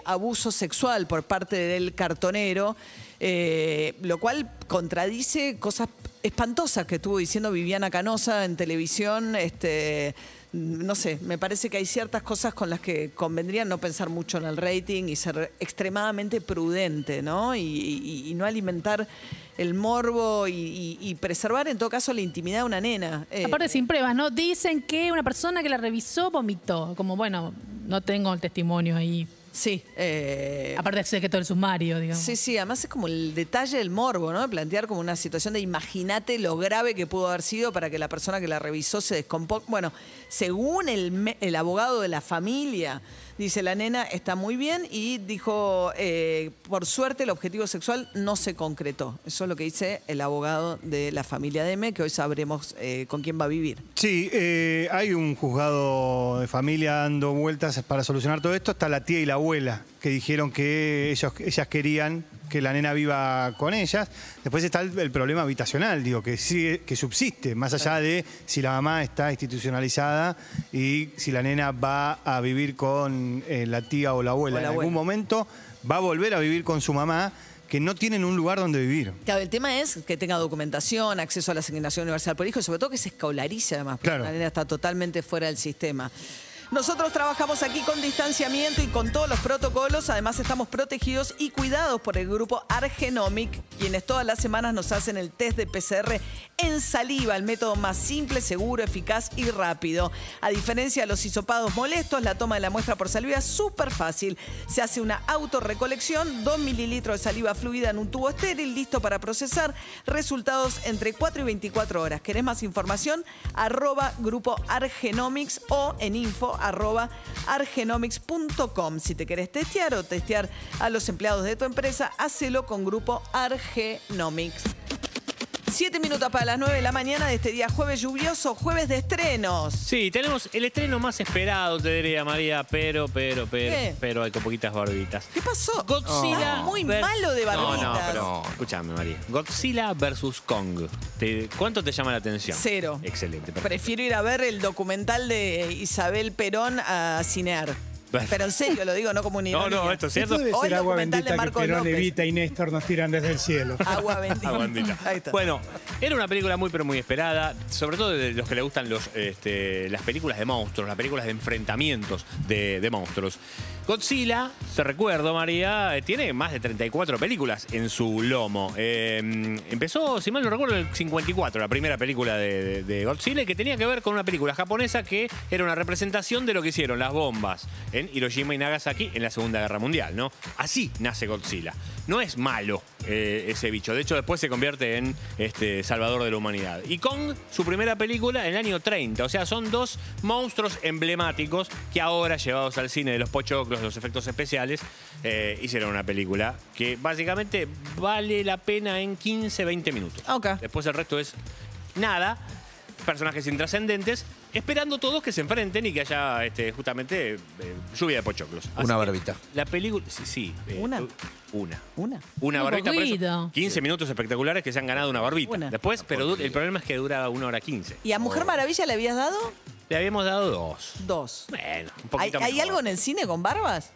S1: abuso sexual por parte del cartonero, eh, lo cual contradice cosas espantosas que estuvo diciendo Viviana Canosa en televisión. Este, no sé, me parece que hay ciertas cosas con las que convendría no pensar mucho en el rating y ser extremadamente prudente, ¿no? Y, y- y no alimentar el morbo y, preservar en todo caso la intimidad de una nena. Eh,
S5: Aparte sin pruebas, ¿no? Dicen que una persona que la revisó vomitó. Como, bueno, no tengo el testimonio ahí.
S1: Sí. eh,
S5: Aparte sé que todo el sumario, digamos.
S1: Sí, sí, además es como el detalle del morbo, ¿no? Plantear como una situación de imagínate lo grave que pudo haber sido para que la persona que la revisó se descomponga. Bueno, según el, el abogado de la familia, dice la nena está muy bien y dijo, eh, por suerte el objetivo sexual no se concretó. Eso es lo que dice el abogado de la familia de M, que hoy sabremos eh, con quién va a vivir.
S4: Sí, eh, hay un juzgado de familia dando vueltas para solucionar todo esto. Está la tía y la abuela que dijeron que ellos, ellas querían que la nena viva con ellas. Después está el, el problema habitacional, digo, que sigue, que subsiste, más allá de si la mamá está institucionalizada y si la nena va a vivir con eh, la tía o la abuela.
S1: O la
S4: en algún momento va a volver a vivir con su mamá, que no tienen un lugar donde vivir.
S1: Claro, el tema es que tenga documentación, acceso a la asignación universal por hijo y sobre todo que se escolarice además, porque
S4: Claro.
S1: la nena está totalmente fuera del sistema. Nosotros trabajamos aquí con distanciamiento y con todos los protocolos. Además, estamos protegidos y cuidados por el grupo Argenomic, quienes todas las semanas nos hacen el test de PCR en saliva, el método más simple, seguro, eficaz y rápido. A diferencia de los hisopados molestos, la toma de la muestra por saliva es súper fácil. Se hace una autorrecolección, 2 mililitros de saliva fluida en un tubo estéril, listo para procesar. Resultados entre 4 y 24 horas. ¿Querés más información? Arroba grupo Argenomics o en info arroba argenomics.com. Si te querés testear o testear a los empleados de tu empresa, hacelo con grupo Argenomics. Siete minutos para las 9 de la mañana de este día jueves lluvioso, jueves de estrenos.
S24: Sí, tenemos el estreno más esperado, te diría María, pero, pero, pero,
S1: ¿Qué?
S24: pero hay con poquitas barbitas.
S1: ¿Qué pasó?
S24: Godzilla.
S1: Muy malo de barbitas.
S24: No, no, pero escúchame, María. Godzilla versus Kong. Te- ¿Cuánto te llama la atención?
S1: Cero.
S24: Excelente. perfecto.
S1: Prefiero ir a ver el documental de Isabel Perón a cinear. Pero en serio lo digo, no como un
S24: No,
S1: ironía.
S24: no, esto es cierto.
S1: O
S47: Debe
S1: el
S47: ser agua
S1: documental de
S47: bendita que
S1: Marcos
S47: Perón,
S1: López.
S47: Evita y Néstor nos tiran desde el cielo.
S1: Agua bendita.
S24: Agua bendita.
S1: Ahí está.
S24: Bueno, era una película muy pero muy esperada, sobre todo de los que le gustan los, este, las películas de monstruos, las películas de enfrentamientos de, de monstruos. Godzilla, te recuerdo María, eh, tiene más de 34 películas en su lomo. Eh, empezó, si mal no recuerdo, en el 54, la primera película de, de- de Godzilla, que tenía que ver con una película japonesa que era una representación de lo que hicieron las bombas en Hiroshima y Nagasaki en la Segunda Guerra Mundial, ¿no? Así nace Godzilla. No es malo eh, ese bicho. De hecho, después se convierte en este, salvador de la humanidad. Y Kong, su primera película en el año 30. O sea, son dos monstruos emblemáticos que ahora, llevados al cine de los pochoclos, los efectos especiales, eh, hicieron una película que básicamente vale la pena en 15, 20 minutos. Después el resto es nada. Personajes intrascendentes, esperando todos que se enfrenten y que haya este, justamente eh, lluvia de pochoclos. Así
S9: Una
S24: que
S9: barbita.
S24: La película, sí, sí. eh,
S1: ¿Una?
S24: Una.
S1: Una.
S24: Una barbita, por eso,
S5: poquito.
S24: 15 minutos espectaculares que se han ganado una barbita. Después, pero du- el problema es que dura una hora 15.
S1: ¿Y a Mujer Maravilla le habías dado?
S24: Le habíamos dado dos.
S1: Dos.
S24: Bueno, un
S1: ¿Hay,
S24: poquito
S1: hay
S24: mejor.
S1: algo en el cine con barbas?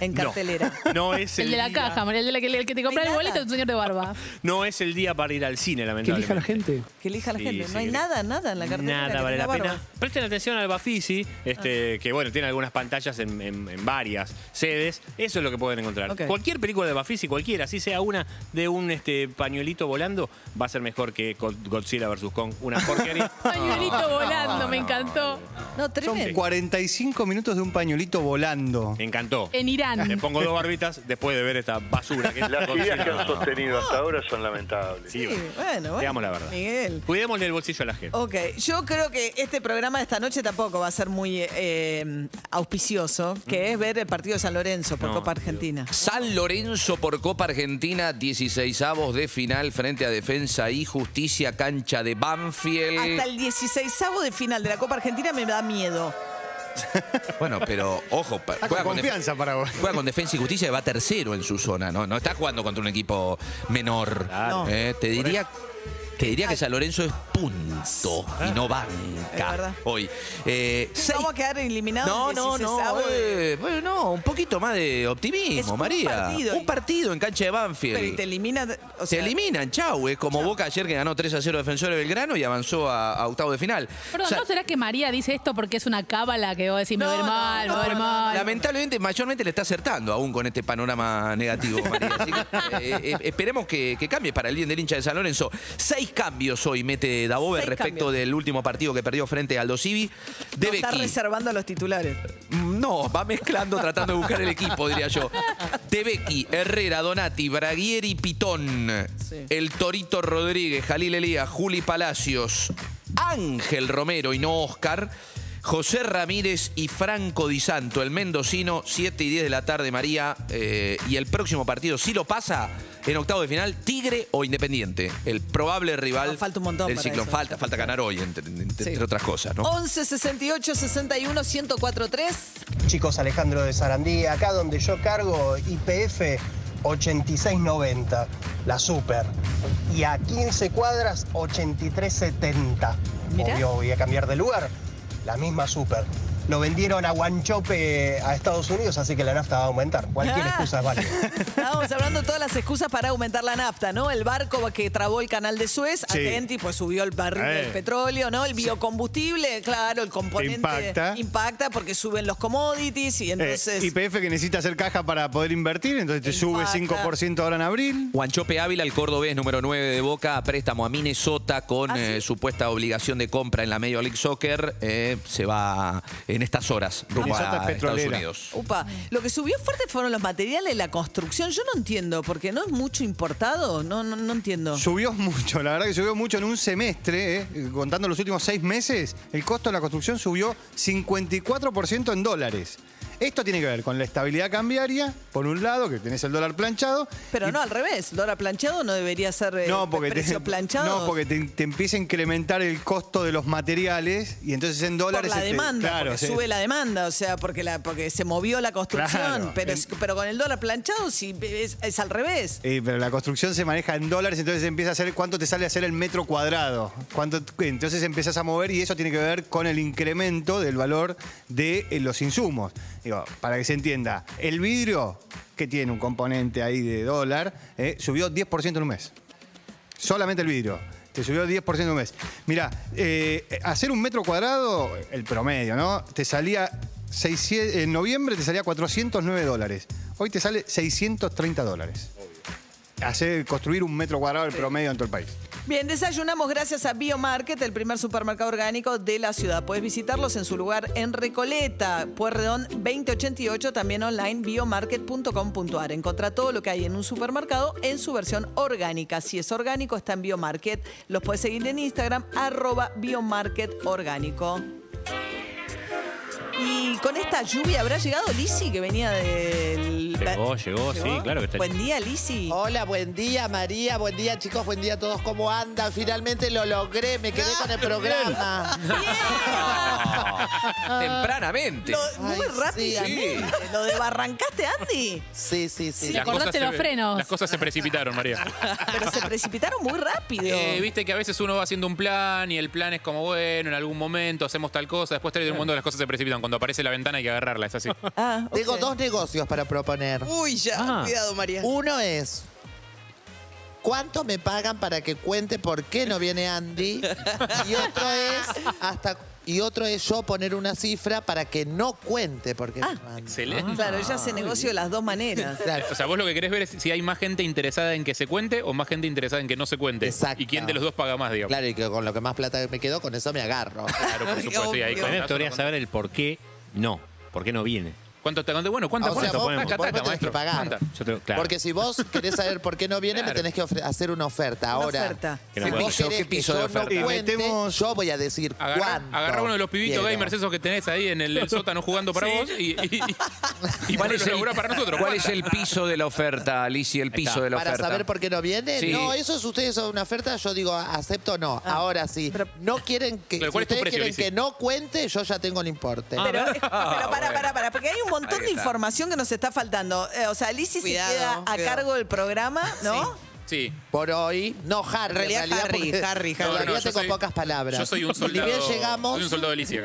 S1: En
S24: No.
S1: cartelera.
S24: No es el,
S5: El de la
S24: día,
S5: caja, María, el, de la que, el que te compra el
S1: nada.
S5: boleto es un señor de barba.
S24: No es el día para ir al cine,
S47: Que
S24: lamentablemente.
S47: elija la gente.
S1: Que elija la
S24: Sí,
S1: gente.
S24: sí,
S1: no hay
S24: que-
S1: nada, nada en la cartelera.
S24: Nada vale la
S1: tenga
S24: pena.
S1: barbas.
S24: Presten atención al Bafisi, este, que bueno, tiene algunas pantallas en, en- en varias sedes. Eso es lo que pueden encontrar.
S1: Ok.
S24: Cualquier película de Bafisi, cualquiera, así sea una de un este, pañuelito volando, va a ser mejor que God- Godzilla vs. Kong. Una porquería.
S5: Pañuelito volando, me encantó.
S1: No,
S4: Son
S1: tremendo.
S4: 45 minutos de un pañuelito volando.
S24: Me encantó.
S5: En Irán.
S24: Le pongo dos barbitas después de ver esta basura que es
S31: Las ideas que han sostenido hasta ahora son lamentables.
S24: Sí,
S1: Sí, bueno, bueno.
S24: digamos la verdad.
S1: Miguel.
S24: Cuidémosle el bolsillo a la gente.
S1: Ok, yo creo que este programa de esta noche tampoco va a ser muy eh, auspicioso, que es ver el partido de San Lorenzo por
S9: No,
S1: Copa Argentina.
S9: San Lorenzo por Copa Argentina, 16avos de final frente a Defensa y Justicia, cancha de Banfield.
S1: Hasta el 16 de final de la Copa Argentina me da miedo.
S9: Bueno, pero ojo, juega
S4: con
S9: con, def-
S4: confianza para vos.
S9: juega con Defensa y Justicia y va tercero en su zona, ¿no? No está jugando contra un equipo menor.
S1: No.
S9: Eh, te diría, te diría que San Lorenzo es punto y no
S1: Es
S9: banca hoy. Eh, seis-
S1: Vamos a quedar eliminados.
S9: no, no,
S1: 16avo
S9: no. eh, bueno, no, un poquito más de
S1: Es
S9: optimismo,
S1: un
S9: María.
S1: partido.
S9: un partido en cancha de Banfield.
S1: Pero y te elimina. O
S9: Se
S1: sea,
S9: eliminan, chau. Es como Boca ayer que ganó 3 a 0 Defensor de Belgrano y avanzó a, a octavo de final.
S5: Perdón,
S9: O sea,
S5: ¿no será que María dice esto porque es una cábala que vos decís, me va a ir
S1: No, no,
S5: mal, me va a ir
S1: no, no,
S5: mal?
S9: Lamentablemente, mayormente le está acertando aún con este panorama negativo, María. Así que, eh, eh, esperemos que, que cambie para el bien del hincha de San Lorenzo. Seis cambios hoy mete Dabove respecto
S1: cambios.
S9: del último partido que perdió frente al Aldo Civi. De
S1: no está reservando a los titulares.
S9: Mm, No, va mezclando, tratando de buscar el equipo, diría yo. Tebeki, Herrera, Donati, Braguieri, Pitón,
S1: Sí.
S9: el Torito Rodríguez, Jalil Elías, Juli Palacios, Ángel Romero y no Oscar. José Ramírez y Franco Di Santo, el mendocino, 7 y 10 de la tarde, María. eh, y el próximo partido, si lo pasa en octavo de final, Tigre o Independiente. El probable rival
S1: No, falta un montón
S9: del ciclón.
S1: eso,
S9: Falta, ganar hoy, entre, entre- entre otras cosas, ¿no?
S1: 11 68 61 1043.
S48: Chicos, Alejandro de Sarandí, acá donde yo cargo IPF 8690, la super. Y a 15 cuadras 8370.
S1: Mirá.
S48: Obvio, voy a cambiar de lugar, la misma super. Lo vendieron a Guanchope a Estados Unidos, así que la nafta va a aumentar. Cualquier
S1: Ah.
S48: excusa es válida.
S1: Estábamos hablando de todas las excusas para aumentar la nafta, ¿no? El barco que trabó el canal de Suez,
S4: Sí.
S1: Atenti, pues subió el barril
S4: Eh.
S1: del petróleo, ¿no? El biocombustible, claro, el componente
S4: Impacta.
S1: impacta porque suben los commodities y
S4: Eh,
S1: entonces.
S4: IPF que necesita hacer caja para poder invertir, entonces te sube
S1: Impacta.
S4: 5% ahora en abril.
S9: Guanchope Ávila, el cordobés número 9 de Boca, a préstamo a Minnesota con
S1: ¿Ah, sí?
S9: eh, supuesta obligación de compra en la Major League Soccer. eh, se va en estas horas rumbo a
S4: es
S9: Estados. Unidos.
S1: Upa, lo que subió fuerte fueron los materiales de la construcción. Yo no entiendo, porque no es mucho importado. No, no, no entiendo.
S4: Subió mucho, la verdad que subió mucho en un semestre, eh, contando los últimos seis meses, el costo de la construcción subió 54% en dólares. Esto tiene que ver con la estabilidad cambiaria, por un lado, que tenés el dólar planchado.
S1: Pero no, al revés. Dólar planchado no debería ser eh,
S4: No, porque, te,
S1: precio planchado.
S4: no, porque te, te empieza a incrementar el costo de los materiales y entonces en
S1: por
S4: dólares...
S1: la
S4: este,
S1: demanda,
S4: claro,
S1: porque sube la demanda, o sea, porque la, porque se movió la construcción,
S4: Claro.
S1: pero,
S4: El-
S1: pero con el dólar planchado sí es, es al revés.
S4: Eh, pero la construcción se maneja en dólares, entonces empieza a hacer cuánto te sale a hacer el metro cuadrado. Cuánto, entonces empiezas a mover y eso tiene que ver con el incremento del valor de eh, los insumos. Digo, para que se entienda, el vidrio, que tiene un componente ahí de dólar, eh, subió 10% en un mes. Solamente el vidrio. Te subió 10% en un mes. Mira, hacer un metro cuadrado, el promedio, ¿no? Te salía 600 en noviembre te salía 409 dólares. Hoy te sale 630 dólares. Hacer, construir un metro cuadrado el promedio en todo el país.
S1: Bien, desayunamos gracias a Biomarket, el primer supermercado orgánico de la ciudad. Puedes visitarlos en su lugar en Recoleta, Pueyrredón 2088, también online biomarket.com.ar. Encontrá todo lo que hay en un supermercado en su versión orgánica. Si es orgánico, está en Biomarket. Los puedes seguir en Instagram, arroba Biomarket Orgánico. Y con esta lluvia habrá llegado Lisi, que venía del...
S24: Llegó, llegó, sí, claro que está.
S1: Buen día, Lisi.
S49: Hola, buen día María, buen día chicos, buen día a todos, ¿cómo andan? Finalmente lo logré, me quedé con el programa.
S9: Tempranamente.
S1: Lo- muy
S49: Ay,
S1: rápidamente. ¿Lo desbarrancaste, Andy?
S49: Sí, sí, sí.
S24: Las cosas, se, las cosas se precipitaron, María.
S1: Pero se precipitaron muy rápido.
S24: Eh, Viste que a veces uno va haciendo un plan y el plan es como, bueno, en algún momento hacemos tal cosa, después de un momento las cosas se precipitan. Cuando aparece la ventana hay que agarrarla, es así.
S1: Ah,
S49: Tengo dos negocios para proponer.
S1: Uy, ya,
S24: Ah.
S1: cuidado, María.
S49: Uno es, ¿cuánto me pagan para que cuente por qué no viene Andy? Y otro es, ¿hasta y otro es yo poner una cifra para que no cuente porque me manda.
S50: Excelente.
S1: Claro, ella hace negocio de las dos maneras.
S50: O sea, vos lo que querés ver es si hay más gente interesada en que se cuente o más gente interesada en que no se cuente.
S49: Exacto.
S50: Y quién de los dos paga más, digamos.
S49: Claro, y que con lo que más plata me quedo, con eso me agarro.
S50: Claro, por supuesto. Y ahí
S24: podría
S50: contás.
S24: saber el por qué no. ¿Por qué no viene?
S50: ¿Cuánto te Bueno, ¿cuánto
S49: O sea,
S50: cuánto
S49: vos-
S50: ponemos?
S49: vos me tenés
S50: maestro.
S49: que pagar.
S50: ¿Cuánta?
S24: Yo tengo- claro.
S49: Porque si vos querés saber por qué no viene, me
S50: Claro.
S49: tenés que ofre- hacer una oferta. Ahora,
S1: oferta.
S24: Que no
S49: si vos querés
S9: ¿Qué
S49: que
S9: piso de
S49: yo
S9: oferta?
S49: no
S4: Y
S49: cuente,
S4: metemos-
S49: yo voy a decir
S50: Agarra,
S49: cuánto.
S50: agarra uno de los pibitos
S49: quiero.
S50: gamers esos que tenés ahí en el, el sótano jugando para vos y, y, y, y
S9: ¿Cuál es, el,
S50: para nosotros.
S9: ¿Cuál es el piso de la oferta, Alicia? El piso de la
S49: Para
S9: oferta.
S49: saber por qué no viene.
S9: Sí.
S49: No, eso es ustedes son una oferta, yo digo acepto o no. Ahora sí. No quieren que.
S50: Pero,
S49: Si
S50: ¿cuál es tu
S49: ustedes
S50: precio,
S49: quieren
S50: Lizzy?
S49: que no cuente, yo ya tengo el importe.
S50: Ah,
S1: Pero, pero para, para, para, porque hay un montón
S50: Ahí
S1: de información que nos está faltando. Eh, o sea, Lizzy se
S49: Cuidado,
S1: queda a
S49: cuidado.
S1: cargo del programa, ¿no?
S50: Sí.
S49: Por hoy, no Harry. En realidad, Harry, porque- Harry,
S50: No, yo
S49: tengo
S50: soy-
S49: pocas palabras.
S50: Yo soy un
S49: Ni
S50: soldado.
S49: bien llegamos,
S50: Soy un soldado de Alicia.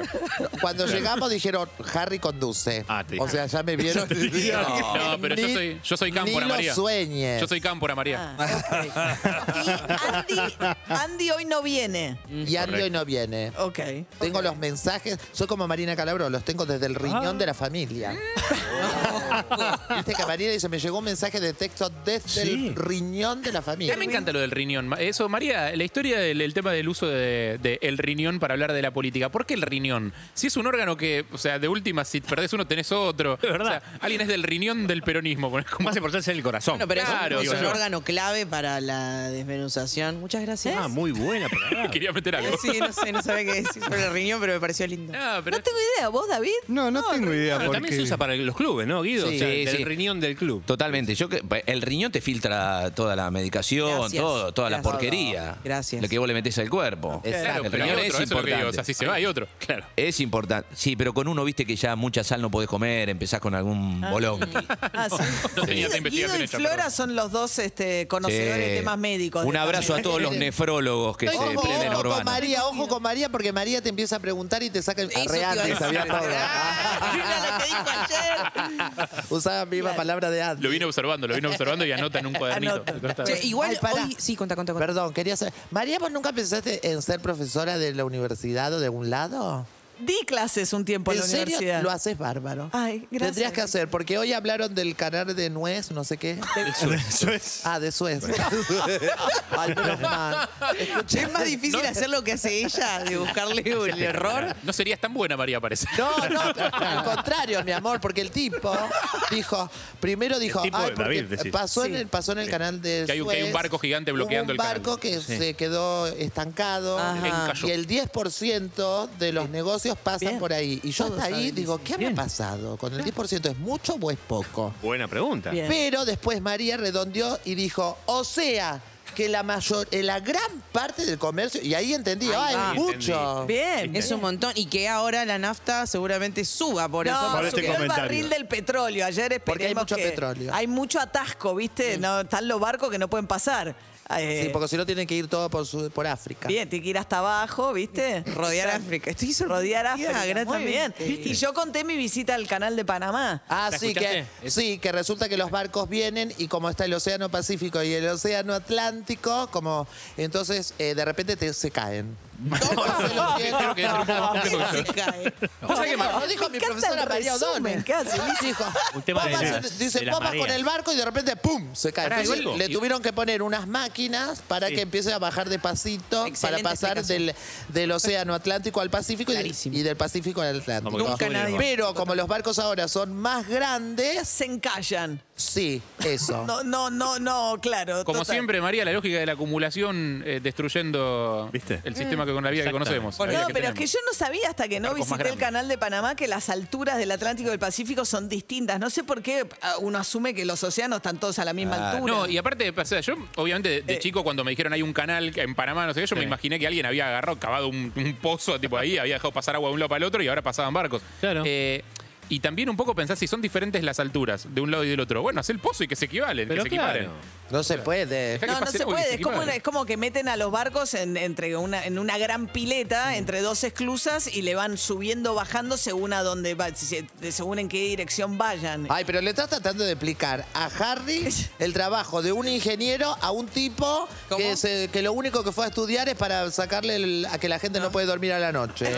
S49: cuando llegamos dijeron Harry conduce.
S24: Ah, te
S49: o sea, ya me vieron.
S50: No, pero yo
S49: Ni-
S50: soy, yo soy cámpora,
S49: ni lo
S50: María.
S49: sueñes.
S50: Yo soy cámpora, María.
S1: Y Andy, Andy hoy no viene.
S49: Y Andy hoy no viene.
S1: Ok.
S49: Tengo los mensajes, soy como Marina Calabro, los tengo desde el riñón de la familia. Viste que Marina dice, me llegó un mensaje de texto desde
S24: Sí.
S49: el riñón de la
S50: A
S49: familia.
S50: mí me encanta lo del riñón. Eso, María, la historia del el tema del uso del de, el riñón para hablar de la política. ¿Por qué el riñón? Si es un órgano que, o sea, de última, si perdés uno, tenés otro.
S24: Es verdad.
S50: O sea, alguien es del riñón del peronismo. Como
S24: Más importante es el corazón.
S51: Bueno, pero es un-
S50: Claro,
S51: es, un órgano clave para la desmenuzación. Muchas gracias.
S24: Ah, muy buena. palabra.
S50: Quería meter algo.
S51: Sí, no sé, no sabía qué decir sobre el riñón, pero me pareció lindo.
S50: No, pero
S1: No tengo idea. ¿Vos, David?
S4: No, no tengo idea.
S24: Pero
S4: porque...
S24: también se usa para los clubes, ¿no, Guido?
S9: Sí,
S24: o sea,
S9: sí, sí.
S24: riñón del club.
S9: Totalmente. Yo el riñón te filtra toda la medicación,
S51: Gracias.
S9: todo, toda la
S51: Gracias.
S9: porquería.
S51: Gracias.
S9: Lo que vos le metés al cuerpo.
S50: Claro, pero hay
S9: riñón
S50: otro,
S9: es
S50: eso es lo que digo.
S9: importante.
S50: O sea, si se va, hay otro. Claro.
S9: Es importante. Sí, pero con uno, viste que ya mucha sal no podés comer, empezás con algún bolonqui.
S1: Ah, sí.
S50: No tenía esa
S1: Guido, Guido
S50: investigación
S1: y
S50: hecha.
S1: Flora
S50: perdón.
S1: son los dos este, conocedores
S9: Sí.
S1: de temas médicos.
S9: Un
S1: de
S9: abrazo a todos los nefrólogos que se
S49: Ojo,
S9: prenden
S49: ojo con
S9: urbanos.
S49: María, ojo con María, porque María te empieza a preguntar y te saca el
S51: Eso te
S49: real,
S51: iba a
S49: te sabía todo.
S51: Mira lo que dijo ayer.
S49: Usaba la misma palabra de antes.
S50: Lo vine observando, lo vine observando y anota en un cuadernito.
S1: Anota.
S50: al
S51: igual
S49: Ay,
S51: hoy. Sí, conta, conta, conta.
S49: Perdón, quería saber. María, ¿vos nunca pensaste en ser profesora de la universidad o de algún lado?
S1: Di clases un tiempo en
S49: ¿En
S1: la
S49: serio?
S1: universidad.
S49: Lo haces bárbaro.
S1: Ay, gracias.
S49: Tendrías que hacer, porque hoy hablaron del canal de nuez, no sé qué.
S4: Eso es.
S49: Ah, de Suez. Ay, menos mal. Escuché-
S51: Es más difícil hacer lo que hace ella, de buscarle el error.
S50: No serías tan buena, María, parece.
S49: No, no, al contrario, mi amor, porque el tipo dijo, primero dijo,
S24: tipo
S49: ay,
S24: de David, decís.
S49: pasó, en el, pasó en el canal de
S50: Que hay un- que hay un
S49: Suez,
S50: barco gigante bloqueando el
S49: un barco que
S24: Sí.
S49: se quedó estancado
S51: Ajá.
S49: Y el 10% de los negocios pasan
S1: Bien.
S49: por ahí. Y yo
S1: Todos
S49: hasta ahí
S1: saben
S49: digo,
S1: eso.
S49: ¿qué habrá pasado? ¿Con el 10% es mucho o es poco?
S24: Buena pregunta.
S1: Bien.
S49: Pero después María redondeó y dijo, o sea, que la mayor, eh, la gran parte del comercio, y ahí entendí,
S51: Ahí
S49: ah, es mucho.
S1: Bien.
S51: Es un montón. Y que ahora la nafta seguramente suba por eso.
S1: No,
S4: Por este
S1: subió el
S4: comentario.
S1: barril del petróleo. Ayer esperemos
S49: Porque hay mucho
S1: que-
S49: petróleo.
S1: Hay mucho atasco, ¿viste? No, están los barcos que no pueden pasar. Eh,
S49: Sí, porque si no tienen que ir todo por, su- por África.
S1: Bien, tiene que ir hasta abajo, ¿viste?
S51: Rodear. África. Estoy
S1: Rodear África. Muy bien.
S51: gratamente.
S1: Y yo conté mi visita al canal de Panamá.
S49: Ah,
S24: ¿La
S49: sí que, sí, que resulta que los barcos vienen y como está el Océano Pacífico y el Océano Atlántico, como entonces eh, de repente te- se caen.
S50: Un poco más complejo que
S51: Se
S50: eso.
S51: cae.
S50: ¿Vos sabés qué,
S49: No,
S50: Mar-
S49: no dijo mi
S1: encanta
S49: profesora
S1: el
S49: María
S1: resumen
S49: O'Donnell.
S1: que hace, Liz.
S49: Dijo,
S24: Un tema de
S49: vos vas-
S24: las-
S49: dice,
S24: de las
S49: vos vas con
S24: mareas.
S49: el barco y de repente ¡pum! se cae.
S50: Pará,
S49: Entonces,
S50: igual-
S49: le tuvieron que poner unas máquinas para
S24: Sí.
S49: que empiece a bajar despacito
S51: Excelente
S49: para pasar del, del Océano Atlántico al Pacífico y del,
S51: Clarísimo.
S49: y del Pacífico al Atlántico.
S24: Como que
S51: Nunca
S24: sube
S51: nadie-
S24: el
S49: Pero como los barcos ahora son más grandes,
S1: Se encallan.
S49: Sí, eso.
S1: No, no, no, no, claro.
S50: Como
S1: total.
S50: siempre, María, la lógica de la acumulación eh, destruyendo
S24: ¿Viste?
S50: el sistema que con la vida que conocemos.
S1: No,
S50: que
S1: pero es que yo no sabía hasta que no visité el canal de Panamá que las alturas del Atlántico y del Pacífico son distintas. No sé por qué ah, uno asume que los océanos están todos a la misma altura.
S50: No, y aparte, o sea, yo obviamente de, de
S1: Eh.
S50: chico cuando me dijeron hay un canal en Panamá, no sé qué, yo me imaginé que alguien había agarrado, cavado un, un pozo tipo ahí, había dejado pasar agua de un lado para el otro y ahora pasaban barcos.
S24: Claro.
S50: Eh, Y también un poco pensás si son diferentes las alturas de un lado y del otro. Bueno, haz el pozo y que se equivalen,
S52: Pero
S50: que se equiparen.
S52: claro.
S49: No se puede.
S1: No, no se puede. Es como,
S50: equiparen.
S1: una- es como que meten a los barcos en, entre una, en una gran pileta, entre dos esclusas, y le van subiendo, bajando según a dónde va, si- según en qué dirección vayan.
S49: Ay, pero le estás tratando de explicar a Harry el trabajo de un ingeniero a un tipo que, se- que lo único que fue a estudiar es para sacarle el- a que la gente no puede dormir a la noche.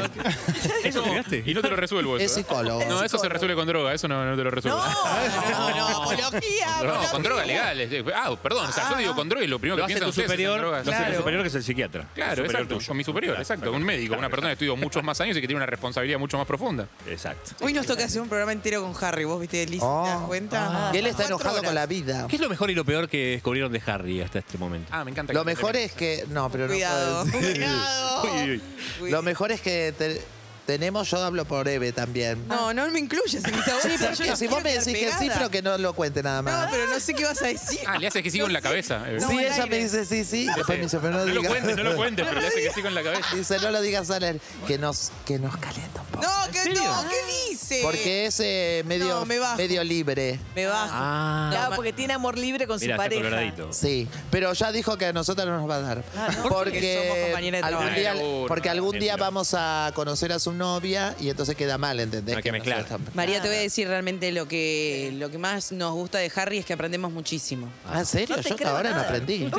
S50: Eso, y no te lo resuelvo eso.
S49: Es
S50: ¿eh?
S49: psicólogo.
S50: No, eso se resuelve con droga, eso no, no te lo resuelvo.
S51: No, no, apología.
S50: No, con droga legal. es- Ah, perdón, o sea, yo digo con droga y lo primero
S52: Lo
S50: que
S52: hace
S50: piensan
S52: tu
S50: ustedes es en
S52: superior,
S50: drogas.
S52: lo hace tu
S50: Claro.
S52: superior que es el psiquiatra.
S50: Claro,
S52: Superior
S50: exacto.
S52: tuyo.
S50: Con mi superior,
S52: Claro,
S50: exacto. Un médico, una persona que estudió muchos más años y que tiene una responsabilidad mucho más profunda.
S52: Exacto.
S51: Hoy nos toca hacer un programa entero con Harry. ¿Vos viste, Liz? ¿Te das cuenta?
S49: Y él está
S51: Cuatro
S49: enojado
S51: horas.
S49: con la vida.
S52: ¿Qué es lo mejor y lo peor que descubrieron de Harry hasta este momento?
S50: Ah, me encanta.
S49: Lo mejor es que. No, pero no
S51: Cuidado,
S49: puedo decir.
S51: cuidado.
S52: Uy, uy.
S49: Lo mejor es que te- tenemos, yo hablo por Eve también.
S51: No, no me incluyes en mis
S49: Sí, porque si vos me decís que sí, pero que no lo cuente nada más.
S51: No, pero no sé qué vas a decir.
S50: Ah, le hace que sigo en la cabeza. eh.
S49: sí, ella me dice sí, sí. Después me dice, pero no,
S50: No lo
S49: digas.
S50: cuentes, no lo cuentes, pero le hace que sigo en la cabeza.
S49: Dice, no lo digas a leer. Que nos, que nos calienta un poco.
S51: No, que no, ¿qué dice?
S49: Porque es eh, medio,
S51: No, me bajo.
S49: medio libre.
S51: Me bajo.
S52: Ah.
S1: Claro, porque tiene amor libre con
S52: Mira,
S1: su
S52: está
S1: pareja.
S52: coloradito.
S49: Sí, pero ya dijo que a nosotros no nos va a dar.
S51: Porque somos compañeras de
S49: algún
S51: trabajo.
S49: día,
S50: Ay,
S49: porque algún día vamos a conocer a su novia y entonces queda mal, ¿entendés?
S52: No hay que mezclar.
S49: nosotros-
S51: María, te voy a decir realmente lo que, lo que más nos gusta de Harry es que aprendemos muchísimo.
S49: Ah, ¿en serio?
S1: No te
S49: yo hasta
S1: creo
S49: ahora no
S1: nada.
S49: aprendí.
S50: Yo,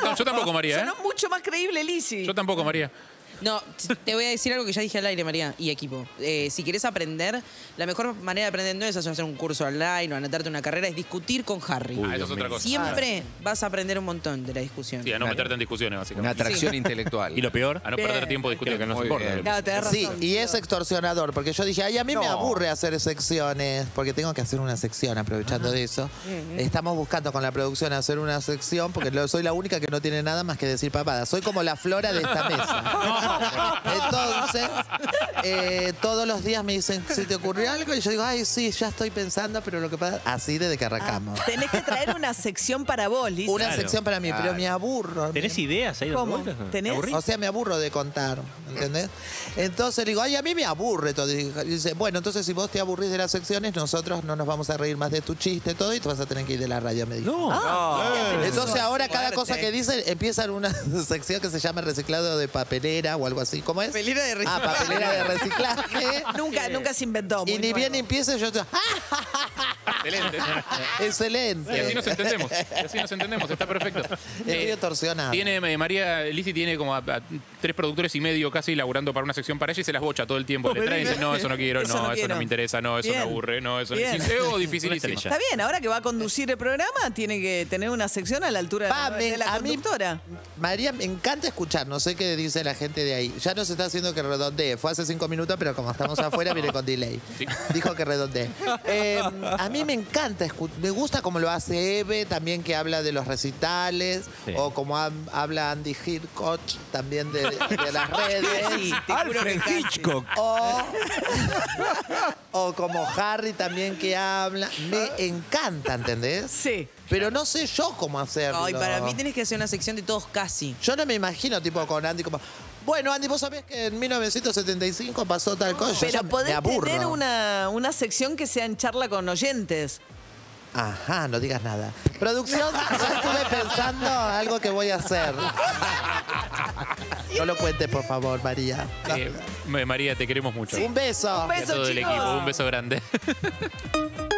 S50: tam- yo tampoco, María, ¿eh?
S1: Sonó mucho más creíble, Lizzy.
S50: Yo tampoco, María.
S51: No, te voy a decir algo que ya dije al aire, María, y equipo. Eh, si querés aprender, la mejor manera de aprender no es hacer un curso online o anotarte una carrera, es discutir con Harry.
S50: Ah, eso es otra cosa.
S51: Siempre vas a aprender un montón de la discusión.
S50: Sí, a no meterte en discusiones,
S9: Una
S50: básicamente.
S9: atracción
S51: Sí.
S9: intelectual.
S52: ¿Y lo peor?
S50: A no perder tiempo discutiendo que no
S9: Muy
S50: se importa.
S9: bien.
S1: Claro, tenés razón.
S49: Sí, y es extorsionador, porque yo dije, ay, a mí me
S9: No.
S49: aburre hacer secciones, porque tengo que hacer una sección aprovechando de eso. Estamos buscando con la producción hacer una sección, porque lo- soy la única que no tiene nada más que decir papada. Soy como la flora de esta mesa. Entonces, eh, todos los días me dicen, ¿se te ocurrió algo? Y yo digo, ay, sí, ya estoy pensando, pero lo que pasa, así desde que arrancamos.
S1: Tenés que traer una sección para vos.
S49: Una
S52: Claro.
S49: sección para mí, pero me aburro.
S52: ¿Tenés ideas ahí?
S1: ¿Cómo? ¿Tenés?
S49: O sea, me aburro de contar, ¿entendés? Entonces le digo, ay, a mí me aburre todo. Y dice, bueno, entonces si vos te aburrís de las secciones, nosotros no nos vamos a reír más de tu chiste, todo, y te vas a tener que ir de la radio, me dijo.
S52: No.
S1: Ah,
S49: Entonces ahora cada cosa que dicen empieza en una sección que se llama reciclado de papelera o algo así. ¿Cómo es?
S51: Papelera de
S49: Ah,
S51: reciclaje.
S49: papelera de reciclaje.
S1: Nunca, nunca se inventó.
S49: Y
S1: muy
S49: ni bien empieza yo estoy, ¡ah!
S50: Excelente.
S49: Excelente.
S50: Y así nos entendemos. Y así nos entendemos, está perfecto.
S49: Es
S50: Eh,
S49: medio torsionado.
S50: Tiene, eh, María Lizzy tiene como a, a tres productores y medio casi laburando para una sección para ella y se las bocha todo el tiempo. Le trae y dice, no, eso no quiero,
S1: Eso
S50: no,
S1: no
S50: eso
S1: quiero.
S50: no me interesa, no, eso me
S1: Bien.
S50: aburre, no, eso
S1: Bien.
S50: no es oh, dificilísimo.
S1: Está bien, ahora que va a conducir el programa, tiene que tener una sección a la altura de la,
S49: me-
S1: de la
S49: a mí-
S1: conductora.
S49: María, me encanta escuchar, no sé qué dice la gente de ahí. Ya nos está haciendo que redondee. Fue hace cinco minutos, pero como estamos afuera, viene con delay. Dijo que redondee. Eh, a mí me encanta, me gusta como lo hace Eve, también que habla de los recitales,
S52: Sí.
S49: o como ha- habla Andy Hitchcock, también de, de las redes.
S51: Sí,
S52: Alfred. Hitchcock.
S49: O, o como Harry también que habla. Me encanta, ¿entendés?
S1: Sí.
S49: Pero no sé yo cómo hacerlo.
S51: Ay, para mí tenés que hacer una sección de todos casi.
S49: Yo no me imagino, tipo, con Andy como. Bueno, Andy, vos sabés que en 1975 pasó tal cosa. Yo
S1: Pero podés tener una, una sección que sea en charla con oyentes.
S49: Ajá, no digas nada. Producción, ya estuve pensando algo que voy a hacer. No lo cuentes, por favor, María.
S50: Eh, María, te queremos mucho.
S49: Un beso.
S1: Un
S50: Y a
S1: beso,
S50: todo el
S1: chicos.
S50: equipo, un beso grande.